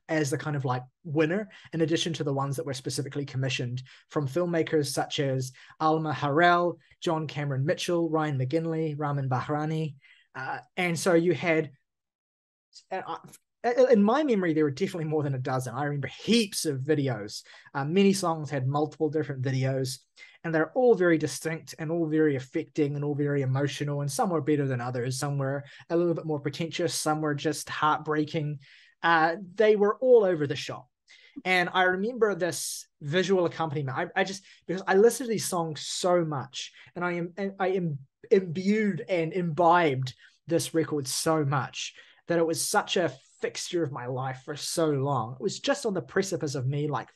as the kind of like winner, in addition to the ones that were specifically commissioned from filmmakers such as Alma Har'el, John Cameron Mitchell, Ryan McGinley, Ramin Bahrani. Uh, and so you had, in my memory, there were definitely more than a dozen. I remember heaps of videos. Uh, many songs had multiple different videos, and they're all very distinct and all very affecting and all very emotional. And some were better than others. Some were a little bit more pretentious. Some were just heartbreaking. Uh, they were all over the shop. And I remember this visual accompaniment. I, I just because I listened to these songs so much, and I am I am imbued and imbibed this record so much that it was such a fixture of my life for so long. It was just on the precipice of me like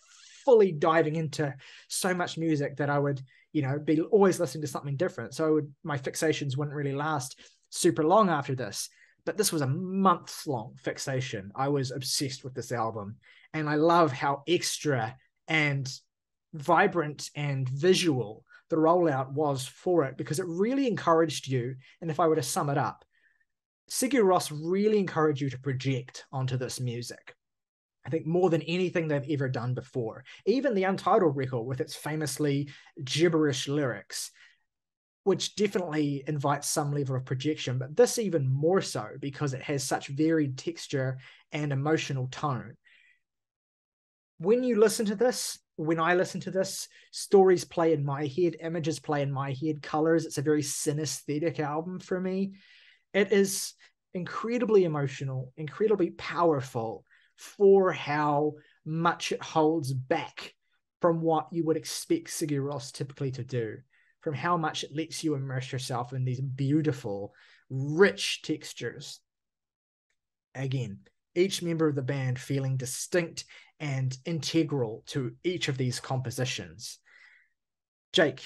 fully diving into so much music that I would, you know, be always listening to something different. So would, my fixations wouldn't really last super long after this. But this was a months long fixation. I was obsessed with this album. And I love how extra and vibrant and visual the rollout was for it because it really encouraged you. And if I were to sum it up, Sigur Rós really encouraged you to project onto this music. I think more than anything they've ever done before. Even the Untitled record with its famously gibberish lyrics, which definitely invites some level of projection, but this even more so because it has such varied texture and emotional tone. When you listen to this, when I listen to this, stories play in my head, images play in my head, colors. It's a very synesthetic album for me. It is incredibly emotional, incredibly powerful for how much it holds back from what you would expect Sigur Rós typically to do, from how much it lets you immerse yourself in these beautiful, rich textures. Again, each member of the band feeling distinct and integral to each of these compositions. Jake,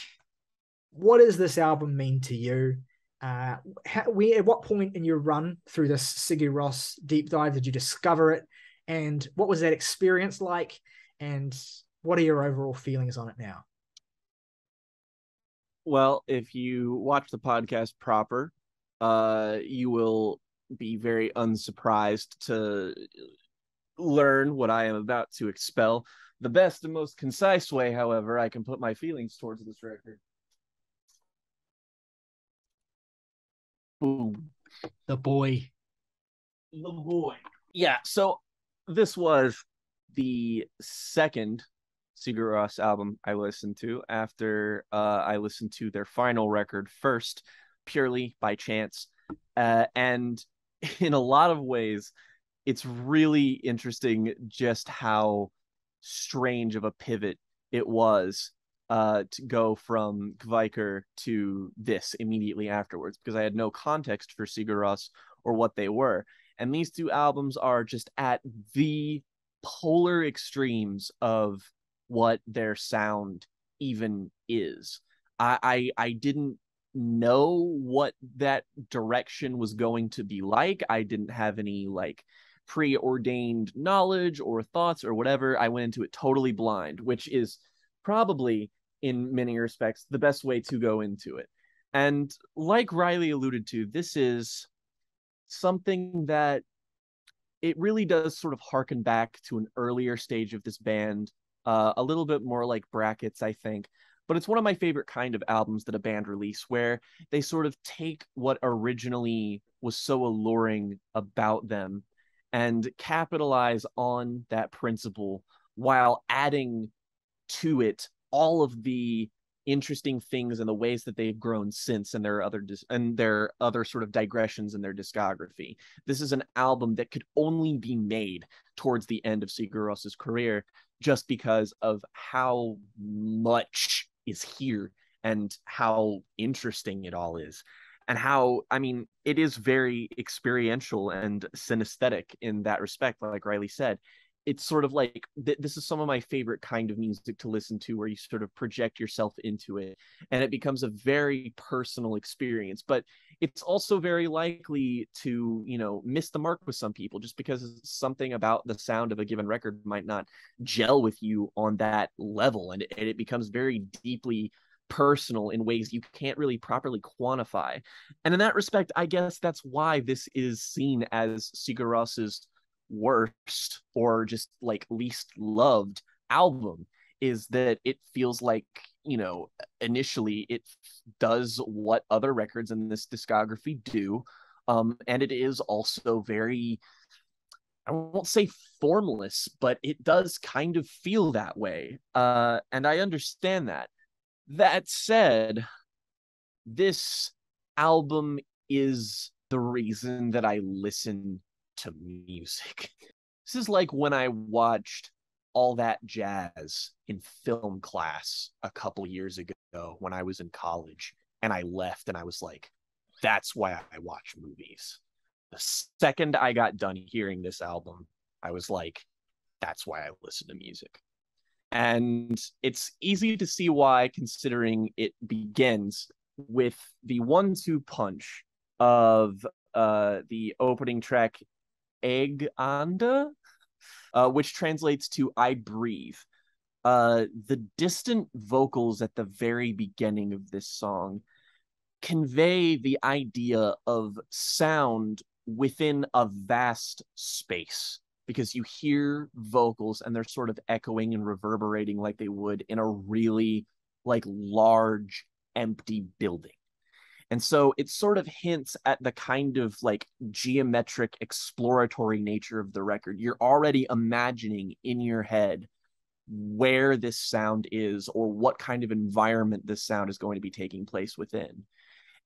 what does this album mean to you? Uh, how, we, at what point in your run through this Sigur Rós deep dive did you discover it? And what was that experience like? And what are your overall feelings on it now? Well, if you watch the podcast proper, uh, you will be very unsurprised to learn what I am about to expel. The best and most concise way, however, I can put my feelings towards this record Boom. The boy. The boy. Yeah, so this was the second Sigur Rós album I listened to after uh, I listened to their final record first, purely by chance. Uh, and in a lot of ways, it's really interesting just how strange of a pivot it was uh, to go from Kveikur to this immediately afterwards because I had no context for Sigur Rós or what they were. And these two albums are just at the polar extremes of what their sound even is. I, I, I didn't know what that direction was going to be like. I didn't have any like preordained knowledge or thoughts or whatever. I went into it totally blind, which is probably in many respects the best way to go into it. And like Ryley alluded to, this is something that it really does sort of harken back to an earlier stage of this band, uh, a little bit more like brackets, I think. But it's one of my favorite kind of albums that a band release where they sort of take what originally was so alluring about them and capitalize on that principle while adding to it all of the interesting things and the ways that they've grown since and their other dis- and their other sort of digressions in their discography. This is an album that could only be made towards the end of Sigur Rós's career just because of how much is here and how interesting it all is and how i mean it is very experiential and synesthetic in that respect like Ryley said. It's sort of like th- this is some of my favorite kind of music to listen to where you sort of project yourself into it and it becomes a very personal experience. But it's also very likely to you know miss the mark with some people just because something about the sound of a given record might not gel with you on that level and it, and it becomes very deeply personal in ways you can't really properly quantify and in that respect i guess that's why this is seen as Sigur Rós's worst or just like least loved album is that it feels like you know initially it does what other records in this discography do um and it is also very I won't say formless, but it does kind of feel that way. Uh, and I understand that. That said, this album is the reason that I listen to music. This is like when I watched all that jazz in film class a couple years ago when I was in college and I left and I was like, that's why I watch movies. The second I got done hearing this album, I was like, that's why I listen to music. And it's easy to see why, considering it begins with the one two punch of uh, the opening track, Ég anda, uh, which translates to I breathe. Uh, the distant vocals at the very beginning of this song convey the idea of sound within a vast space because you hear vocals and they're sort of echoing and reverberating like they would in a really like large empty building. And so it sort of hints at the kind of like geometric exploratory nature of the record. You're already imagining in your head where this sound is or what kind of environment this sound is going to be taking place within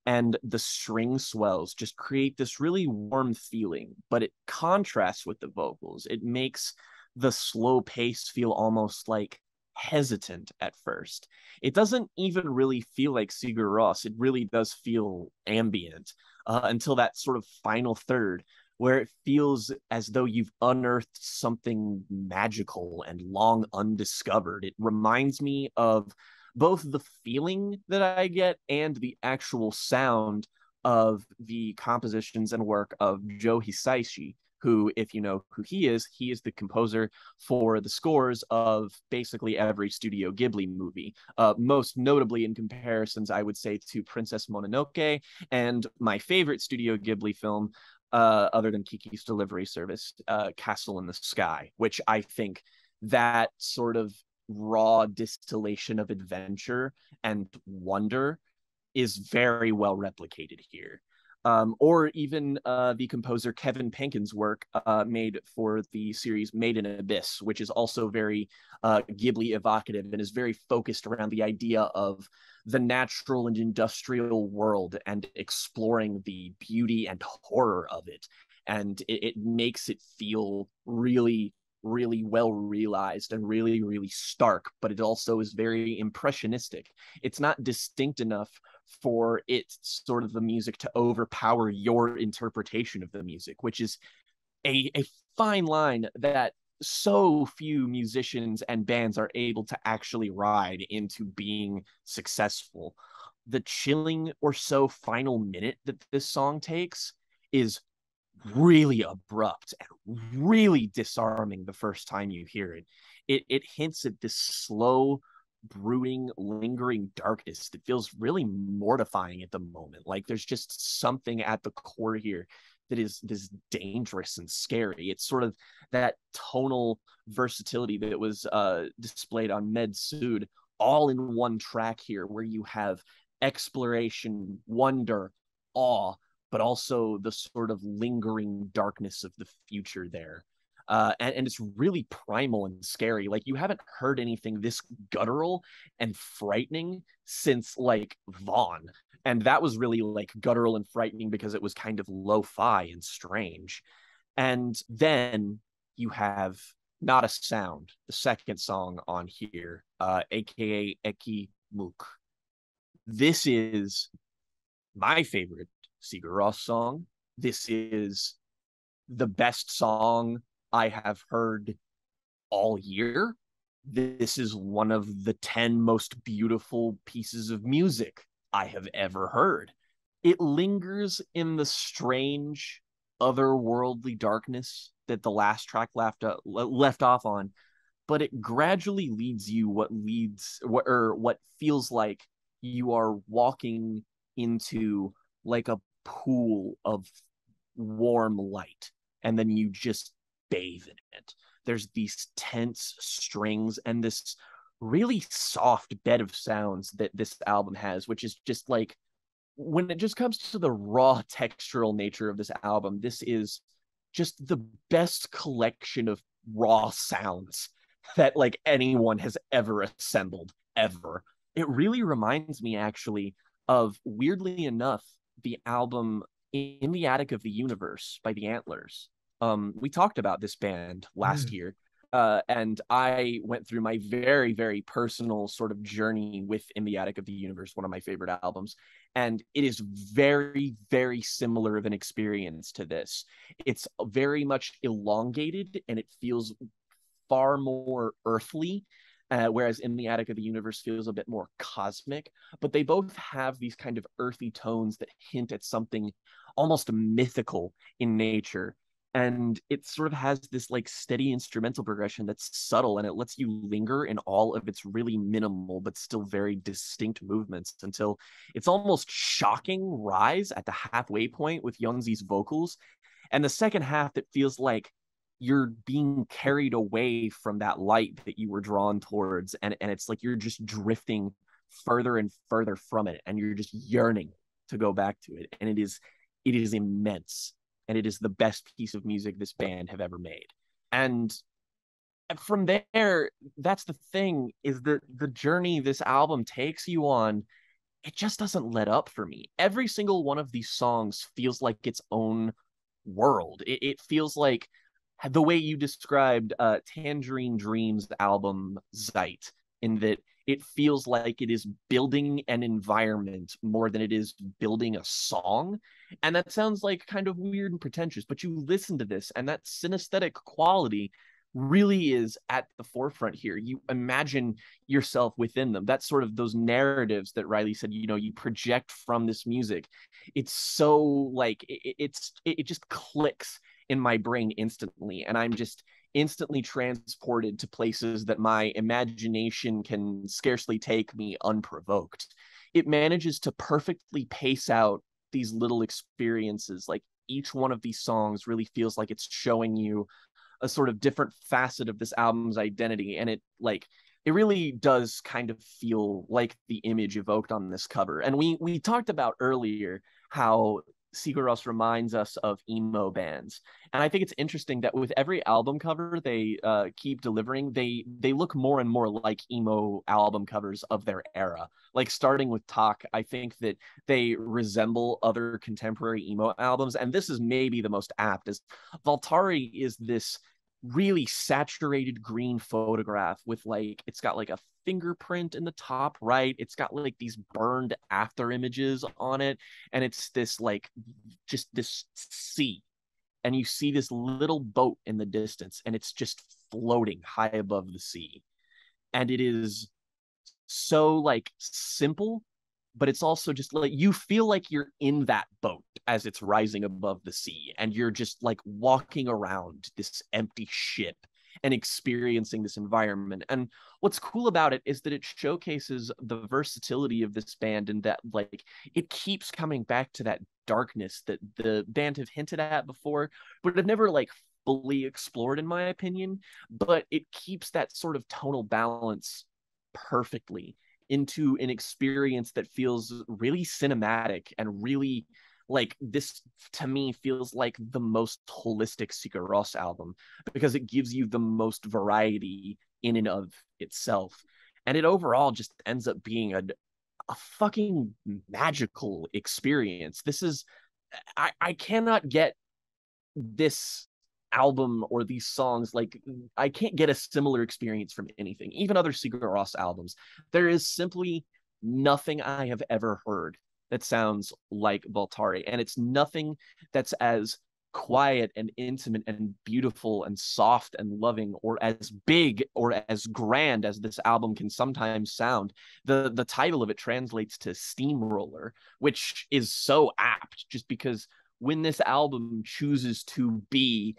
and the string swells just create this really warm feeling but it contrasts with the vocals. It makes the slow pace feel almost like hesitant at first. It doesn't even really feel like sigur rós. It really does feel ambient uh, until that sort of final third where it feels as though you've unearthed something magical and long undiscovered. It reminds me of both the feeling that I get and the actual sound of the compositions and work of Joe Hisaishi, who, if you know who he is, he is the composer for the scores of basically every Studio Ghibli movie. Uh, most notably, in comparisons, I would say to Princess Mononoke and my favorite Studio Ghibli film, uh, other than Kiki's Delivery Service, uh, Castle in the Sky, which I think that sort of raw distillation of adventure and wonder is very well replicated here. Um, or even uh, the composer Kevin Penkin's work uh, made for the series Made in Abyss, which is also very uh, Ghibli evocative and is very focused around the idea of the natural and industrial world and exploring the beauty and horror of it. And it, it makes it feel really really well realized and really really stark but it also is very impressionistic. It's not distinct enough for it sort of the music to overpower your interpretation of the music which is a, a fine line that so few musicians and bands are able to actually ride into being successful. The chilling or so final minute that this song takes is really abrupt and really disarming the first time you hear it. It it hints at this slow brewing lingering darkness that feels really mortifying at the moment like there's just something at the core here that is this dangerous and scary it's sort of that tonal versatility that was uh displayed on Með suð all in one track here where you have exploration wonder awe but also the sort of lingering darkness of the future there. Uh, and, and, it's really primal and scary. Like you haven't heard anything this guttural and frightening since like Von, and that was really like guttural and frightening because it was kind of lo-fi and strange. And then you have not a sound, the second song on here, uh, aka Ekki múkk. This is my favorite Sigur Rós song. This is the best song I have heard all year. This is one of the 10 most beautiful pieces of music I have ever heard. It lingers in the strange, otherworldly darkness that the last track left uh, left off on, but it gradually leads you what leads or what feels like you are walking into like a pool of warm light and then you just bathe in it there's these tense strings and this really soft bed of sounds that this album has which is just like when it just comes to the raw textural nature of this album this is just the best collection of raw sounds that like anyone has ever assembled ever. It really reminds me actually of weirdly enough the album In the Attic of the Universe by the Antlers. Um we talked about this band last mm. year uh, and I went through my very, very personal sort of journey with In the Attic of the Universe, one of my favorite albums. And it is very, very similar of an experience to this. It's very much elongated and it feels far more earthly. Uh, whereas in the attic of the universe feels a bit more cosmic but they both have these kind of earthy tones that hint at something almost mythical in nature. And it sort of has this like steady instrumental progression that's subtle and it lets you linger in all of its really minimal but still very distinct movements until it's almost shocking rise at the halfway point with Jónsi's vocals. And the second half that feels like you're being carried away from that light that you were drawn towards and and it's like you're just drifting further and further from it and you're just yearning to go back to it and it is it is immense and it is the best piece of music this band have ever made. And from there, that's the thing is that the journey this album takes you on, it just doesn't let up for me. Every single one of these songs feels like its own world. It, it feels like the way you described uh, Tangerine Dream's album Zeit, in that it feels like it is building an environment more than it is building a song. And that sounds like kind of weird and pretentious, but you listen to this and that synesthetic quality really is at the forefront here. You imagine yourself within them. That's sort of those narratives that Ryley said, you know, you project from this music. It's so like it, it's it just clicks in my brain instantly and I'm just instantly transported to places that my imagination can scarcely take me unprovoked. It manages to perfectly pace out these little experiences. Like each one of these songs really feels like it's showing you a sort of different facet of this album's identity. And it like it really does kind of feel like the image evoked on this cover. And we we talked about earlier how Sigur Rós reminds us of emo bands, and I think it's interesting that with every album cover they uh, keep delivering, they they look more and more like emo album covers of their era. Like starting with Takk, I think that they resemble other contemporary emo albums, and this is maybe the most apt. As Valtari is this really saturated green photograph with like it's got like a fingerprint in the top right it's got like these burned after images on it and it's this like just this sea and you see this little boat in the distance and it's just floating high above the sea and it is so like simple but it's also just like you feel like you're in that boat as it's rising above the sea and you're just like walking around this empty ship and experiencing this environment. And what's cool about it is that it showcases the versatility of this band and that like it keeps coming back to that darkness that the band have hinted at before, but have never like fully explored in my opinion, but it keeps that sort of tonal balance perfectly into an experience that feels really cinematic and really like this to me feels like the most holistic Sigur Rós album because it gives you the most variety in and of itself. And it overall just ends up being a, a fucking magical experience. This is I, I cannot get this album or these songs like i can't get a similar experience from anything even other sigur rós albums there is simply nothing i have ever heard that sounds like Valtari and it's nothing that's as quiet and intimate and beautiful and soft and loving or as big or as grand as this album can sometimes sound. The the title of it translates to steamroller which is so apt just because when this album chooses to be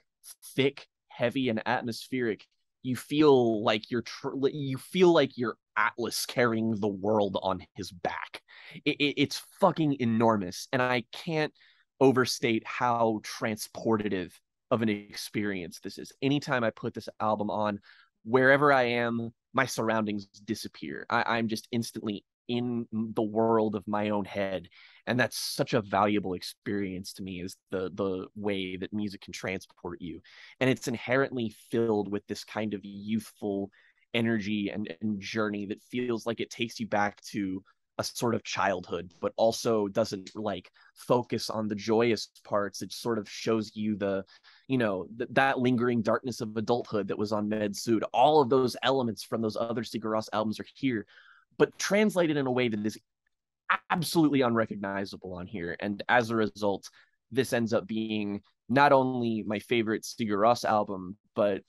thick, heavy, and atmospheric, you feel like you're tr- you feel like you're Atlas carrying the world on his back. It, it, it's fucking enormous, and I can't overstate how transportative of an experience this is. Anytime I put this album on, wherever I am, my surroundings disappear. I, I'm just instantly in the world of my own head and that's such a valuable experience to me is the the way that music can transport you and it's inherently filled with this kind of youthful energy and, and journey that feels like it takes you back to a sort of childhood but also doesn't like focus on the joyous parts it sort of shows you the you know th- that lingering darkness of adulthood that was on Með suð all of those elements from those other Sigur Rós albums are here but translated in a way that is absolutely unrecognizable on here. And as a result, this ends up being not only my favorite Sigur Rós album, but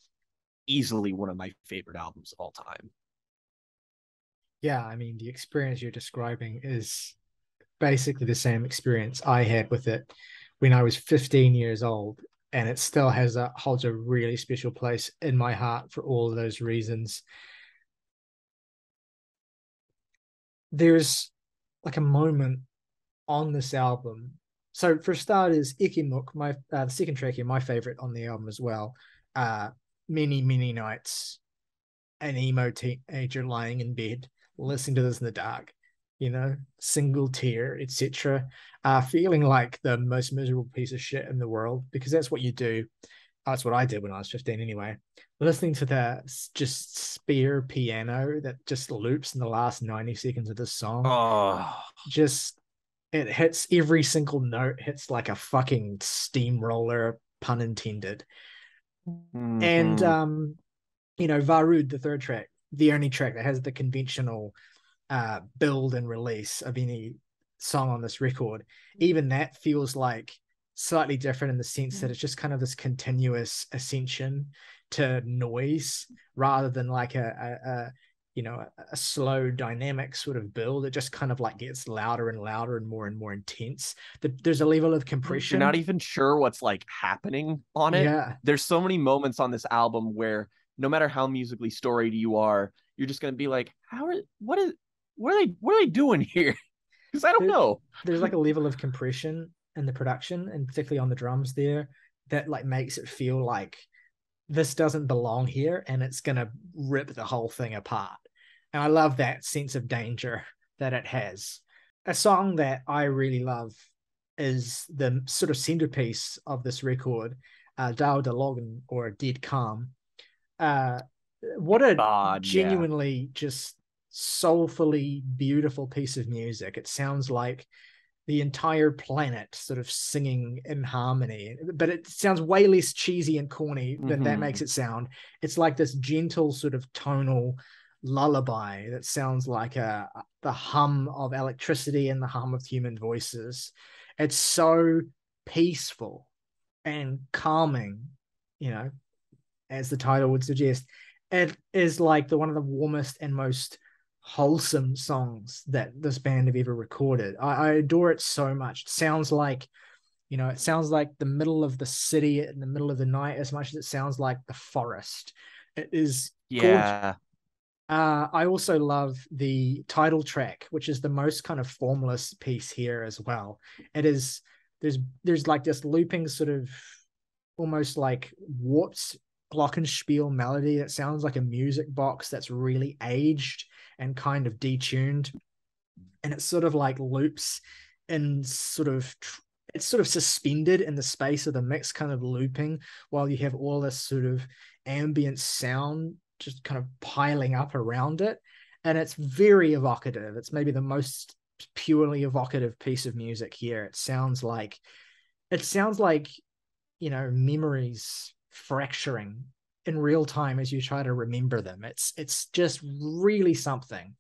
easily one of my favorite albums of all time. Yeah, I mean, the experience you're describing is basically the same experience I had with it when I was 15 years old. And it still has a holds a really special place in my heart for all of those reasons. there's like a moment on this album. So for starters, Ekki múkk, my uh, the second track here, my favorite on the album as well. Uh, many many nights, an emo teenager lying in bed, listening to this in the dark, you know, single tear, etc. Uh, feeling like the most miserable piece of shit in the world because that's what you do that's what I did when I was 15 anyway. Listening to that just spare piano that just loops in the last 90 seconds of the song. Oh. Just it hits every single note, hits like a fucking steamroller, pun intended. Mm-hmm. And um, you know, Varúð, the third track, the only track that has the conventional uh build and release of any song on this record, even that feels like slightly different in the sense that mm. it's just kind of this continuous ascension to noise rather than like a, a, a you know a, a, slow dynamic sort of build it just kind of like gets louder and louder and more and more intense. The, there's a level of compression. you're not even sure what's like happening on it. Yeah. There's so many moments on this album where no matter how musically storied you are you're just going to be like how are what is what are they what are they doing here? Because i don't there, know. there's like a level of compression in the production and particularly on the drums there that like makes it feel like this doesn't belong here and it's going to rip the whole thing apart and i love that sense of danger that it has a song that i really love is the sort of centerpiece of this record uh Dauðalogn or Dead Calm uh what a genuinely yeah. just soulfully beautiful piece of music it sounds like the entire planet sort of singing in harmony but it sounds way less cheesy and corny than mm-hmm. that makes it sound it's like this gentle sort of tonal lullaby that sounds like a the hum of electricity and the hum of human voices it's so peaceful and calming you know as the title would suggest it is like the one of the warmest and most wholesome songs that this band have ever recorded. I, I, adore it so much. It sounds like, you know, it sounds like the middle of the city in the middle of the night as much as it sounds like the forest. It is yeah. Uh, I also love the title track, which is the most kind of formless piece here as well. It is there's there's like this looping sort of almost like warped glockenspiel melody that sounds like a music box that's really aged and kind of detuned and it sort of like loops and sort of it's sort of suspended in the space of the mix kind of looping while you have all this sort of ambient sound just kind of piling up around it and it's very evocative it's maybe the most purely evocative piece of music here it sounds like it sounds like you know memories fracturing in real time as you try to remember them. It's it's just really something.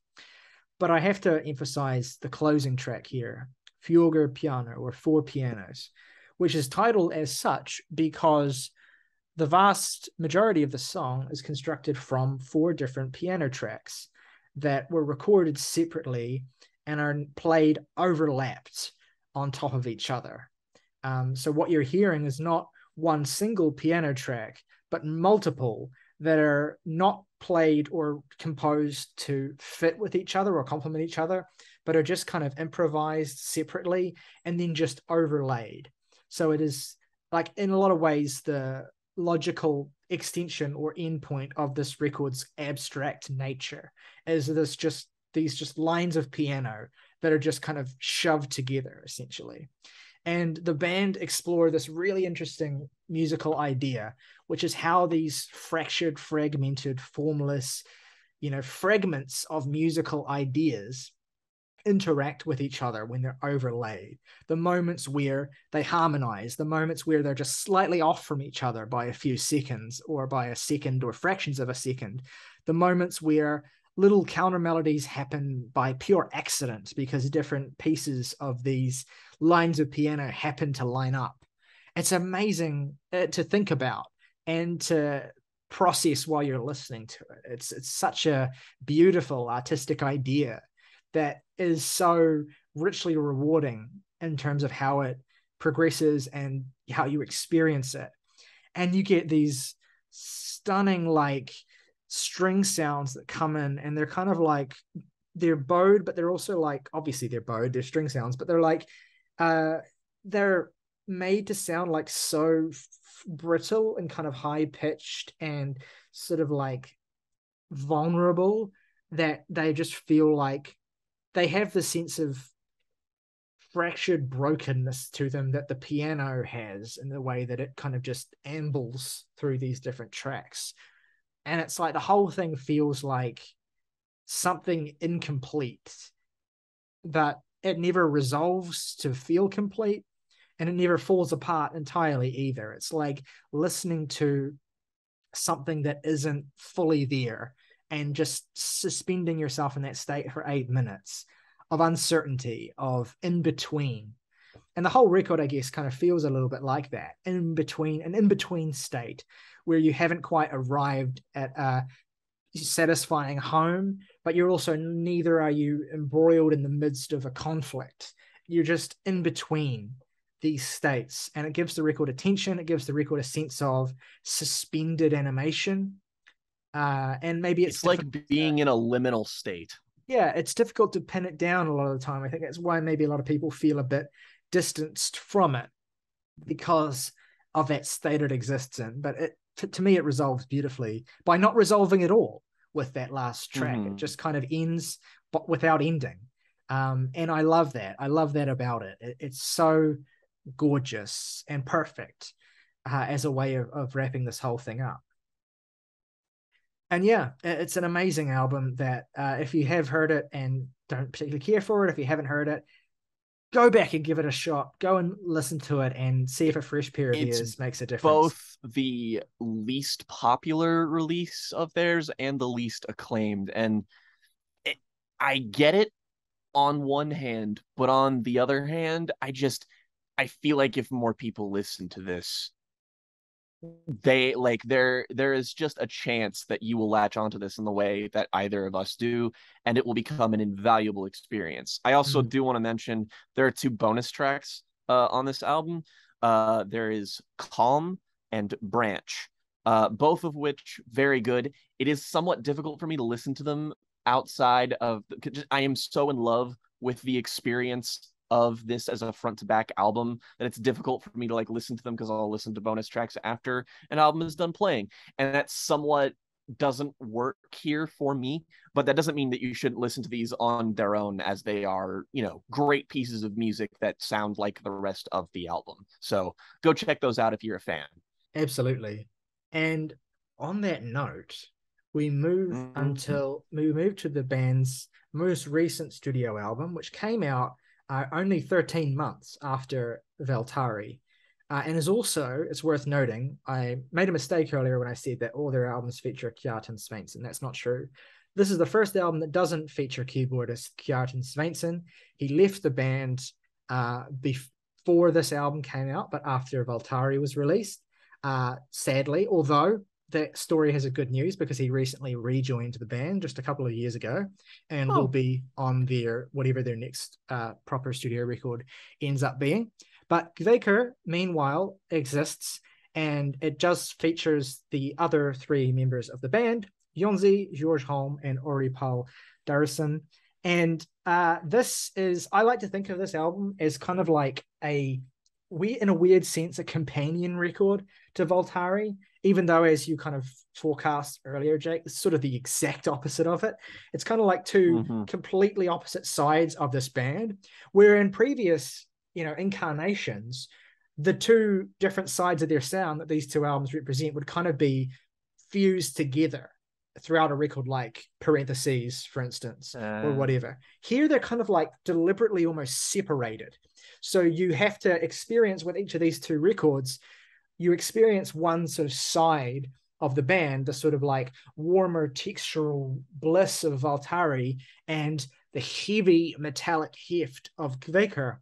But I have to emphasize the closing track here, Fjögur Piano or Four Pianos, which is titled as such because the vast majority of the song is constructed from four different piano tracks that were recorded separately and are played overlapped on top of each other. Um, so what you're hearing is not one single piano track, but multiple that are not played or composed to fit with each other or complement each other, but are just kind of improvised separately and then just overlaid. So it is like in a lot of ways the logical extension or endpoint of this record's abstract nature is this just these just lines of piano that are just kind of shoved together essentially. And the band explore this really interesting musical idea which is how these fractured fragmented formless you know fragments of musical ideas interact with each other when they're overlaid the moments where they harmonize the moments where they're just slightly off from each other by a few seconds or by a second or fractions of a second the moments where little counter melodies happen by pure accident because different pieces of these lines of piano happen to line up. It's amazing uh, to think about and to process while you're listening to it. It's it's such a beautiful artistic idea that is so richly rewarding in terms of how it progresses and how you experience it. And you get these stunning like string sounds that come in and they're kind of like they're bowed but they're also like obviously they're bowed they're string sounds but they're like uh they're made to sound like so brittle and kind of high pitched and sort of like vulnerable that they just feel like they have the sense of fractured brokenness to them that the piano has in the way that it kind of just ambles through these different tracks. And it's like the whole thing feels like something incomplete but it never resolves to feel complete and it never falls apart entirely either. It's like listening to something that isn't fully there and just suspending yourself in that state for eight minutes of uncertainty of in between and the whole record i guess kind of feels a little bit like that in between an in between state where you haven't quite arrived at a satisfying home, but you're also neither are you embroiled in the midst of a conflict. You're just in between these states, and it gives the record attention. It gives the record a sense of suspended animation, uh, and maybe it's, it's like being in a liminal state. Yeah, it's difficult to pin it down a lot of the time. I think that's why maybe a lot of people feel a bit distanced from it because of that state it exists in. But it to, to me it resolves beautifully by not resolving at all with that last track mm-hmm. it just kind of ends but without ending um, and i love that i love that about it, it it's so gorgeous and perfect uh, as a way of, of wrapping this whole thing up and yeah it's an amazing album that uh, if you have heard it and don't particularly care for it if you haven't heard it go back and give it a shot. Go and listen to it and see if a fresh pair of it's ears makes a difference. Both the least popular release of theirs and the least acclaimed. And it, I get it on one hand, but on the other hand, I just I feel like if more people listen to this, they like there there is just a chance that you will latch onto this in the way that either of us do and it will become an invaluable experience. I also mm-hmm. do want to mention there are two bonus tracks uh, on this album. Uh, there is calm and branch uh, both of which very good. It is somewhat difficult for me to listen to them outside of i am so in love with the experience of this as a front to back album that it's difficult for me to like listen to them because I'll listen to bonus tracks after an album is done playing. And that's somewhat doesn't work here for me, but that doesn't mean that you shouldn't listen to these on their own as they are, you know, great pieces of music that sound like the rest of the album. So go check those out if you're a fan. Absolutely. And on that note, we move mm-hmm. until we move to the band's most recent studio album, which came out uh, only 13 months after Valtari. Uh, and is also, it's worth noting, I made a mistake earlier when I said that all their albums feature Kjartan Sveinsson. That's not true. This is the first album that doesn't feature keyboardist Kjartan Sveinsson. He left the band uh, before this album came out, but after Valtari was released. Uh, sadly, although that story has a good news because he recently rejoined the band just a couple of years ago and oh. will be on their whatever their next uh, proper studio record ends up being. But Kveikur, meanwhile, exists and it just features the other three members of the band Jónsi, Georg Holm, and Orri Páll Dýrason. And uh, this is, I like to think of this album as kind of like a we in a weird sense a companion record to Valtari, even though as you kind of forecast earlier, Jake, it's sort of the exact opposite of it. It's kind of like 2 Mhm. completely opposite sides of this band, where in previous, you know, incarnations, the two different sides of their sound that these two albums represent would kind of be fused together throughout a record like parentheses for instance or Uh, whatever here they're kind of like deliberately almost separated so you have to experience with each of these two records you experience one sort of side of the band the sort of like warmer textural bliss of Valtari and the heavy metallic heft of Kveikur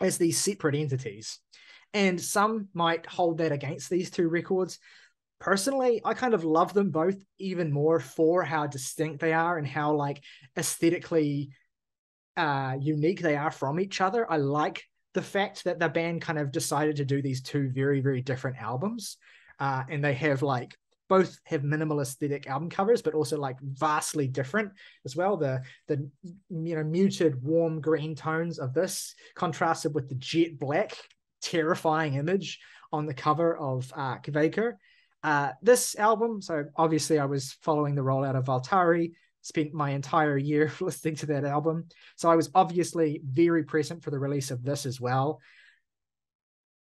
as these separate entities. And some might hold that against these two records. Personally i kind of love them both even more for how distinct they are and how like aesthetically uh unique they are from each other. I like the fact that the band kind of decided to do these two very very different albums uh and they have like both have minimal aesthetic album covers but also like vastly different as well the the you know muted warm green tones of this contrasted with the jet black terrifying image on the cover of uh Kveikur. Uh, this album, so obviously I was following the rollout of Valtari, spent my entire year listening to that album. So I was obviously very present for the release of this as well.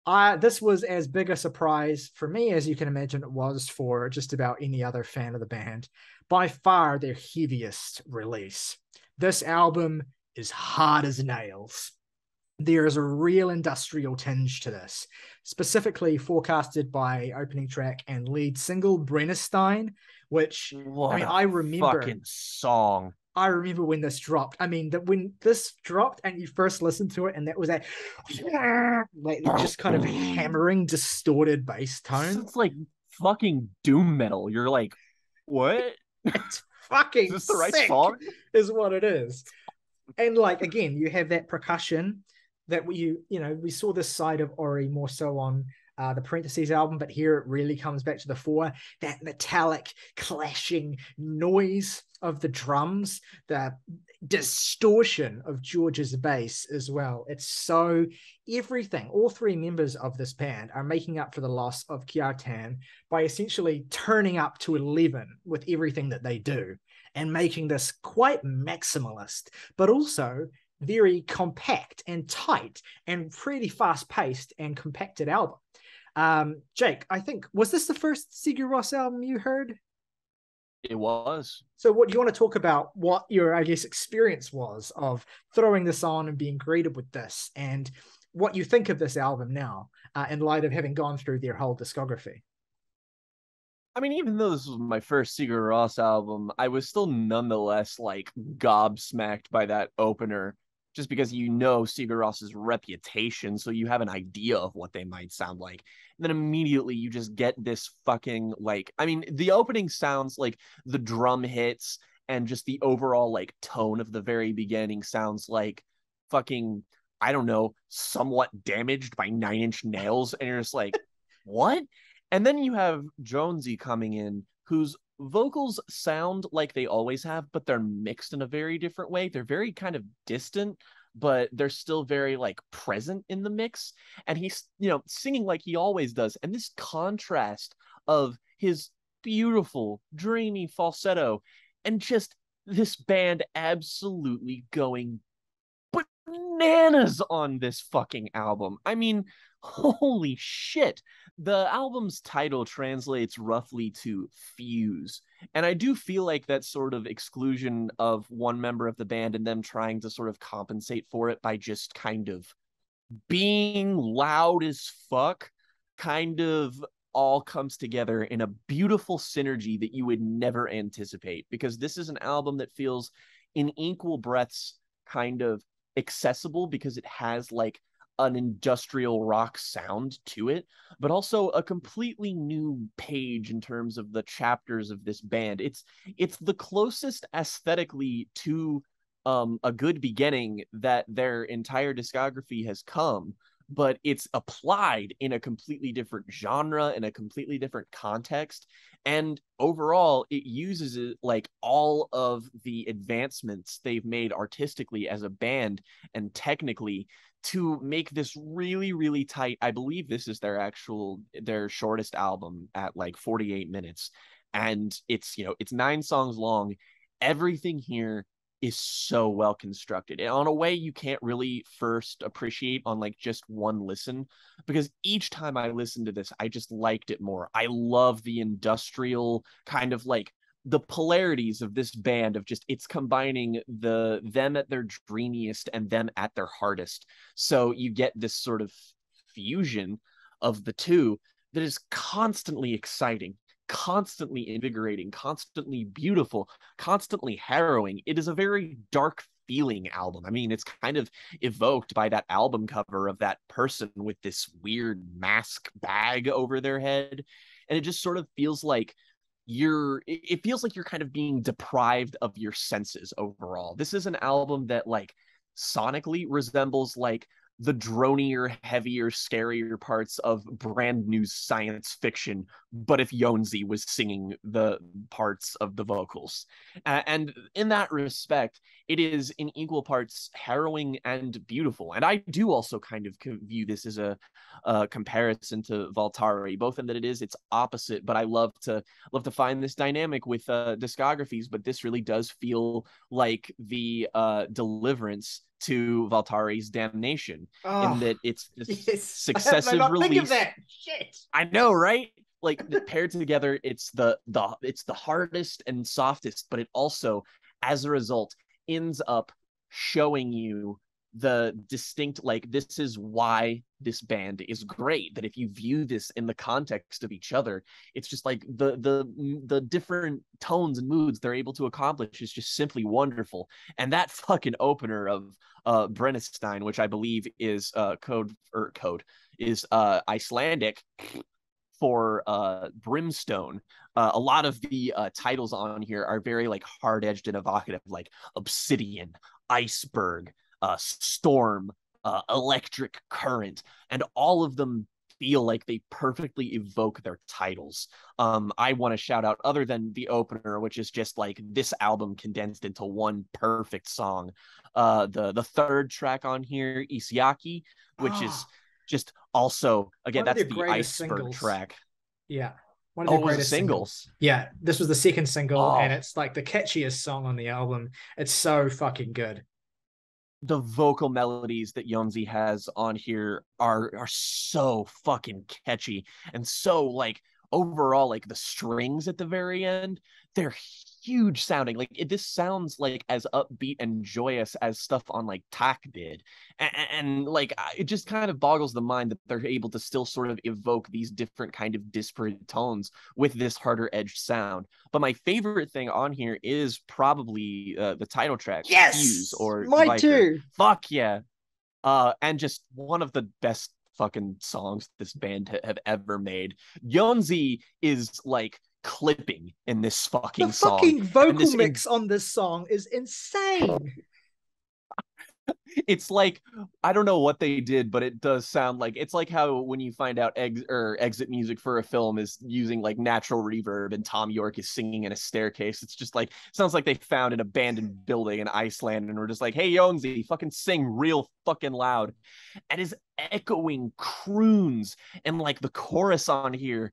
Uh, this was as big a surprise for me as you can imagine it was for just about any other fan of the band. By far their heaviest release. This album is hard as nails there is a real industrial tinge to this, specifically forecasted by opening track and lead single Brennisteinn, which what I mean, I remember- fucking song. I remember when this dropped. I mean, that when this dropped and you first listened to it, and that was a like just kind of hammering, distorted bass tone. It's like fucking doom metal. You're like, what? It's fucking Is this the right sick, song? is what it is. And like again, you have that percussion that you you know we saw this side of Orri more so on uh, the parentheses album, but here it really comes back to the fore. That metallic clashing noise of the drums, the distortion of Georg's bass as well. It's so everything. All three members of this band are making up for the loss of Kjartan by essentially turning up to eleven with everything that they do and making this quite maximalist, but also very compact and tight and pretty fast paced and compacted album. Um, Jake, I think was this the first Sigur Rós album you heard? It was. So, what do you want to talk about? What your, I guess, experience was of throwing this on and being greeted with this, and what you think of this album now, uh, in light of having gone through their whole discography. I mean, even though this was my first Sigur Rós album, I was still nonetheless like gobsmacked by that opener, just because you know Sigur Rós's reputation, so you have an idea of what they might sound like. And then immediately you just get this fucking like, I mean, the opening sounds like the drum hits and just the overall like tone of the very beginning sounds like fucking, I don't know, somewhat damaged by nine inch nails. And you're just like, what? And then you have Jónsi coming in, whose vocals sound like they always have, but they're mixed in a very different way. They're very kind of distant, but they're still very like present in the mix. And he's, you know, singing like he always does. And this contrast of his beautiful, dreamy falsetto and just this band absolutely going bananas on this fucking album. I mean, holy shit. The album's title translates roughly to fuse. And I do feel like that sort of exclusion of one member of the band and them trying to sort of compensate for it by just kind of being loud as fuck kind of all comes together in a beautiful synergy that you would never anticipate because this is an album that feels in equal breaths kind of accessible because it has like an industrial rock sound to it, but also a completely new page in terms of the chapters of this band. It's it's the closest aesthetically to um a good beginning that their entire discography has come, but it's applied in a completely different genre in a completely different context. And overall it uses it like all of the advancements they've made artistically as a band and technically to make this really really tight. I believe this is their actual their shortest album at like 48 minutes. And it's you know it's nine songs long. Everything here is so well constructed and on a way you can't really first appreciate on like just one listen because each time i listened to this i just liked it more. I love the industrial kind of like the polarities of this band of just it's combining the them at their dreamiest and them at their hardest. So you get this sort of fusion of the two that is constantly exciting constantly invigorating constantly beautiful constantly harrowing. It is a very dark feeling album. I mean it's kind of evoked by that album cover of that person with this weird mask bag over their head. And it just sort of feels like you're it feels like you're kind of being deprived of your senses overall. This is an album that like sonically resembles like the dronier, heavier, scarier parts of brand new science fiction, but if Jónsi was singing the parts of the vocals. Uh, and in that respect, it is in equal parts harrowing and beautiful. And I do also kind of view this as a, a comparison to Valtari, both in that it is its opposite, but I love to love to find this dynamic with uh, discographies. But this really does feel like the uh, deliverance to Valtari's damnation oh, in that oh, it's yes. successive I release. Think of that. Shit. I know, right? Like paired together, it's the the it's the hardest and softest, but it also, as a result, ends up showing you the distinct like this is why this band is great that if you view this in the context of each other it's just like the the the different tones and moods they're able to accomplish is just simply wonderful. And that fucking opener of uh Brennisteinn which i believe is uh code or code is uh icelandic for uh brimstone uh, a lot of the uh, titles on here are very like hard edged and evocative like obsidian iceberg uh, storm, uh, electric current, and all of them feel like they perfectly evoke their titles. Um, I want to shout out other than the opener, which is just like this album condensed into one perfect song. Uh, the the third track on here, Ísjaki, which oh. is ah. just also again that's the, the iceberg singles. track. Yeah. One of the oh, greatest singles. singles. Yeah, this was the second single, oh. and it's like the catchiest song on the album. It's so fucking good the vocal melodies that Jónsi has on here are are so fucking catchy and so like overall like the strings at the very end they're huge sounding like it, this sounds like as upbeat and joyous as stuff on like Takk did and, and, like it just kind of boggles the mind that they're able to still sort of evoke these different kind of disparate tones with this harder edged sound. But my favorite thing on here is probably uh, the title track yes! Fuse or my too! Fuck yeah! Uh and just one of the best fucking songs this band ha- have ever made. Jónsi is like clipping in this fucking the song. fucking vocal mix in- on this song is insane. it's like I don't know what they did, but it does sound like it's like how when you find out ex- or exit music for a film is using like natural reverb and Thom Yorke is singing in a staircase. It's just like sounds like they found an abandoned building in Iceland and we're just like, hey Jónsi, fucking sing real fucking loud. And his echoing croons and like the chorus on here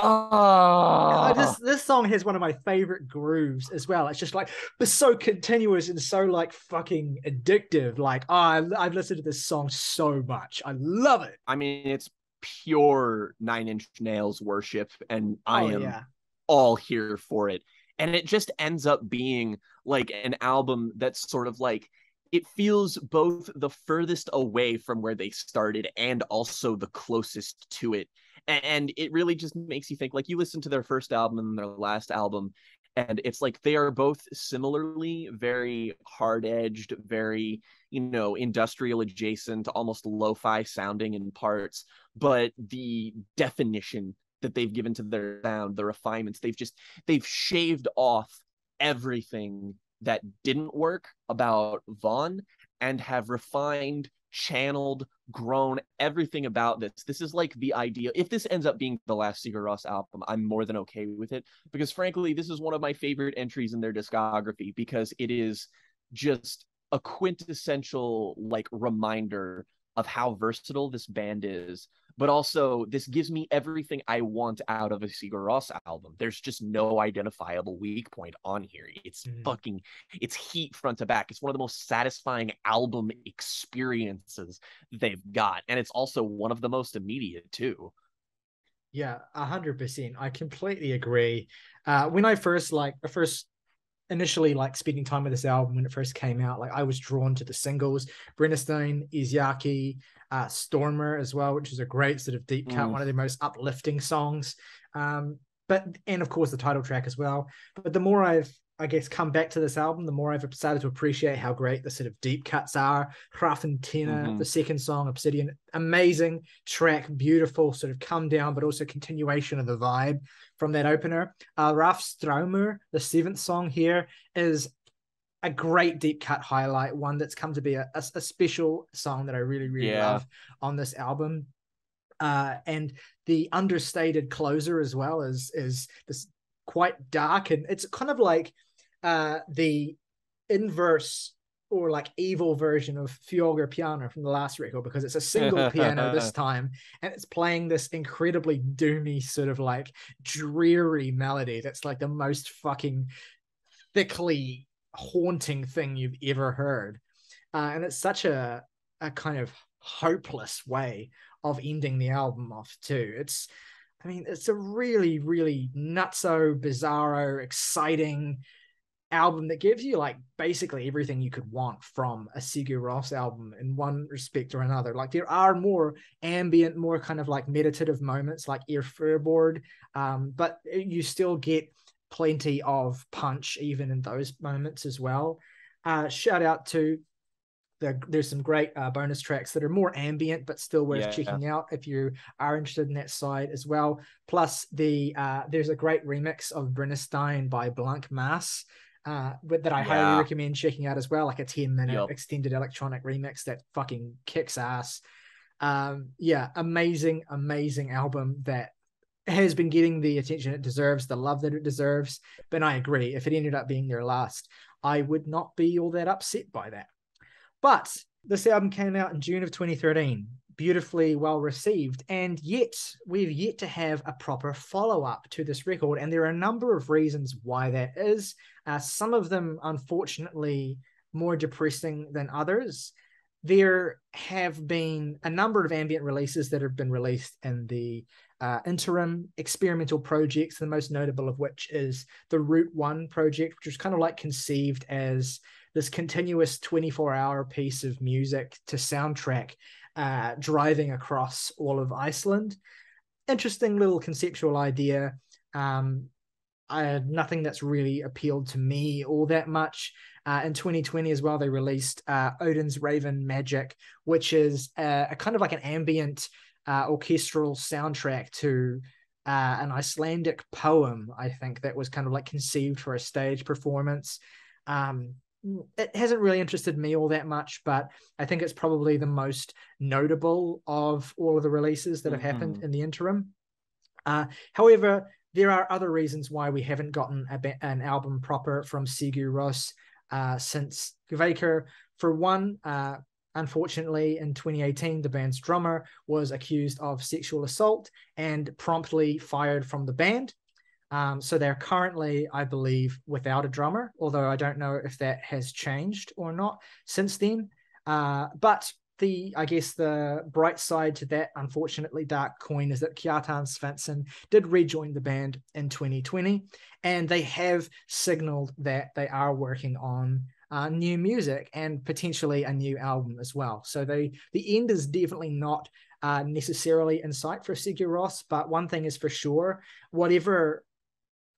Oh, this this song has one of my favorite grooves as well. It's just like it's so continuous and so like fucking addictive. Like, oh, I've, I've listened to this song so much. I love it. I mean, it's pure Nine Inch Nails worship, and I oh, am yeah. all here for it. And it just ends up being like an album that's sort of like it feels both the furthest away from where they started and also the closest to it and it really just makes you think like you listen to their first album and their last album and it's like they are both similarly very hard edged very you know industrial adjacent almost lo-fi sounding in parts but the definition that they've given to their sound the refinements they've just they've shaved off everything that didn't work about Von and have refined, channeled, grown everything about this. This is like the ideal. If this ends up being the last Sigur Rós album, I'm more than okay with it because frankly, this is one of my favorite entries in their discography because it is just a quintessential like reminder of how versatile this band is but also this gives me everything I want out of a Sigur Rós album. There's just no identifiable weak point on here. It's mm. fucking it's heat front to back. It's one of the most satisfying album experiences they've got. And it's also one of the most immediate too. Yeah, a hundred percent. I completely agree. Uh when I first like I first initially like spending time with this album when it first came out, like I was drawn to the singles, Brennisteinn, Ísjaki, uh, Stormur as well, which is a great sort of deep cut, mm. one of the most uplifting songs. Um, but and of course the title track as well. But the more I've I guess come back to this album, the more I've started to appreciate how great the sort of deep cuts are. Hrafntinna, mm-hmm. the second song, Obsidian, amazing track, beautiful, sort of come down, but also continuation of the vibe from that opener. Uh, Rafstraumur, the seventh song here, is a great deep cut highlight, one that's come to be a, a, a special song that I really, really yeah. love on this album. Uh, and the understated closer as well is is this quite dark and it's kind of like uh, the inverse or like evil version of Fjögur piano from the last record because it's a single piano this time and it's playing this incredibly doomy sort of like dreary melody that's like the most fucking thickly haunting thing you've ever heard. Uh, and it's such a a kind of hopeless way of ending the album off too. It's I mean, it's a really, really nutso, bizarro, exciting album that gives you like basically everything you could want from a Sigur Rós album in one respect or another. Like there are more ambient, more kind of like meditative moments like Yfirborð, um, but you still get plenty of punch even in those moments as well. Uh, shout out to the, there's some great uh, bonus tracks that are more ambient but still worth yeah. checking out if you are interested in that side as well. Plus the uh, there's a great remix of Brennisteinn by Blanck Mass. Uh, that I yeah. highly recommend checking out as well, like a 10 minute yep. extended electronic remix that fucking kicks ass. Um, yeah, amazing, amazing album that has been getting the attention it deserves, the love that it deserves. But I agree, if it ended up being their last, I would not be all that upset by that. But this album came out in June of 2013, beautifully well received, and yet we've yet to have a proper follow up to this record. And there are a number of reasons why that is. Uh, some of them, unfortunately, more depressing than others. There have been a number of ambient releases that have been released in the uh, interim experimental projects, the most notable of which is the Route One project, which was kind of like conceived as this continuous 24 hour piece of music to soundtrack uh, driving across all of Iceland. Interesting little conceptual idea. Um, I, nothing that's really appealed to me all that much. Uh, in 2020 as well, they released uh, Odin's Raven Magic, which is a, a kind of like an ambient uh, orchestral soundtrack to uh, an Icelandic poem, I think, that was kind of like conceived for a stage performance. Um, it hasn't really interested me all that much, but I think it's probably the most notable of all of the releases that have mm-hmm. happened in the interim. Uh, however, there are other reasons why we haven't gotten a, an album proper from Sigur Rós uh, since Kveikur. For one, uh, Unfortunately, in 2018, the band's drummer was accused of sexual assault and promptly fired from the band. Um, so they're currently, I believe, without a drummer, although I don't know if that has changed or not since then. Uh, but the, I guess, the bright side to that, unfortunately, dark coin is that Kjartan Sveinsson did rejoin the band in 2020, and they have signaled that they are working on uh, new music and potentially a new album as well. So they the end is definitely not uh, necessarily in sight for Sigur Rós, but one thing is for sure: whatever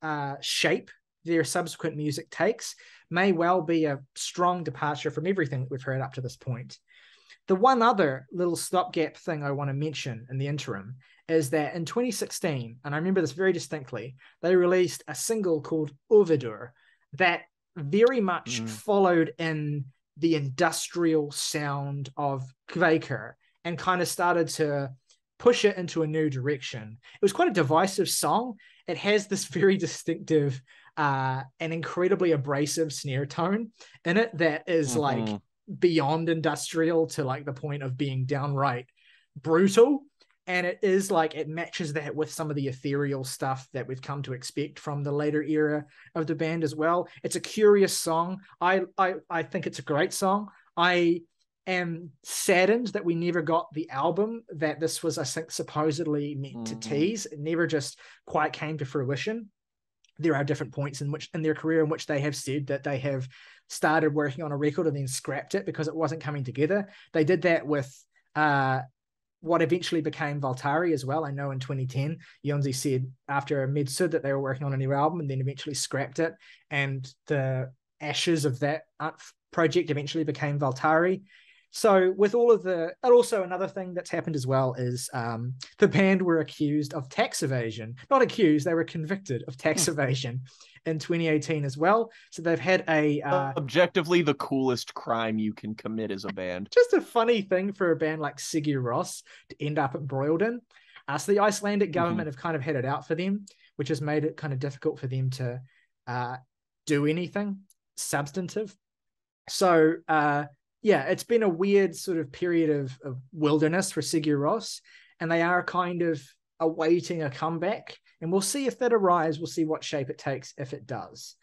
uh, shape their subsequent music takes may well be a strong departure from everything that we've heard up to this point. The one other little stopgap thing I want to mention in the interim is that in 2016, and I remember this very distinctly, they released a single called Óveður that very much mm. followed in the industrial sound of Kveikur and kind of started to push it into a new direction. It was quite a divisive song. It has this very distinctive uh, and incredibly abrasive snare tone in it that is, mm-hmm. like beyond industrial to like the point of being downright brutal and it is like it matches that with some of the ethereal stuff that we've come to expect from the later era of the band as well it's a curious song i i, I think it's a great song i am saddened that we never got the album that this was i think supposedly meant mm-hmm. to tease it never just quite came to fruition there are different points in which in their career in which they have said that they have started working on a record and then scrapped it because it wasn't coming together they did that with uh what eventually became Valtari as well. I know in 2010, Jónsi said after a Með suð that they were working on a new album and then eventually scrapped it. And the ashes of that project eventually became Valtari. So with all of the, and also another thing that's happened as well is um, the band were accused of tax evasion. Not accused, they were convicted of tax hmm. evasion in 2018 as well. So they've had a uh, objectively the coolest crime you can commit as a band. Just a funny thing for a band like Sigur Rós to end up embroiled in. Uh, so the Icelandic mm-hmm. government mm-hmm. have kind of had it out for them, which has made it kind of difficult for them to uh, do anything substantive. So uh, yeah, it's been a weird sort of period of, of wilderness for Sigur Rós, and they are kind of awaiting a comeback. And we'll see if that arrives. We'll see what shape it takes if it does.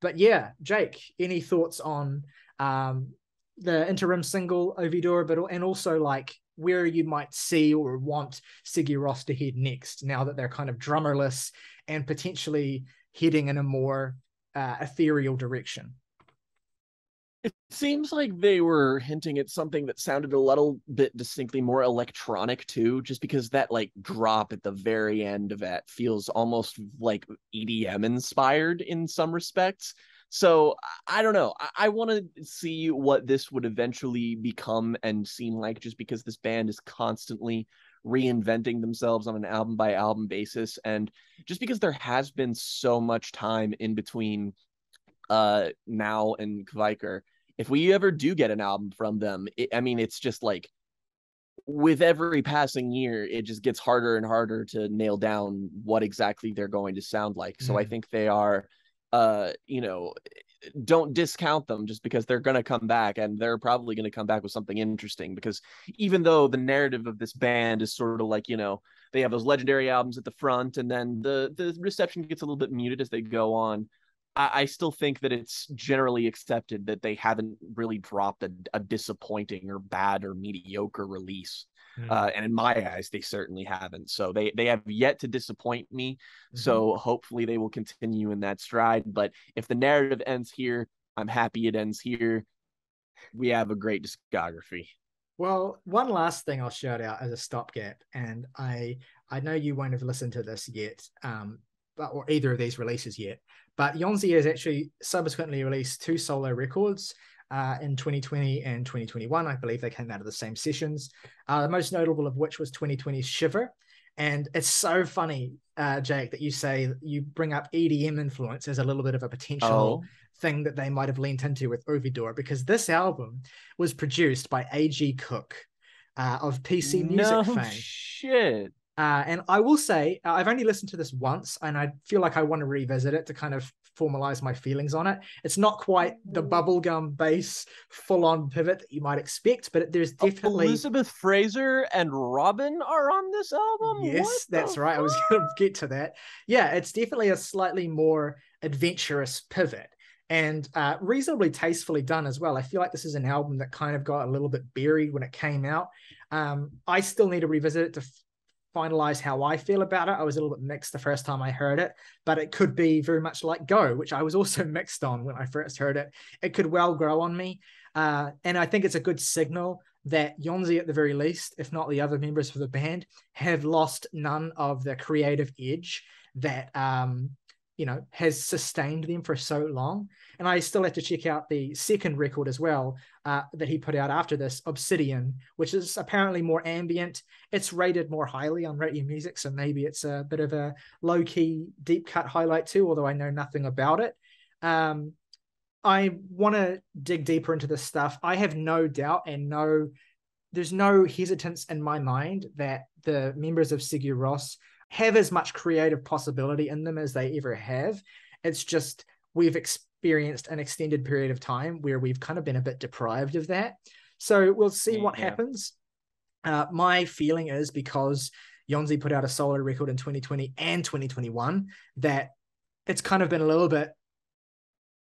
But yeah, Jake, any thoughts on um, the interim single Óveður, but and also like where you might see or want Sigur Rós to head next now that they're kind of drummerless and potentially heading in a more uh, ethereal direction? It seems like they were hinting at something that sounded a little bit distinctly more electronic too, just because that like drop at the very end of it feels almost like EDM inspired in some respects. So I don't know. I, I want to see what this would eventually become and seem like, just because this band is constantly reinventing themselves on an album by album basis, and just because there has been so much time in between uh now and Kveikur if we ever do get an album from them, it, I mean, it's just like with every passing year, it just gets harder and harder to nail down what exactly they're going to sound like. Mm. So I mm. think they are, uh, you know, don't discount them just because they're going to come back and they're probably going to come back with something interesting because even though the narrative of this band is sort of like you know they have those legendary albums at the front and then the the reception gets a little bit muted as they go on I, I still think that it's generally accepted that they haven't really dropped a, a disappointing or bad or mediocre release. Mm. Uh, and in my eyes, they certainly haven't. So they they have yet to disappoint me. Mm-hmm. So hopefully they will continue in that stride. But if the narrative ends here, I'm happy it ends here. We have a great discography. Well, one last thing I'll shout out as a stopgap, and I I know you won't have listened to this yet, um, but or either of these releases yet. But Jónsi has actually subsequently released two solo records uh, in 2020 and 2021. I believe they came out of the same sessions. Uh, the most notable of which was 2020's Shiver. And it's so funny, uh, Jake, that you say you bring up EDM influence as a little bit of a potential oh. thing that they might have leaned into with Óveður, because this album was produced by A.G. Cook uh, of PC Music no fame. Shit. Uh, and I will say, uh, I've only listened to this once, and I feel like I want to revisit it to kind of formalize my feelings on it. It's not quite the bubblegum bass full on pivot that you might expect, but there's definitely Elizabeth Fraser and Robyn are on this album. Yes, what that's right. Fuck? I was going to get to that. Yeah, it's definitely a slightly more adventurous pivot and uh, reasonably tastefully done as well. I feel like this is an album that kind of got a little bit buried when it came out. Um, I still need to revisit it to finalize how I feel about it. I was a little bit mixed the first time I heard it, but it could be very much like Go, which I was also mixed on when I first heard it. It could well grow on me. Uh, and I think it's a good signal that Jónsi, at the very least, if not the other members of the band, have lost none of the creative edge that um, you know has sustained them for so long and i still have to check out the second record as well uh, that he put out after this obsidian which is apparently more ambient it's rated more highly on Rate Your Music so maybe it's a bit of a low-key deep cut highlight too although i know nothing about it um, I want to dig deeper into this stuff. I have no doubt and no, there's no hesitance in my mind that the members of Sigur Rós have as much creative possibility in them as they ever have. It's just we've experienced an extended period of time where we've kind of been a bit deprived of that. So we'll see what yeah. happens. Uh, my feeling is because Jónsi put out a solo record in 2020 and 2021 that it's kind of been a little bit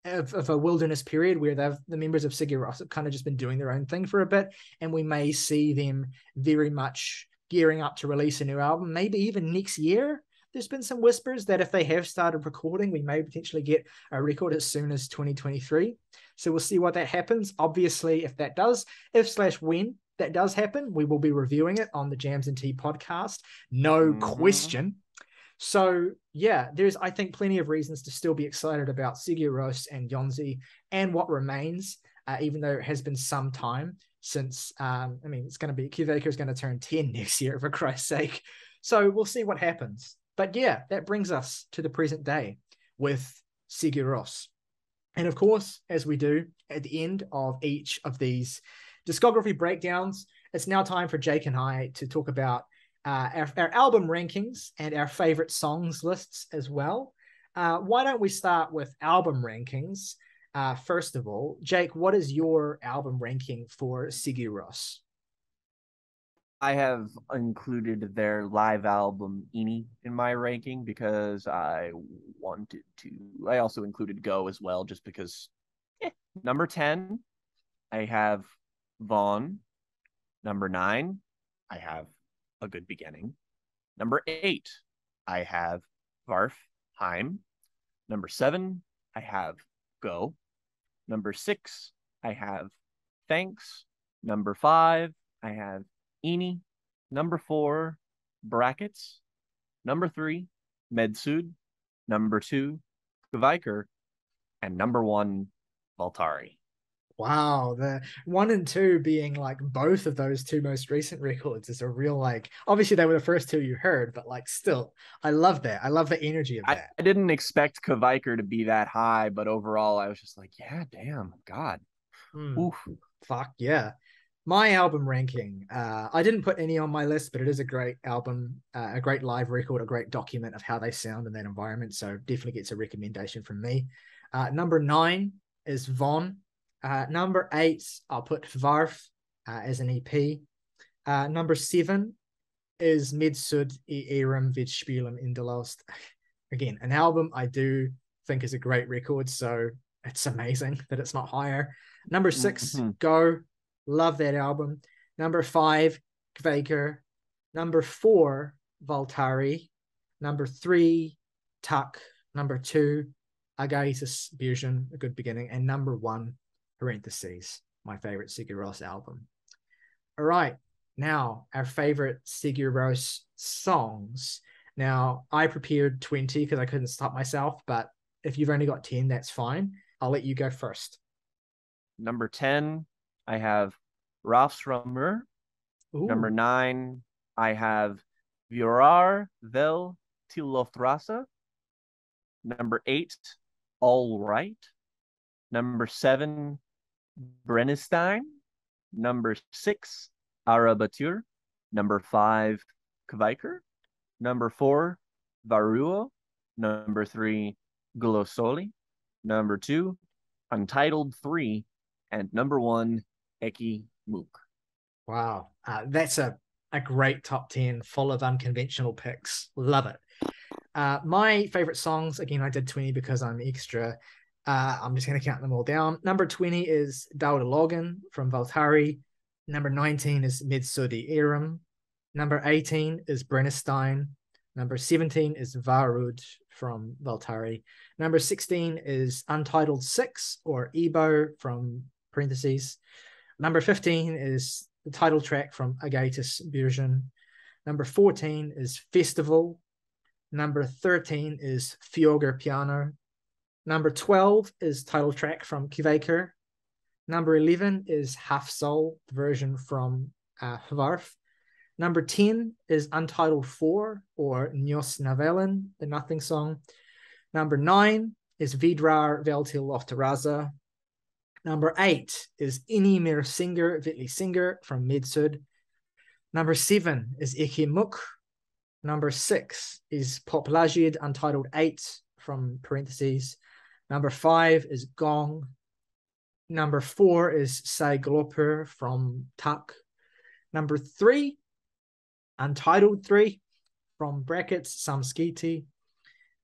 of, of a wilderness period where they've the members of Sigur Rós have kind of just been doing their own thing for a bit, and we may see them very much gearing up to release a new album, maybe even next year. There's been some whispers that if they have started recording, we may potentially get a record as soon as 2023. So we'll see what that happens. Obviously, if that does, if slash when that does happen, we will be reviewing it on the Jams and Tea podcast. No mm-hmm. question. So yeah, there's I think plenty of reasons to still be excited about Sigur Rós and Jónsi and what remains, uh, even though it has been some time since um, I mean it's going to be Kveikur is going to turn 10 next year for Christ's sake. So we'll see what happens. But yeah, that brings us to the present day with Sigur Rós. And of course, as we do at the end of each of these discography breakdowns, it's now time for Jake and I to talk about uh, our, our, album rankings and our favorite songs lists as well. Uh, why don't we start with album rankings? Uh, first of all, Jake, what is your album ranking for Sigur Rós? I have included their live album Inni in my ranking because I wanted to. I also included Go as well, just because. Eh. Number 10, I have Von. Number nine, I have a good beginning. Number eight, I have Hvarf/Heim. Number seven, I have Go. Number six, I have Thanks. Number five, I have Inni. Number four, Brackets. Number three, Með suð. Number two, Kveikur. And number one, Valtari. Wow, the one and two being like both of those two most recent records is a real like. Obviously, they were the first two you heard, but like still, I love that. I love the energy of that. I, I didn't expect Kveikur to be that high, but overall, I was just like, yeah, damn, God, mm, oof, fuck yeah. My album ranking, uh, I didn't put any on my list, but it is a great album, uh, a great live record, a great document of how they sound in that environment. So definitely gets a recommendation from me. Uh, number nine is von uh, number eight, I'll put Hvarf uh, as an EP. Uh, number seven is Medsud i Erum vid in the Lost. Again, an album I do think is a great record, so it's amazing that it's not higher. Number 6 mm-hmm. Go. Love that album. Number five, Kveikur. Number four, Valtari. Number three, Takk. Number two, Ágætis byrjun, a good beginning. And number one, parentheses, my favorite Sigur Rós album. All right, now our favorite Sigur Rós songs. Now I prepared 20 because I couldn't stop myself, but if you've only got 10, that's fine. I'll let you go first. Number 10, I have Rafstraumur. Number nine, I have Viorar Vel Tilothrasa. Number eight, All Right. Number seven, Brennisteinn. Number six, Ára bátur. Number five, Kveikur. Number four, Varúð. Number three, Glósóli. Number two, Untitled Three. And number one, Ekki múkk. Wow. Uh, that's a, a great top 10 full of unconventional picks. Love it. Uh, my favorite songs, again, I did 20 because I'm extra. Uh, I'm just going to count them all down. Number 20 is Dauðalogn from Valtari. Number 19 is Með suð í eyrum. Number 18 is Brennisteinn. Number 17 is Varúð from Valtari. Number 16 is Untitled Six or E-Bow from parentheses. Number 15 is the title track from Ágætis byrjun. Number 14 is Festival. Number 13 is Fjögur Piano Number 12 is title track from Kveikur. Number 11 is Hafssól, the version from uh, Hvarf. Number 10 is Untitled 4 or Njósnavélin, the Nothing song. Number 9 is Viðrar vel til loftárása. Number eight is Inní mér syngur vitleysingur from Með suð. Number seven is Ekki múkk. Number six is Popplagið Untitled Eight from parentheses. Number five is Gong. Number four is Sæglópur from Takk. Number three, Untitled Three from brackets Samskeyti.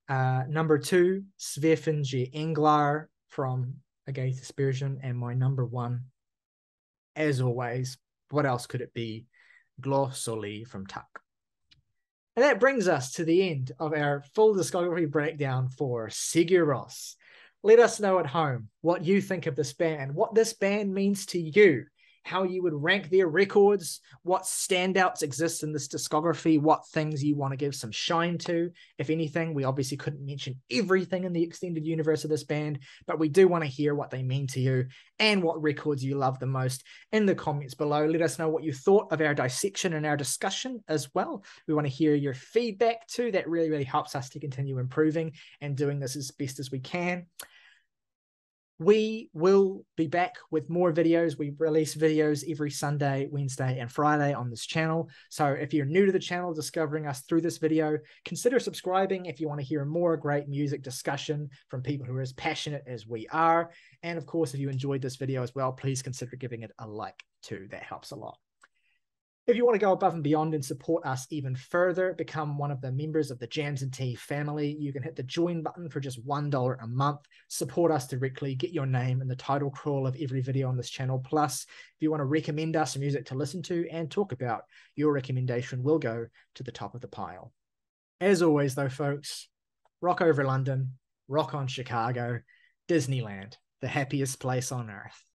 Uh, number two, Svefn-g-englar from Ágætis byrjun. And my number one, as always, what else could it be? Glósóli from Takk. And that brings us to the end of our full discography breakdown for Sigur Rós. Let us know at home what you think of this band, what this band means to you how you would rank their records, what standouts exist in this discography, what things you want to give some shine to. If anything, we obviously couldn't mention everything in the extended universe of this band, but we do want to hear what they mean to you and what records you love the most in the comments below. Let us know what you thought of our dissection and our discussion as well. We want to hear your feedback too. That really, really helps us to continue improving and doing this as best as we can we will be back with more videos. We release videos every Sunday, Wednesday, and Friday on this channel. So if you're new to the channel, discovering us through this video, consider subscribing if you want to hear more great music discussion from people who are as passionate as we are. And of course, if you enjoyed this video as well, please consider giving it a like too. That helps a lot. If you want to go above and beyond and support us even further, become one of the members of the Jams and Tea family, you can hit the join button for just $1 a month. Support us directly, get your name in the title crawl of every video on this channel. Plus, if you want to recommend us music to listen to and talk about, your recommendation will go to the top of the pile. As always, though, folks, rock over London, rock on Chicago, Disneyland, the happiest place on earth.